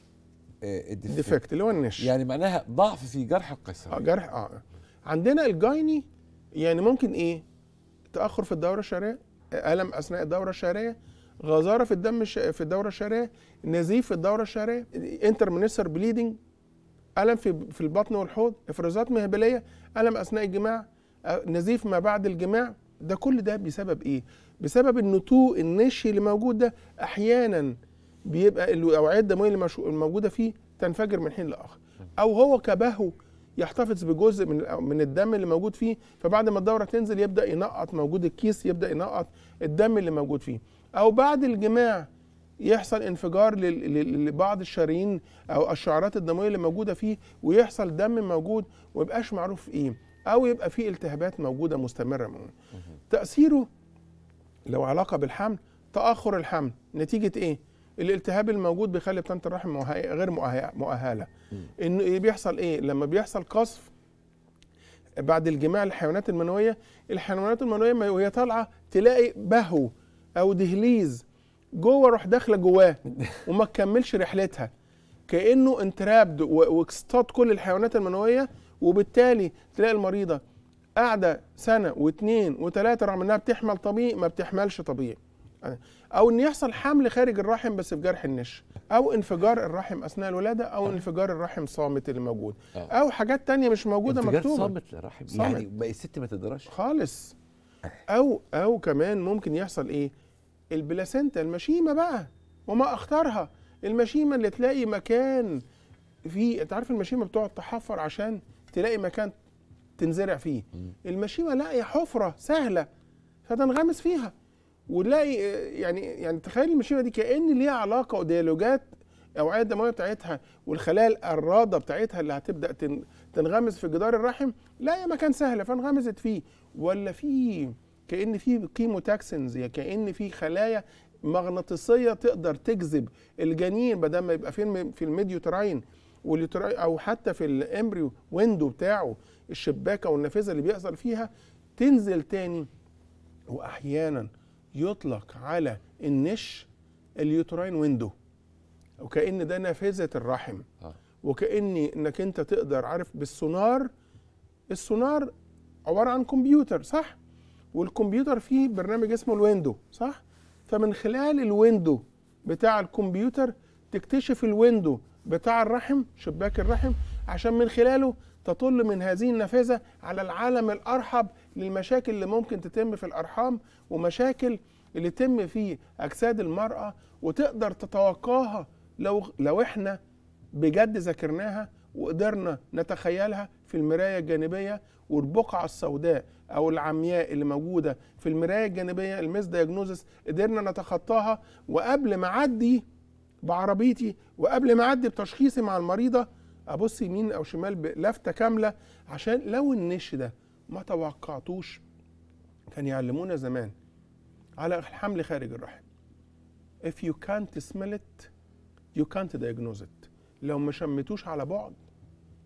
defect اللي هو ال niche. يعني معناها ضعف في جرح آه القيصري جرح آه. عندنا ال gyne يعني ممكن إيه؟ تأخر في الدورة الشهريه ألم أثناء الدورة الشهريه غزارة في الدم الش... في الدورة الشهريه نزيف في الدورة الشهريه intermenstrual bleeding ألم في في البطن والحوض إفرازات مهبلية ألم أثناء الجماع آه، نزيف ما بعد الجماع. ده كل ده بسبب إيه؟ بسبب النتوء النشي اللي موجود ده أحيانا بيبقى الاوعيه الدمويه اللي الموجودة فيه تنفجر من حين لآخر. أو هو كبهو يحتفظ بجزء من من الدم اللي موجود فيه فبعد ما الدورة تنزل يبدأ ينقط موجود الكيس يبدأ ينقط الدم اللي موجود فيه. أو بعد الجماع يحصل انفجار لبعض الشرايين أو الشعرات الدموية اللي موجودة فيه ويحصل دم موجود ويبقاش معروف إيه. أو يبقى فيه التهابات موجودة مستمرة منه. تأثيره لو علاقة بالحمل تأخر الحمل. نتيجة إيه؟ الالتهاب الموجود بيخلي بطانه الرحم غير مؤه- مؤهلة. انه إيه بيحصل إيه؟ لما بيحصل قصف بعد الجماع الحيوانات المنوية الحيوانات المنوية وهي طالعة تلاقي بهو أو دهليز جوه روح داخلة جواه وما تكملش رحلتها. كأنه انترابد و- واصطاد كل الحيوانات المنوية وبالتالي تلاقي المريضة قاعدة سنة واثنين وثلاثه رغم إنها بتحمل طبيعي ما بتحملش طبيعي. أو إن يحصل حمل خارج الرحم بس في جرح النش أو انفجار الرحم أثناء الولادة أو انفجار الرحم صامت اللي موجود آه. أو حاجات تانية مش موجودة انفجار مكتوبة. صامت للرحم. يعني بقى الست ما تقدرش؟ خالص. أو أو كمان ممكن يحصل إيه؟ البلاسينتا المشيمة بقى وما اخطرها المشيمة اللي تلاقي مكان فيه أنت عارف المشيمة بتقعد تحفر عشان تلاقي مكان تنزرع فيه. المشيمة لاقيه حفرة سهلة فتنغمس فيها. ونلاقي يعني يعني تخيل المشيمة دي كأن ليها علاقة وديالوجات الاوعيه الدموية بتاعتها والخلايا الراده بتاعتها اللي هتبدأ تن- تنغمس في جدار الرحم لا هي مكان سهل فانغمست فيه. ولا في كأن في chemotaxins يا كأن في خلايا مغناطيسية تقدر تجذب الجنين بدل ما يبقى فين في ال mid-uterine أو حتى في ال embryo window بتاعه الشباكة والنافذة اللي بيحصل فيها تنزل تاني. واحيانا يطلق على ال niche ال uterine window وكأن ده نافذة الرحم. آه. وكأن إنك أنت تقدر عارف بالسونار. السونار عبارة عن كمبيوتر صح؟ والكمبيوتر فيه برنامج اسمه ال window صح؟ فمن خلال ال window بتاع الكمبيوتر تكتشف ال window بتاع الرحم شباك الرحم عشان من خلاله تطل من هذه النافذة على العالم الأرحب للمشاكل اللي ممكن تتم في الأرحام ومشاكل اللي تتم في أجساد المرأة وتقدر تتوقاها لو لو إحنا بجد ذاكرناها وقدرنا نتخيلها في المراية الجانبية والبقعة السوداء أو العمياء اللي موجودة في المراية الجانبية ال misdiagnosis قدرنا نتخطاها. وقبل ما أعدي بعربيتي وقبل ما أعدي بتشخيصي مع المريضة أبص يمين أو شمال بلفتة كاملة عشان لو ال niche ده ما توقعتوش كان يعلمونا زمان على الحمل خارج الرحم. If you can't smell it you can't diagnose it. لو ما شمتوش على بعد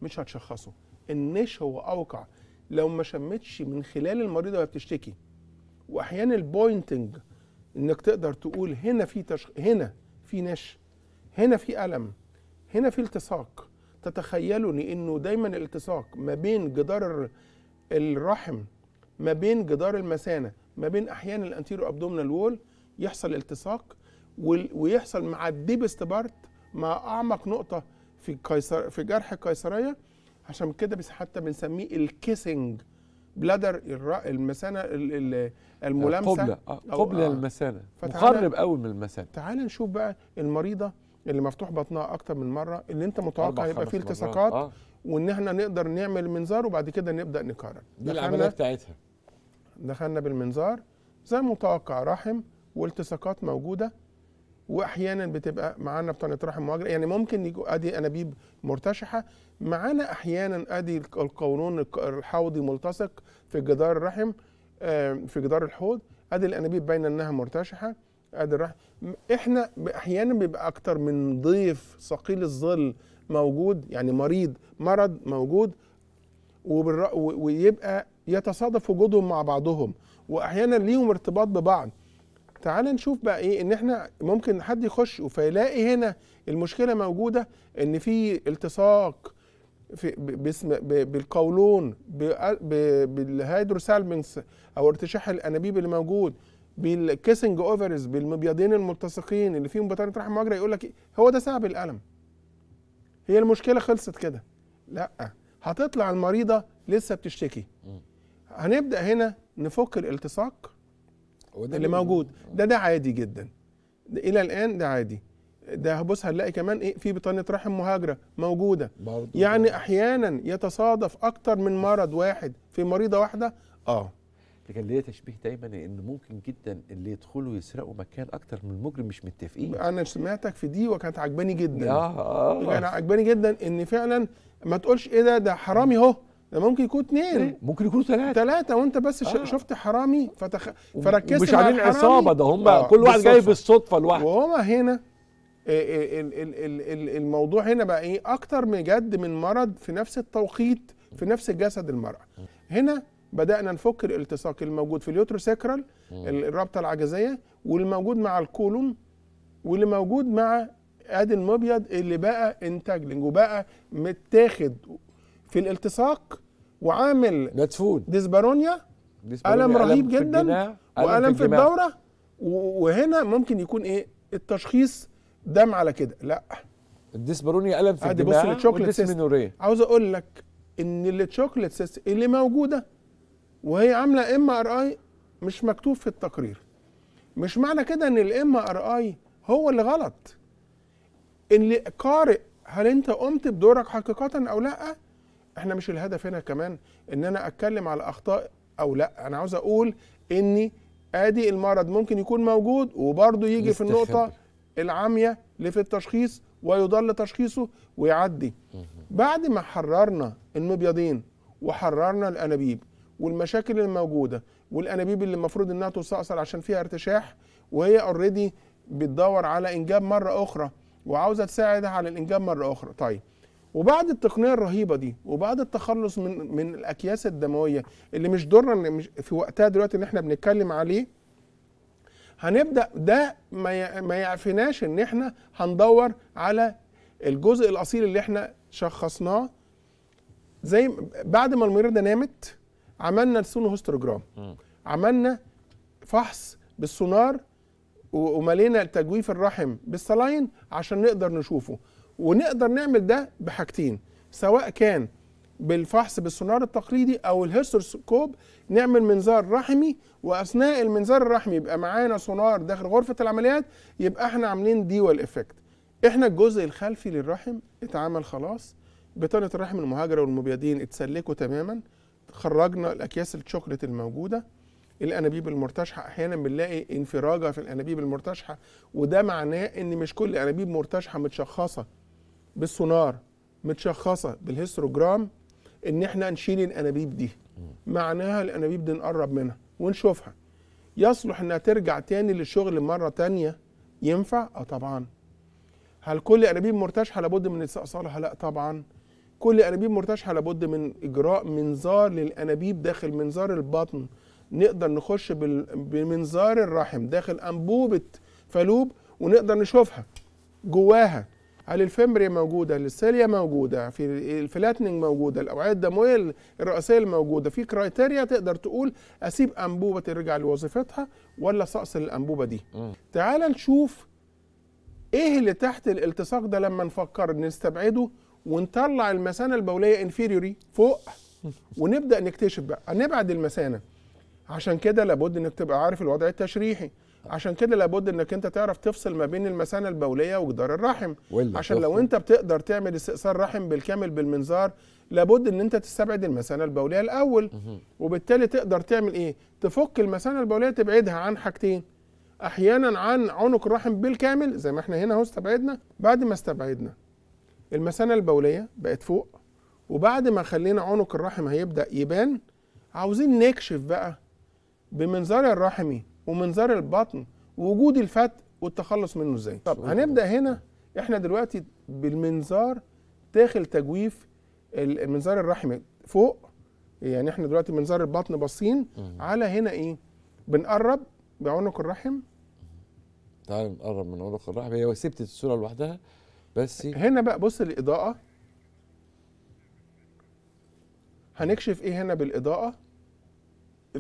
مش هتشخصه. النش هو أوقع. لو ما شمتش من خلال المريضة وهي بتشتكي. وأحيانا البوينتنج إنك تقدر تقول هنا في تشخ... هنا في نش هنا في ألم هنا في التصاق تتخيلوا ان إنه دايما الالتصاق ما بين جدار الرحم ما بين جدار المثانة ما بين أحيانا ال anterior abdominal wall يحصل التصاق ويحصل مع ال deepest part مع أعمق نقطة في قيصر في جرح القيصريه عشان كده حتى بنسميه ال kissing bladder المثانة ال- ال- الملامسة قبلة آه، أو- قبلة آه. مقرب قوي من المثانة تعال نشوف بقى المريضة اللي مفتوح بطنها أكتر من مرة اللي أنت متوقع يبقى فيه. التصاقات آه. وإن إحنا نقدر نعمل منظار وبعد كده نبدأ نكرر دي العملية بتاعتها. دخلنا بالمنظار زي المتوقع رحم والتصاقات موجودة وأحيانا بتبقى معانا بطانه رحم مهاجره يعني ممكن يجو أدي أنابيب مرتشحة. معانا أحيانا أدي القولون الحوضي ملتصق في جدار الرحم في جدار الحوض. أدي الأنابيب باينة إنها مرتشحة. أدي الرحم. إحنا أحيانا بيبقى أكتر من ضيف ثقيل الظل موجود يعني مريض مرض موجود ويبقى يتصادف وجودهم مع بعضهم وأحيانا ليهم ارتباط ببعض تعال نشوف بقى إيه إن إحنا ممكن حد يخش فيلاقي هنا المشكلة موجودة إن في التصاق في باسم بالقولون ب- ب- بالهيدروسالمنكس أو ارتشاح الأنابيب اللي موجود بالكيسنج أوفرز بالمبيضين الملتصقين اللي فيهم بطانه رحم مجرى يقول لك إيه؟ هو ده سبب الألم هي المشكلة خلصت كده. لا هتطلع المريضة لسه بتشتكي. هنبدأ هنا نفك الالتصاق اللي موجود. ده ده عادي جدا. ده إلى الآن ده عادي. ده بص هنلاقي كمان إيه في بطانة رحم مهاجرة موجودة. برضه يعني أحيانا يتصادف أكتر من مرض واحد في مريضة واحدة؟ آه. كان ليا تشبيه دايما إن ممكن جدا اللي يدخلوا يسرقوا مكان أكتر من المجرم مش متفقين. أنا سمعتك في دي وكانت عجباني جدا. آه آه عجباني جدا إن فعلا ما تقولش إيه ده ده حرامي أهو. ده ممكن يكون اتنين. ممكن يكونوا ثلاثة ثلاثة وأنت بس آه. شفت حرامي فتخ... فركزت مش عاملين. عصابة ده هم آه، كل واحد جاي. بالصدفة. لوحده. وهما هنا ال- ال- الموضوع هنا بقى إيه؟ أكتر بجد من مرض في نفس التوقيت في نفس جسد المرأة. هنا بدأنا نفك الالتصاق الموجود في ال uterosacral ال- الرابطة العجزية والموجود مع الكولون واللي موجود مع ادي المبيض اللي بقى entangling وبقى متاخد في الالتصاق وعامل مدفون dyspareunia ألم رهيب جدا وألم في. الدورة وهنا ممكن يكون إيه؟ التشخيص تم على كده. لا. ال dyspareunia ألم في وال dysmenorrhea عاوز أقول لك إن ال chocolate cyst اللي موجودة وهي عاملة MRI مش مكتوب في التقرير. مش معنى كده إن ال MRI هو اللي غلط. اللي قارئ هل أنت قمت بدورك حقيقة أو لأ؟ إحنا مش الهدف هنا كمان إن أنا أتكلم على أخطاء أو لأ. أنا عاوز أقول إني آدي المرض ممكن يكون موجود وبرضه يجي في النقطة. العامية اللي في التشخيص ويضل تشخيصه ويعدي. بعد ما حررنا المبيضين وحررنا الأنابيب والمشاكل الموجوده والأنابيب اللي المفروض إنها تستأصل عشان فيها ارتشاح وهي اوريدي بتدور على إنجاب مرة أخرى وعاوزة تساعدها على الإنجاب مرة أخرى. طيب وبعد التقنية الرهيبة دي وبعد التخلص من من الأكياس الدموية اللي مش مش في وقتها دلوقتي ان إحنا بنتكلم عليه هنبدأ ده ما يعفناش إن إحنا هندور على الجزء الأصيل اللي إحنا شخصناه. زي بعد ما المريضة نامت عملنا ال sonohysterogram عملنا فحص بالسونار وملينا تجويف الرحم بال saline عشان نقدر نشوفه. ونقدر نعمل ده بحاجتين. سواء كان بالفحص بالسونار التقليدي أو ال hysteroscope نعمل منظار رحمي وأثناء المنظار الرحمي يبقى معانا سونار داخل غرفة العمليات يبقى إحنا عاملين dual effect. إحنا الجزء الخلفي للرحم اتعمل خلاص. بطانة الرحم المهاجرة والمبيضين اتسلكوا تماما. خرجنا الأكياس الشوكليت الموجودة الأنابيب المرتشحة أحيانا بنلاقي انفراجة في الأنابيب المرتشحة وده معناه إن مش كل أنابيب مرتشحة متشخصة بالسونار متشخصة بال hysterogram إن إحنا نشيل الأنابيب دي. معناها الأنابيب دي نقرب منها ونشوفها. يصلح إنها ترجع تاني للشغل مرة تانية؟ ينفع؟ آه طبعا. هل كل أنابيب مرتشحة لابد من استئصالها؟ لا طبعا. كل انابيب مرتشحة لابد من إجراء منظار للأنابيب داخل منظار البطن. نقدر نخش بمنظار الرحم داخل أنبوبة فالوب ونقدر نشوفها جواها. هل ال fimbria موجودة؟ هل ال cilia موجودة؟ في ال flattening موجودة؟ الأوعية الدموية الرئيسيه الموجودة؟ في criteria تقدر تقول أسيب أنبوبة ترجع لوظيفتها ولا استأصل الأنبوبة دي؟ تعال نشوف إيه اللي تحت الالتصاق ده لما نفكر نستبعده ونطلع المثانة البولية inferiorly فوق ونبدأ نكتشف بقى. هنبعد المثانة. عشان كده لابد إنك تبقى عارف الوضع التشريحي. عشان كده لابد إنك أنت تعرف تفصل ما بين المثانة البولية وجدار الرحم. عشان لو. أنت بتقدر تعمل استئصال رحم بالكامل بالمنظار لابد إن أنت تستبعد المثانة البولية الأول. وبالتالي تقدر تعمل إيه؟ تفك المثانة البولية تبعدها عن حاجتين. أحيانا عن عنق الرحم بالكامل زي ما إحنا هنا أهو استبعدنا. بعد ما استبعدنا المثانة البولية بقت فوق وبعد ما خلينا عنق الرحم هيبدأ يبان عاوزين نكشف بقى بمنظار الرحمي ومنظار البطن وجود الفتق والتخلص منه إزاي. طب هنبدأ هنا. إحنا دلوقتي بالمنظار داخل تجويف ال- المنظار الرحمي فوق. يعني إحنا دلوقتي منظار البطن باصين. على هنا إيه؟ بنقرب بعنق الرحم. تعال نقرب من عنق الرحم. هي سبت الصورة لوحدها. بس هنا بقى بص الاضاءه هنكشف إيه هنا بالإضاءة؟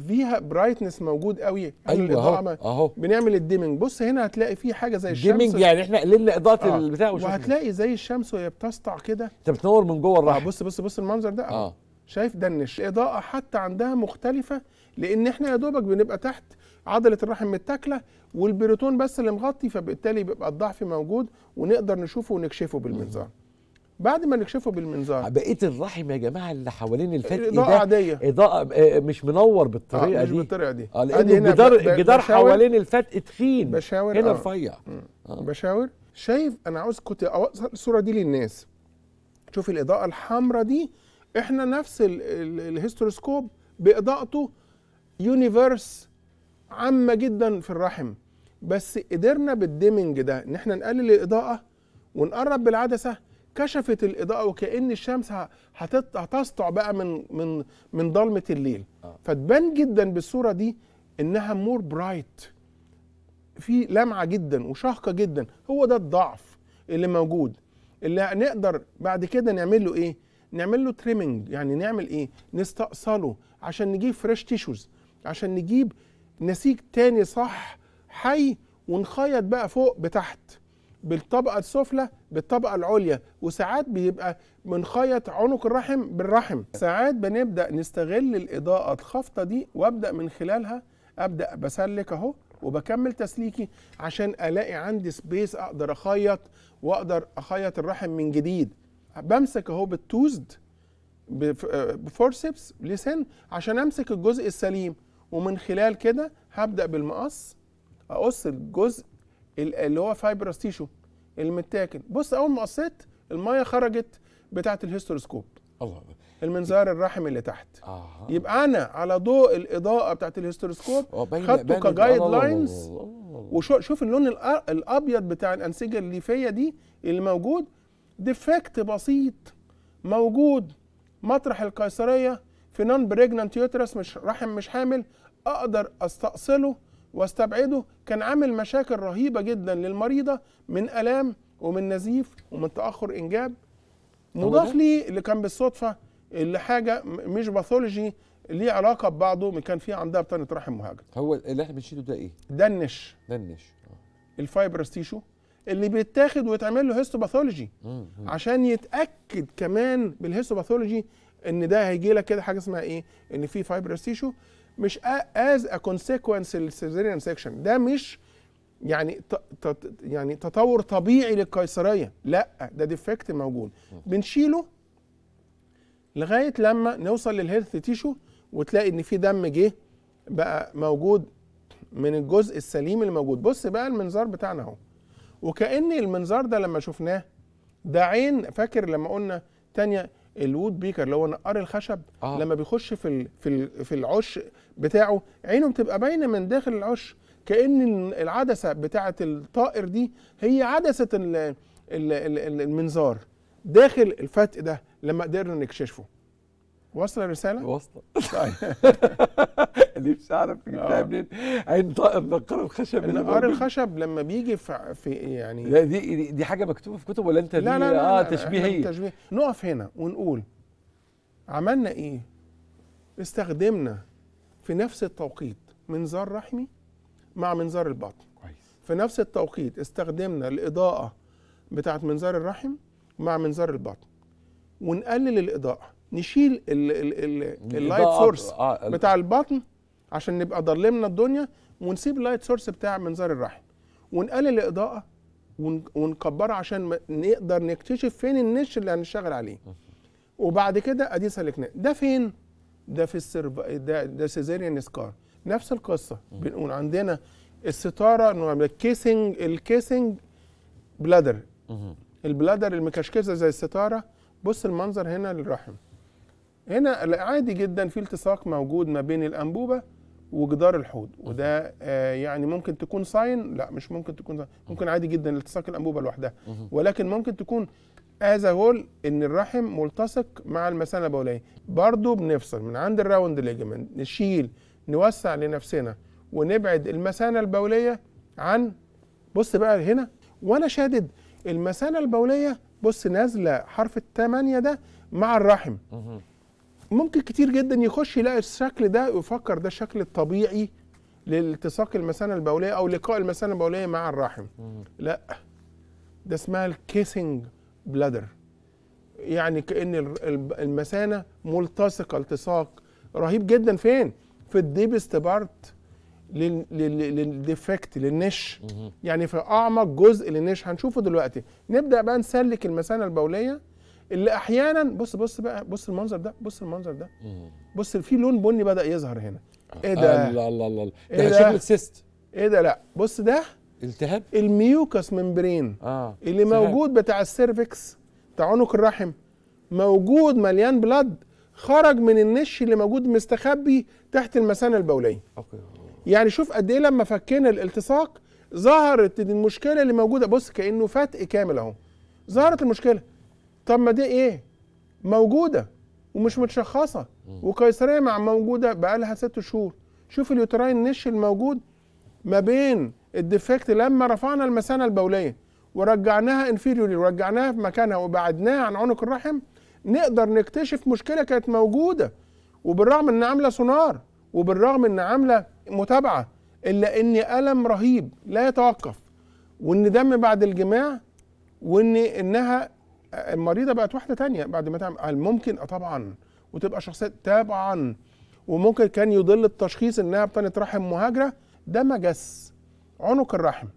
فيها brightness موجود قوي. أيوه الإضاءة أهو أهو. بنعمل ال dimming بص هنا هتلاقي في حاجة زي الشمس. dimming يعني إحنا قللنا اضاءه آه. البتاع وشوفنا. وهتلاقي زي الشمس وهي بتسطع كده. أنت بتنور من جوه آه الرحم بص بص بص المنظر ده. آه. شايف ده ان الاضاءه حتى عندها مختلفة لأن إحنا يا دوبك بنبقى تحت عضلة الرحم متاكلة والبريتون بس اللي مغطي فبالتالي بيبقى الضعف موجود ونقدر نشوفه ونكشفه بالمنظار. بعد ما نكشفه بالمنظار بقية الرحم يا جماعة اللي حوالين الفتق اضاءه ده عادية. إضاءة آه، مش منور بالطريقة آه مش دي. بالطريقة دي. آه لأن الجدار الجدار حوالين الفتق تخين. بشاور هنا آه. رفيع. آه. بشاور. شايف أنا عاوز كنت أوصل الصورة دي للناس. شوف الإضاءة الحمراء دي إحنا نفس ال- ال- ال hysteroscope بإضاءته universe عامة جدا في الرحم. بس قدرنا بال dimming ده إن إحنا نقلل الإضاءة ونقرب بالعدسة كشفت الإضاءة وكأن الشمس هتسطع بقى من من من ضلمة الليل. فتبان جدا بالصورة دي إنها more bright في لمعة جدا وشاهقة جدا. هو ده الضعف اللي موجود. اللي نقدر بعد كده نعمل له إيه؟ نعمل له trimming يعني نعمل إيه؟ نستأصله عشان نجيب fresh tissues عشان نجيب نسيج تاني صح حي ونخيط بقى فوق بتحت بالطبقة السفلى بالطبقة العليا وساعات بيبقى بنخيط عنق الرحم بالرحم. ساعات بنبدأ نستغل الإضاءة الخافته دي وأبدأ من خلالها أبدأ بسلك أهو وبكمل تسليكي عشان ألاقي عندي سبيس أقدر أخيط وأقدر أخيط الرحم من جديد. بمسك أهو بالتوزد بف- بفورسبس لسن عشان أمسك الجزء السليم. ومن خلال كده هبدأ بالمقص أقص الجزء ال- اللي هو fibrous tissue المتاكل بص أول ما قصيت المية خرجت بتاعة ال hysteroscope الله. المنظار الرحم اللي تحت. آه. يبقى أنا على ضوء الإضاءة بتاعة ال hysteroscope آه، خدته ك guidelines. وشوف شوف اللون الأبيض بتاع الأنسجة الليفيه دي اللي موجود. defect بسيط موجود. مطرح القيصرية في non-pregnant uterus مش رحم مش حامل أقدر أستأصله وأستبعده كان عامل مشاكل رهيبة جدا للمريضة من ألام ومن نزيف ومن تأخر إنجاب مضاف؟ لي اللي كان بالصدفة اللي حاجة مش pathology ليه علاقة ببعضه كان في عندها بطانه رحم مهاجر هو اللي إحنا بنشيله ده إيه؟ ده ال niche ده ال niche آه. ال fibrous tissue اللي بيتاخد ويتعمل له histopathology. عشان يتأكد كمان بال histopathology ان ده هيجي لك كده حاجة اسمها إيه؟ ان في fibrous tissue مش as a consequence ال cesarean section ده مش يعني. يعني تطور طبيعي للقيصرية. لا ده defect موجود. بنشيله لغاية لما نوصل لل healthy tissue وتلاقي إن في دم جه بقى موجود من الجزء السليم اللي موجود. بص بقى المنظار بتاعنا أهو. وكأن المنظار ده لما شفناه ده عين فاكر لما قلنا تانية الوود بيكر اللي هو نقار الخشب آه. لما بيخش في ال في ال في العش بتاعه عينه بتبقى باينة من داخل العش كأن العدسة بتاعه الطائر دي هي عدسة ال ال ال المنظار داخل الفتق ده لما قدرنا نكشفه واصله الرسالة؟ واصله طيب. نفسي اعرف جبتها آه. منين. عين طائر نقار الخشب اللي نقار موجود. الخشب لما بيجي في, في يعني لا دي دي- حاجة مكتوبة في كتب ولا انت دي لا لا لا آه لا، إحنا تشبيهيه تشبيه. نقف هنا ونقول عملنا إيه؟ استخدمنا في نفس التوقيت منظار رحمي مع منظار البطن كويس. في نفس التوقيت استخدمنا الإضاءة بتاعت منظار الرحم مع منظار البطن ونقلل الإضاءة. نشيل ال- ال- ال- ال light source آه، بتاع البطن عشان نبقى ضلمنا الدنيا ونسيب ال light source بتاع منظار الرحم. ونقلل الإضاءة ون- ونكبرها عشان نقدر نكتشف فين ال niche اللي هنشتغل عليه. وبعد كده أدي سلكناه. ده فين؟ ده في السرب ده ده cesarean scar نفس القصة. بنقول عندنا الستارة نوع من ال kissing ال kissing bladder. ال bladder المكشكشة زي الستارة. بص المنظر هنا للرحم. هنا عادي جدا في التصاق موجود ما بين الأنبوبة وجدار الحوض وده آه يعني ممكن تكون sign لا مش ممكن تكون sign. ممكن عادي جدا التصاق الأنبوبة لوحدها. ولكن ممكن تكون as whole إن الرحم ملتصق مع المثانة البولية. برضو بنفصل من عند ال round ligament نشيل نوسع لنفسنا ونبعد المثانة البولية عن بص بقى هنا وأنا شادد المثانة البولية بص نازلة حرف الثمانيه ده مع الرحم. ممكن كتير جدا يخش يلاقي الشكل ده ويفكر ده الشكل الطبيعي لالتصاق المثانة البولية أو لقاء المثانة البولية مع الرحم. لا ده اسمها ال kissing bladder يعني كأن ال- ال- المثانة ملتصقة التصاق رهيب جدا. فين؟ في ال deepest part لل- لل- لل defect لل niche. يعني في أعمق جزء لل niche. هنشوفه دلوقتي. نبدأ بقى نسلك المثانة البولية. اللي أحيانا بص بص بقى بص المنظر ده بص المنظر ده. بص في لون بني بدأ يظهر هنا. إيه ده؟ الله الله الله إيه ده؟ شكل ال cyst إيه ده؟ لا. بص ده التهاب؟ ال mucous membrane. آه. اللي سهل. موجود بتاع ال cervix بتاع عنق الرحم موجود مليان blood خرج من ال niche اللي موجود مستخبي تحت المثانه البوليه okay. يعني شوف قد إيه لما فكينا الالتصاق ظهرت المشكلة اللي موجودة. بص كأنه فتق كامل أهو. ظهرت المشكلة. طب ما دي إيه؟ موجودة ومش متشخصة. وقيصرية مع موجودة بقالها ست شهور. شوف ال uterine ال niche الموجود ما بين ال defect لما رفعنا المثانة البولية ورجعناها انفيريوري ورجعناها في مكانها وبعدناها عن عنق الرحم نقدر نكتشف مشكلة كانت موجودة. وبالرغم ان عاملة سونار وبالرغم ان عاملة متابعة إلا إن ألم رهيب لا يتوقف. وإن دم بعد الجماع وإن إنها المريضة بقت واحدة تانية بعد ما تعمل ممكن؟ آه طبعا. وتبقى شخصية طبعا وممكن كان يضل التشخيص إنها بطانه رحم مهاجرة. ده مجس. عنق الرحم.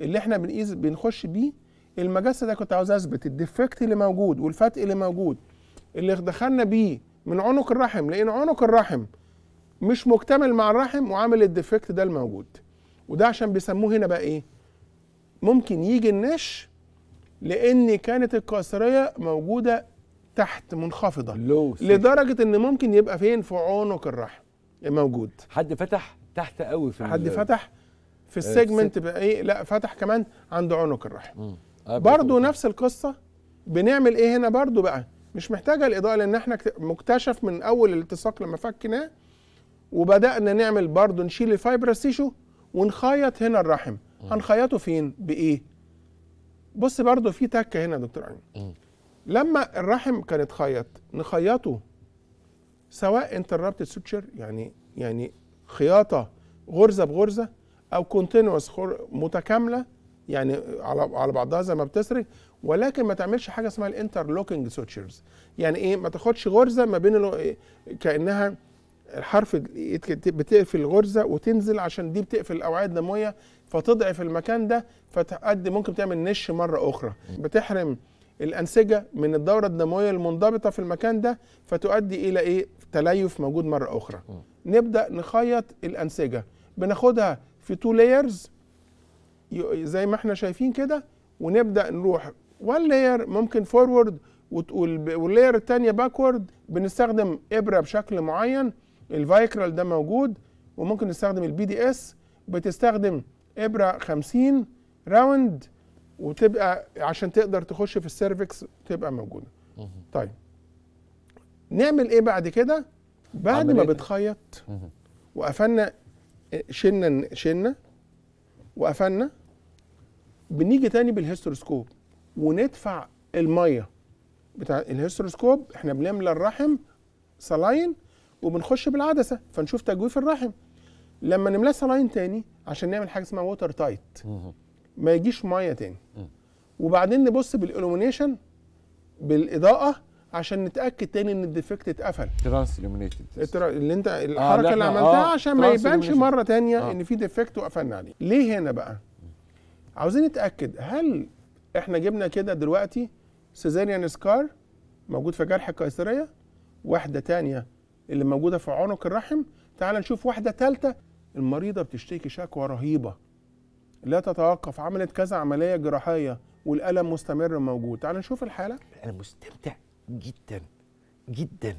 اللي إحنا بنقيس بنخش بيه المجس ده كنت عاوز أثبت. ال defect اللي موجود والفتق اللي موجود اللي دخلنا بيه من عنق الرحم لأن عنق الرحم مش مكتمل مع الرحم وعامل ال defect ده الموجود. وده عشان بيسموه هنا بقى إيه؟ ممكن يجي ال niche لأن كانت القيصرية موجودة تحت منخفضة. لو لدرجة إن ممكن يبقى فين؟ في عنق الرحم. موجود. حد فتح تحت قوي في حد فتح في ال segment بقى إيه؟ لا فتح كمان عند عنق الرحم. آه، برضو. نفس القصة. بنعمل إيه هنا برضو بقى؟ مش محتاجة الإضاءة لأن إحنا مكتشف من أول الالتصاق لما فكناه وبدأنا نعمل برضو نشيل ال fibrous tissue ونخيط هنا الرحم. هنخيطه فين؟ بإيه؟ بص برضو في تكه هنا يا دكتور. عين لما الرحم كان اتخيط نخيطه سواء انتربتد سوتشر يعني يعني خياطة غرزة بغرزة أو كونتينوس متكاملة يعني على على بعضها زي ما بتسرج ولكن ما تعملش حاجة اسمها الانترلوكينج سوتشرز يعني إيه؟ ما تاخدش غرزة ما بين كأنها الحرف ال- بتقفل الغرزة وتنزل عشان دي بتقفل الأوعية الدموية فتضعف المكان ده فتؤدي ممكن تعمل نش مرة أخرى. بتحرم الأنسجة من الدورة الدموية المنضبطة في المكان ده فتؤدي إلى إيه؟ تليف موجود مرة أخرى. نبدأ نخيط الأنسجة. بناخدها في two layers زي ما إحنا شايفين كده ونبدأ نروح one layer ممكن forward وال layer الثانية backward بنستخدم إبرة بشكل معين الفايكريل ده موجود وممكن نستخدم ال PDS بتستخدم ابره 50 round وتبقى عشان تقدر تخش في ال cervix تبقى موجودة. طيب. نعمل إيه بعد كده؟ بعد ما عملية- بتخيط وقفلنا شلنا شلنا وقفلنا بنيجي تاني بال hysteroscope وندفع المية بتاع ال hysteroscope. إحنا بنملى الرحم saline وبنخش بالعدسة. فنشوف تجويف الرحم. لما نملاه saline تاني عشان نعمل حاجة اسمها water tight ما يجيش مية تاني. وبعدين نبص بال illumination بالإضاءة عشان نتأكد تاني إن ال defect اتقفل. trans الترا- اللي انت الحركة لا، اللي عملتها آه، عشان ما يبانش. مرة تانية آه. إن في defect وقفلنا عليه. ليه هنا بقى؟ عاوزين نتأكد هل إحنا جبنا كده دلوقتي سيزاريان سكار موجود في جرح القيصرية؟ واحدة تانية اللي موجودة في عنق الرحم؟ تعال نشوف واحدة ثالثه المريضة بتشتكي شكوى رهيبة. لا تتوقف عملت كذا عملية جراحية والألم مستمر موجود. تعال نشوف الحالة. أنا مستمتع جدا جدا.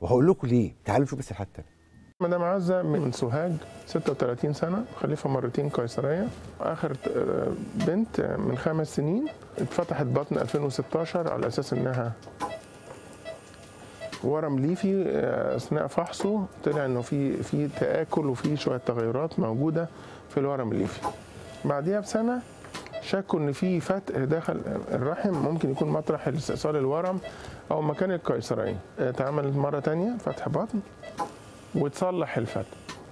وهقول لكم ليه. تعالوا نشوف بس الحته التانية. مدام عزة من سوهاج 36 سنة خليفة مرتين قيصرية. آخر آه، بنت من خمس سنين اتفتحت بطن 2016 على أساس إنها ورم ليفي آه، أثناء فحصه طلع إنه في في تآكل وفي شوية تغيرات موجودة في الورم الليفي بعديها بسنة شكوا إن في فتق داخل الرحم ممكن يكون مطرح استئصال الورم أو مكان القيصرية آه، اتعملت مرة تانية فتح بطن وتصلح الفتق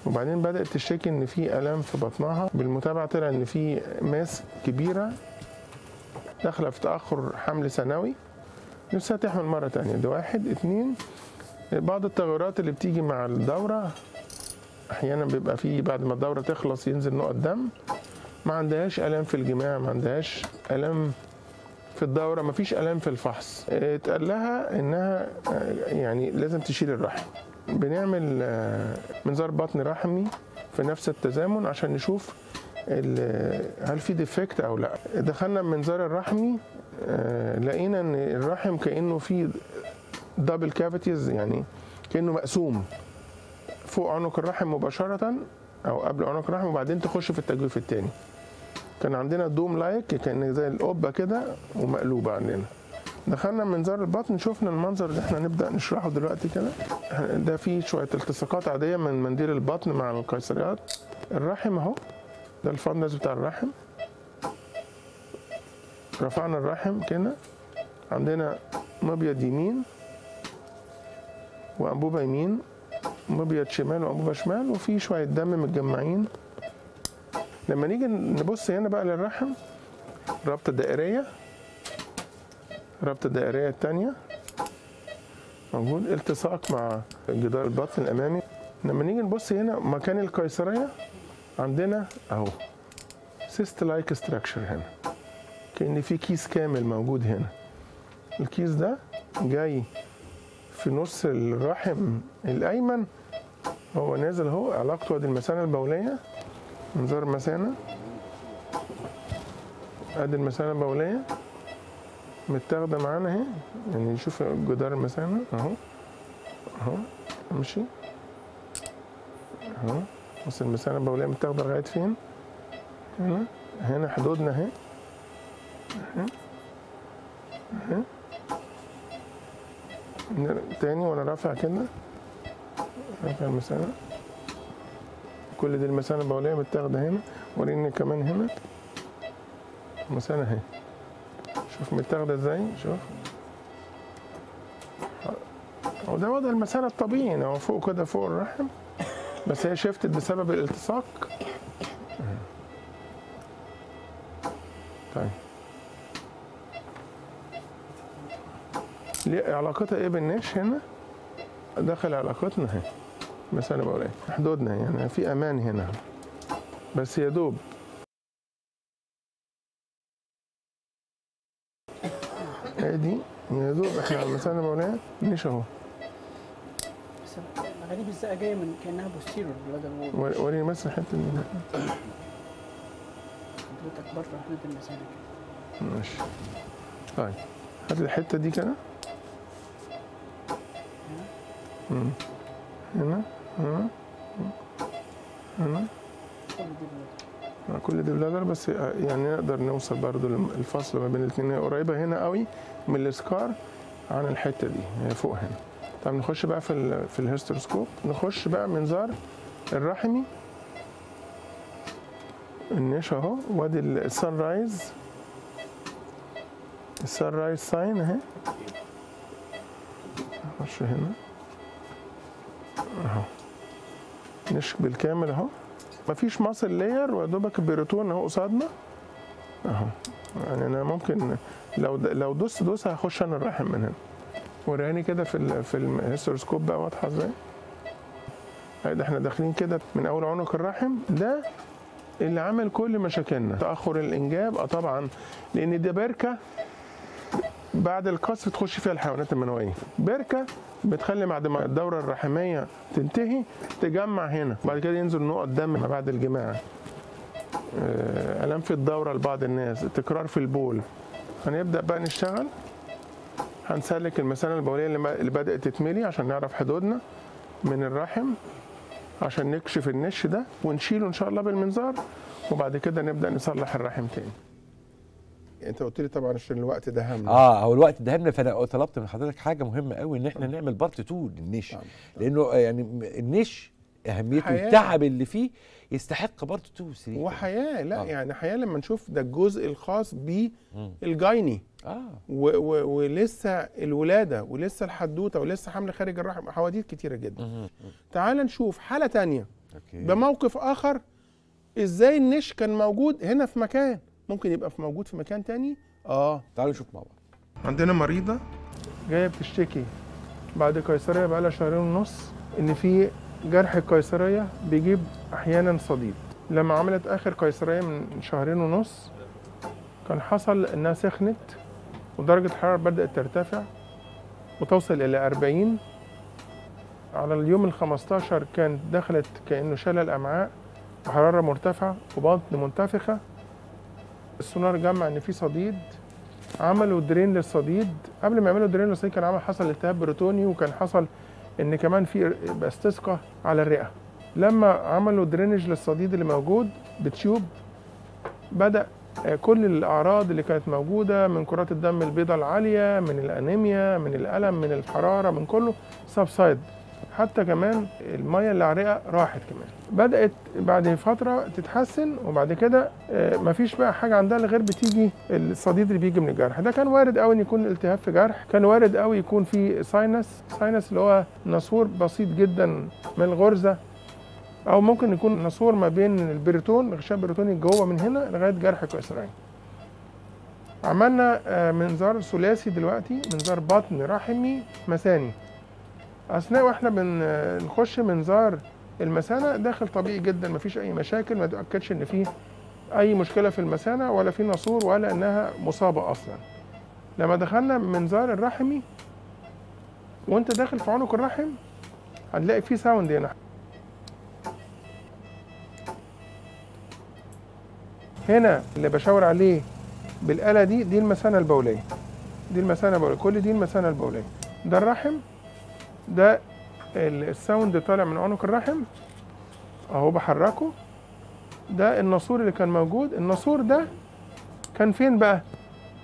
وبعدين بدأت تشتكي إن في آلام في بطنها. بالمتابعة طلع إن في mass كبيرة داخلة في تأخر حمل سنوي. نفسها تحمل مرة تانية. ده واحد اتنين. بعض التغيرات اللي بتيجي مع الدورة أحيانا بيبقى فيه بعد ما الدورة تخلص ينزل نقط دم. ما عندهاش الام في الجماع ما عندهاش الام في الدورة ما فيش الام في الفحص. اتقال لها إنها آه، يعني لازم تشيل الرحم. بنعمل آه، منظار بطن رحمي في نفس التزامن عشان نشوف هل في defect أو لا؟ دخلنا المنظار الرحمي آه، لقينا إن الرحم كأنه فيه double cavities يعني كأنه مقسوم. فوق عنق الرحم مباشرة أو قبل عنق الرحم وبعدين تخش في التجويف الثاني كان عندنا dome like كأن زي القبة كده ومقلوبة عندنا. دخلنا منظار البطن شفنا المنظر اللي إحنا نبدأ نشرحه دلوقتي كده. ده فيه شوية التصاقات عادية من منديل البطن مع القيصريات. الرحم أهو. ده الفندس بتاع الرحم. رفعنا الرحم كده. عندنا مبيض يمين وأنبوبة يمين مبيض شمال وأنبوبة شمال وفي شوية دم متجمعين. لما نيجي نبص هنا بقى للرحم رابطه دائريه رابطه دائريه الثانية موجود التصاق مع جدار البطن الأمامي. لما نيجي نبص هنا مكان القيصرية عندنا أهو. cyst like structure هنا. كأن في كيس كامل موجود هنا. الكيس ده جاي في نص الرحم الأيمن. هو نازل أهو علاقته ادي المثانة البولية. منظار المثانة. ادي المثانة البولية. متاخدة معانا أهي. يعني نشوف جدار المثانة. أهو. أهو. أمشي. أهو. بص المثانه البوليه متاخده لغاية فين؟ هنا. هنا حدودنا أهي. أهي. تاني وأنا رافع كده. رافع المثانه كل دي المثانه البوليه متاخده هنا. وريني كمان هنا. المثانه أهي. شوف متاخدة إزاي؟ شوف. وده وضع المثانه الطبيعي. هو فوق كده فوق الرحم. بس هي شفتت بسبب الالتصاق؟ طيب. ليه علاقتها إيه بالنش هنا؟ داخل علاقتنا اهي بس أنا بقول إيه حدودنا يعني في أمان هنا. بس يا دوب. هي دي؟ يا دوب إحنا على المثانه البوليه نش اهو غريب إزاي جاية من كأنها بوستيرور بدل وريني بس الحته دي حضرتك بره حدود المثانه كده ماشي. طيب. هات الحتة دي كده. مم. هنا هنا هنا. كل دي bladder. آه، bladder بس آه، يعني نقدر نوصل برضو للفصل ما بين الاثنين قريبة هنا قوي من ال scar عن الحتة دي. فوق هنا. طب نخش بقى في في ال hysteroscope نخش بقى منظار الرحمي. النش اهو وادي السان رايز السان رايز ساين اهي. نخش هنا. اهو. نش بالكامل اهو. مفيش ماسل لاير ويا البيروتون اهو قصادنا. اهو. يعني أنا ممكن لو لو دوست دوس هخش أنا الرحم من هنا. وراني كده في في الهيستروسكوب بقى واضحة إزاي؟ ده إحنا داخلين كده من أول عنق الرحم ده اللي عمل كل مشاكلنا. تأخر الإنجاب آه طبعا لأن دي بركة بعد القصف تخش فيها الحيوانات المنوية. بركة بتخلي بعد ما الدورة الرحمية تنتهي تجمع هنا. بعد كده ينزل نقط دم ما بعد الجماع. آه، الام في الدورة لبعض الناس تكرار في البول. هنبدأ بقى نشتغل. هنسلك المثانة البولية اللي بدأت تتملي عشان نعرف حدودنا من الرحم عشان نكشف النش ده ونشيله إن شاء الله بالمنظار وبعد كده نبدأ نصلح الرحم تاني. أنت قلت لي طبعا عشان الوقت ده هم. آه هو الوقت ده همنا فأنا طلبت من حضرتك حاجة مهمة قوي إن إحنا نعمل part 2 للنش. لأنه آه، يعني النش أهميته حياة. التعب اللي فيه يستحق part 2 و 3 وحياة لا آه. يعني حياة لما نشوف ده الجزء الخاص بال gyne آه. و و ولسه الولادة ولسه الحدوتة ولسه حمل خارج الرحم حواديت كتيرة جدا. تعال نشوف حالة تانية. أوكي. بموقف آخر إزاي النش كان موجود هنا في مكان؟ ممكن يبقى في موجود في مكان تاني؟ آه. تعالوا نشوف مع بعض. عندنا مريضة جاية بتشتكي. بعد قيصرية بقى لها شهرين ونص إن في جرح القيصرية بيجيب أحيانا صديد. لما عملت آخر قيصرية من شهرين ونص كان حصل إنها سخنت ودرجة الحراره بدأت ترتفع وتوصل إلى 40 على اليوم ال 15 كانت دخلت كأنه شلل امعاء وحرارة مرتفعة وبطن منتفخة. السونار جمع إن في صديد عملوا drain للصديد. قبل ما يعملوا drain للصديد كان عمل حصل التهاب بريتوني وكان حصل إن كمان في استسقاء على الرئة. لما عملوا drainage للصديد اللي موجود ب tube بدأ آه، كل الأعراض اللي كانت موجودة من كرات الدم البيضاء العالية من الأنيميا من الألم من الحرارة من كله subside حتى كمان المية اللي الرئة راحت كمان. بدأت بعد فترة تتحسن وبعد كده آه، مفيش بقى حاجة عندها غير بتيجي الصديد اللي بيجي من الجرح. ده كان وارد قوي إن يكون التهاب في جرح. كان وارد قوي يكون في sinus sinus اللي هو ناسور بسيط جدا من الغرزة. أو ممكن يكون ناسور ما بين البريتون الغشاء البريتوني جوه من هنا لغاية جرح القيصرية عملنا آه، منظار ثلاثي دلوقتي منظار بطن رحمي مثاني. أثناء وإحنا بنخش منظار المثانة داخل طبيعي جدا مفيش أي مشاكل ما تأكدش إن في أي مشكلة في المثانة ولا في ناسور ولا إنها مصابة أصلا. لما دخلنا منظار الرحمي وأنت داخل في عنق الرحم هنلاقي في ساوند هنا. هنا اللي بشاور عليه بالآلة دي دي المثانة البولية. دي المثانة البولية. كل دي المثانة البولية. ده الرحم ده ال- الساوند طالع من عنق الرحم. أهو بحركه. ده الناسور اللي كان موجود. الناسور ده كان فين بقى؟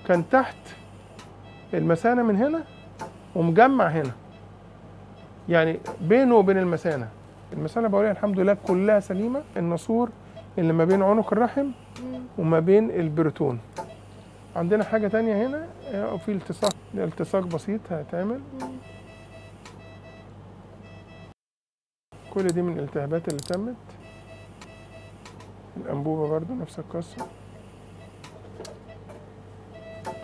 كان تحت المثانة من هنا ومجمع هنا. يعني بينه وبين المثانة. المثانة البولية الحمد لله كلها سليمة. الناسور اللي ما بين عنق الرحم وما بين البرتون عندنا حاجة تانية هنا آه، في التصاق التصاق بسيط هيتعمل. كل دي من الالتهابات اللي تمت. الأنبوبة برضو نفس القصة.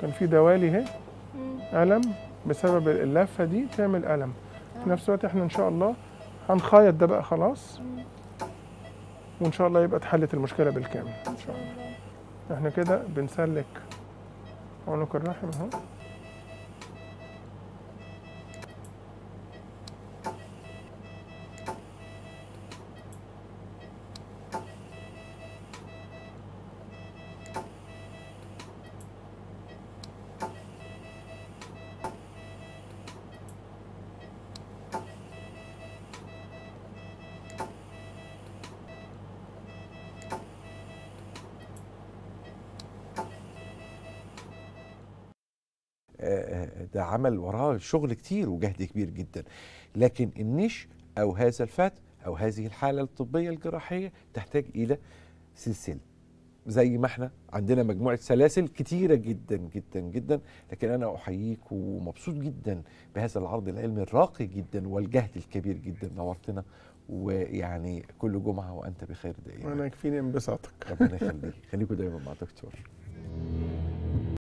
كان في دوالي اهي. ألم بسبب اللفة دي تعمل ألم. في نفس الوقت إحنا إن شاء الله هنخيط ده بقى خلاص. وإن شاء الله يبقى اتحلت المشكلة بالكامل. إن شاء الله. إحنا كده بنسلك عنق الرحم أهو. عمل وراه شغل كتير وجهد كبير جدا. لكن النيش أو هذا الفات أو هذه الحالة الطبية الجراحية تحتاج إلى سلسلة. زي ما إحنا عندنا مجموعة سلاسل كتيرة جدا جدا جدا. لكن أنا أحييك ومبسوط جدا بهذا العرض العلمي الراقي جدا والجهد الكبير جدا نورتنا. ويعني كل جمعة وأنت بخير دائما. وأنا يكفيني إنبساطك. ربنا يخليك. خليكم دايما مع دكتور.